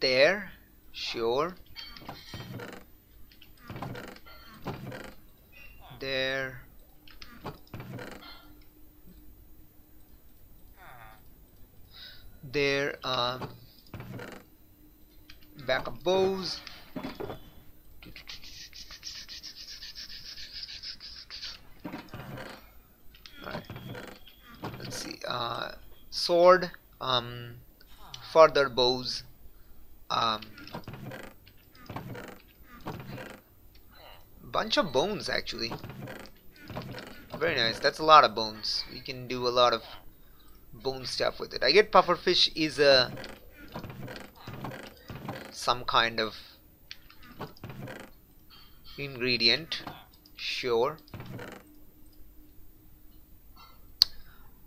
there. Sure. There. There um, back of bows right. let's see uh, sword um, further bows um, bunch of bones actually. Very nice. That's a lot of bones. We can do a lot of bone stuff with it. I get pufferfish is a some kind of ingredient. Sure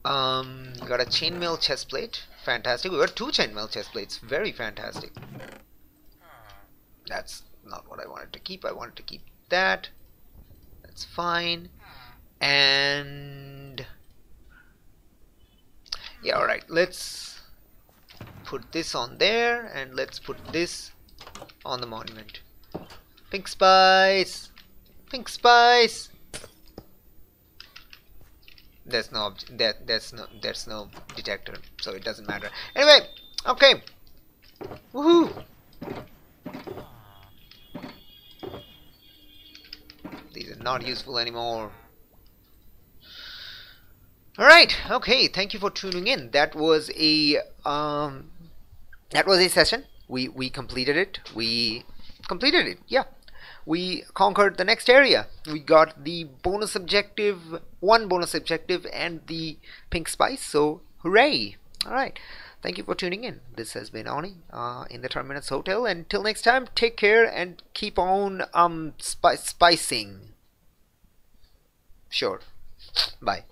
um got a chainmail chest plate. Fantastic. We got two chainmail chest plates. Very fantastic. That's not what I wanted to keep. I wanted to keep that. That's fine. And yeah alright let's put this on there and let's put this on the monument. Pink spice. Pink spice there's no that there's no there's no detector so it doesn't matter anyway okay woohoo these are not useful anymore Alright, okay, thank you for tuning in. That was a um that was a session. We we completed it. We completed it, yeah. We conquered the next area. We got the bonus objective, one bonus objective and the pink spice, so hooray! Alright. Thank you for tuning in. This has been Ani uh, in the Terminus Hotel. Until next time, take care and keep on um spi spicing. Sure. Bye.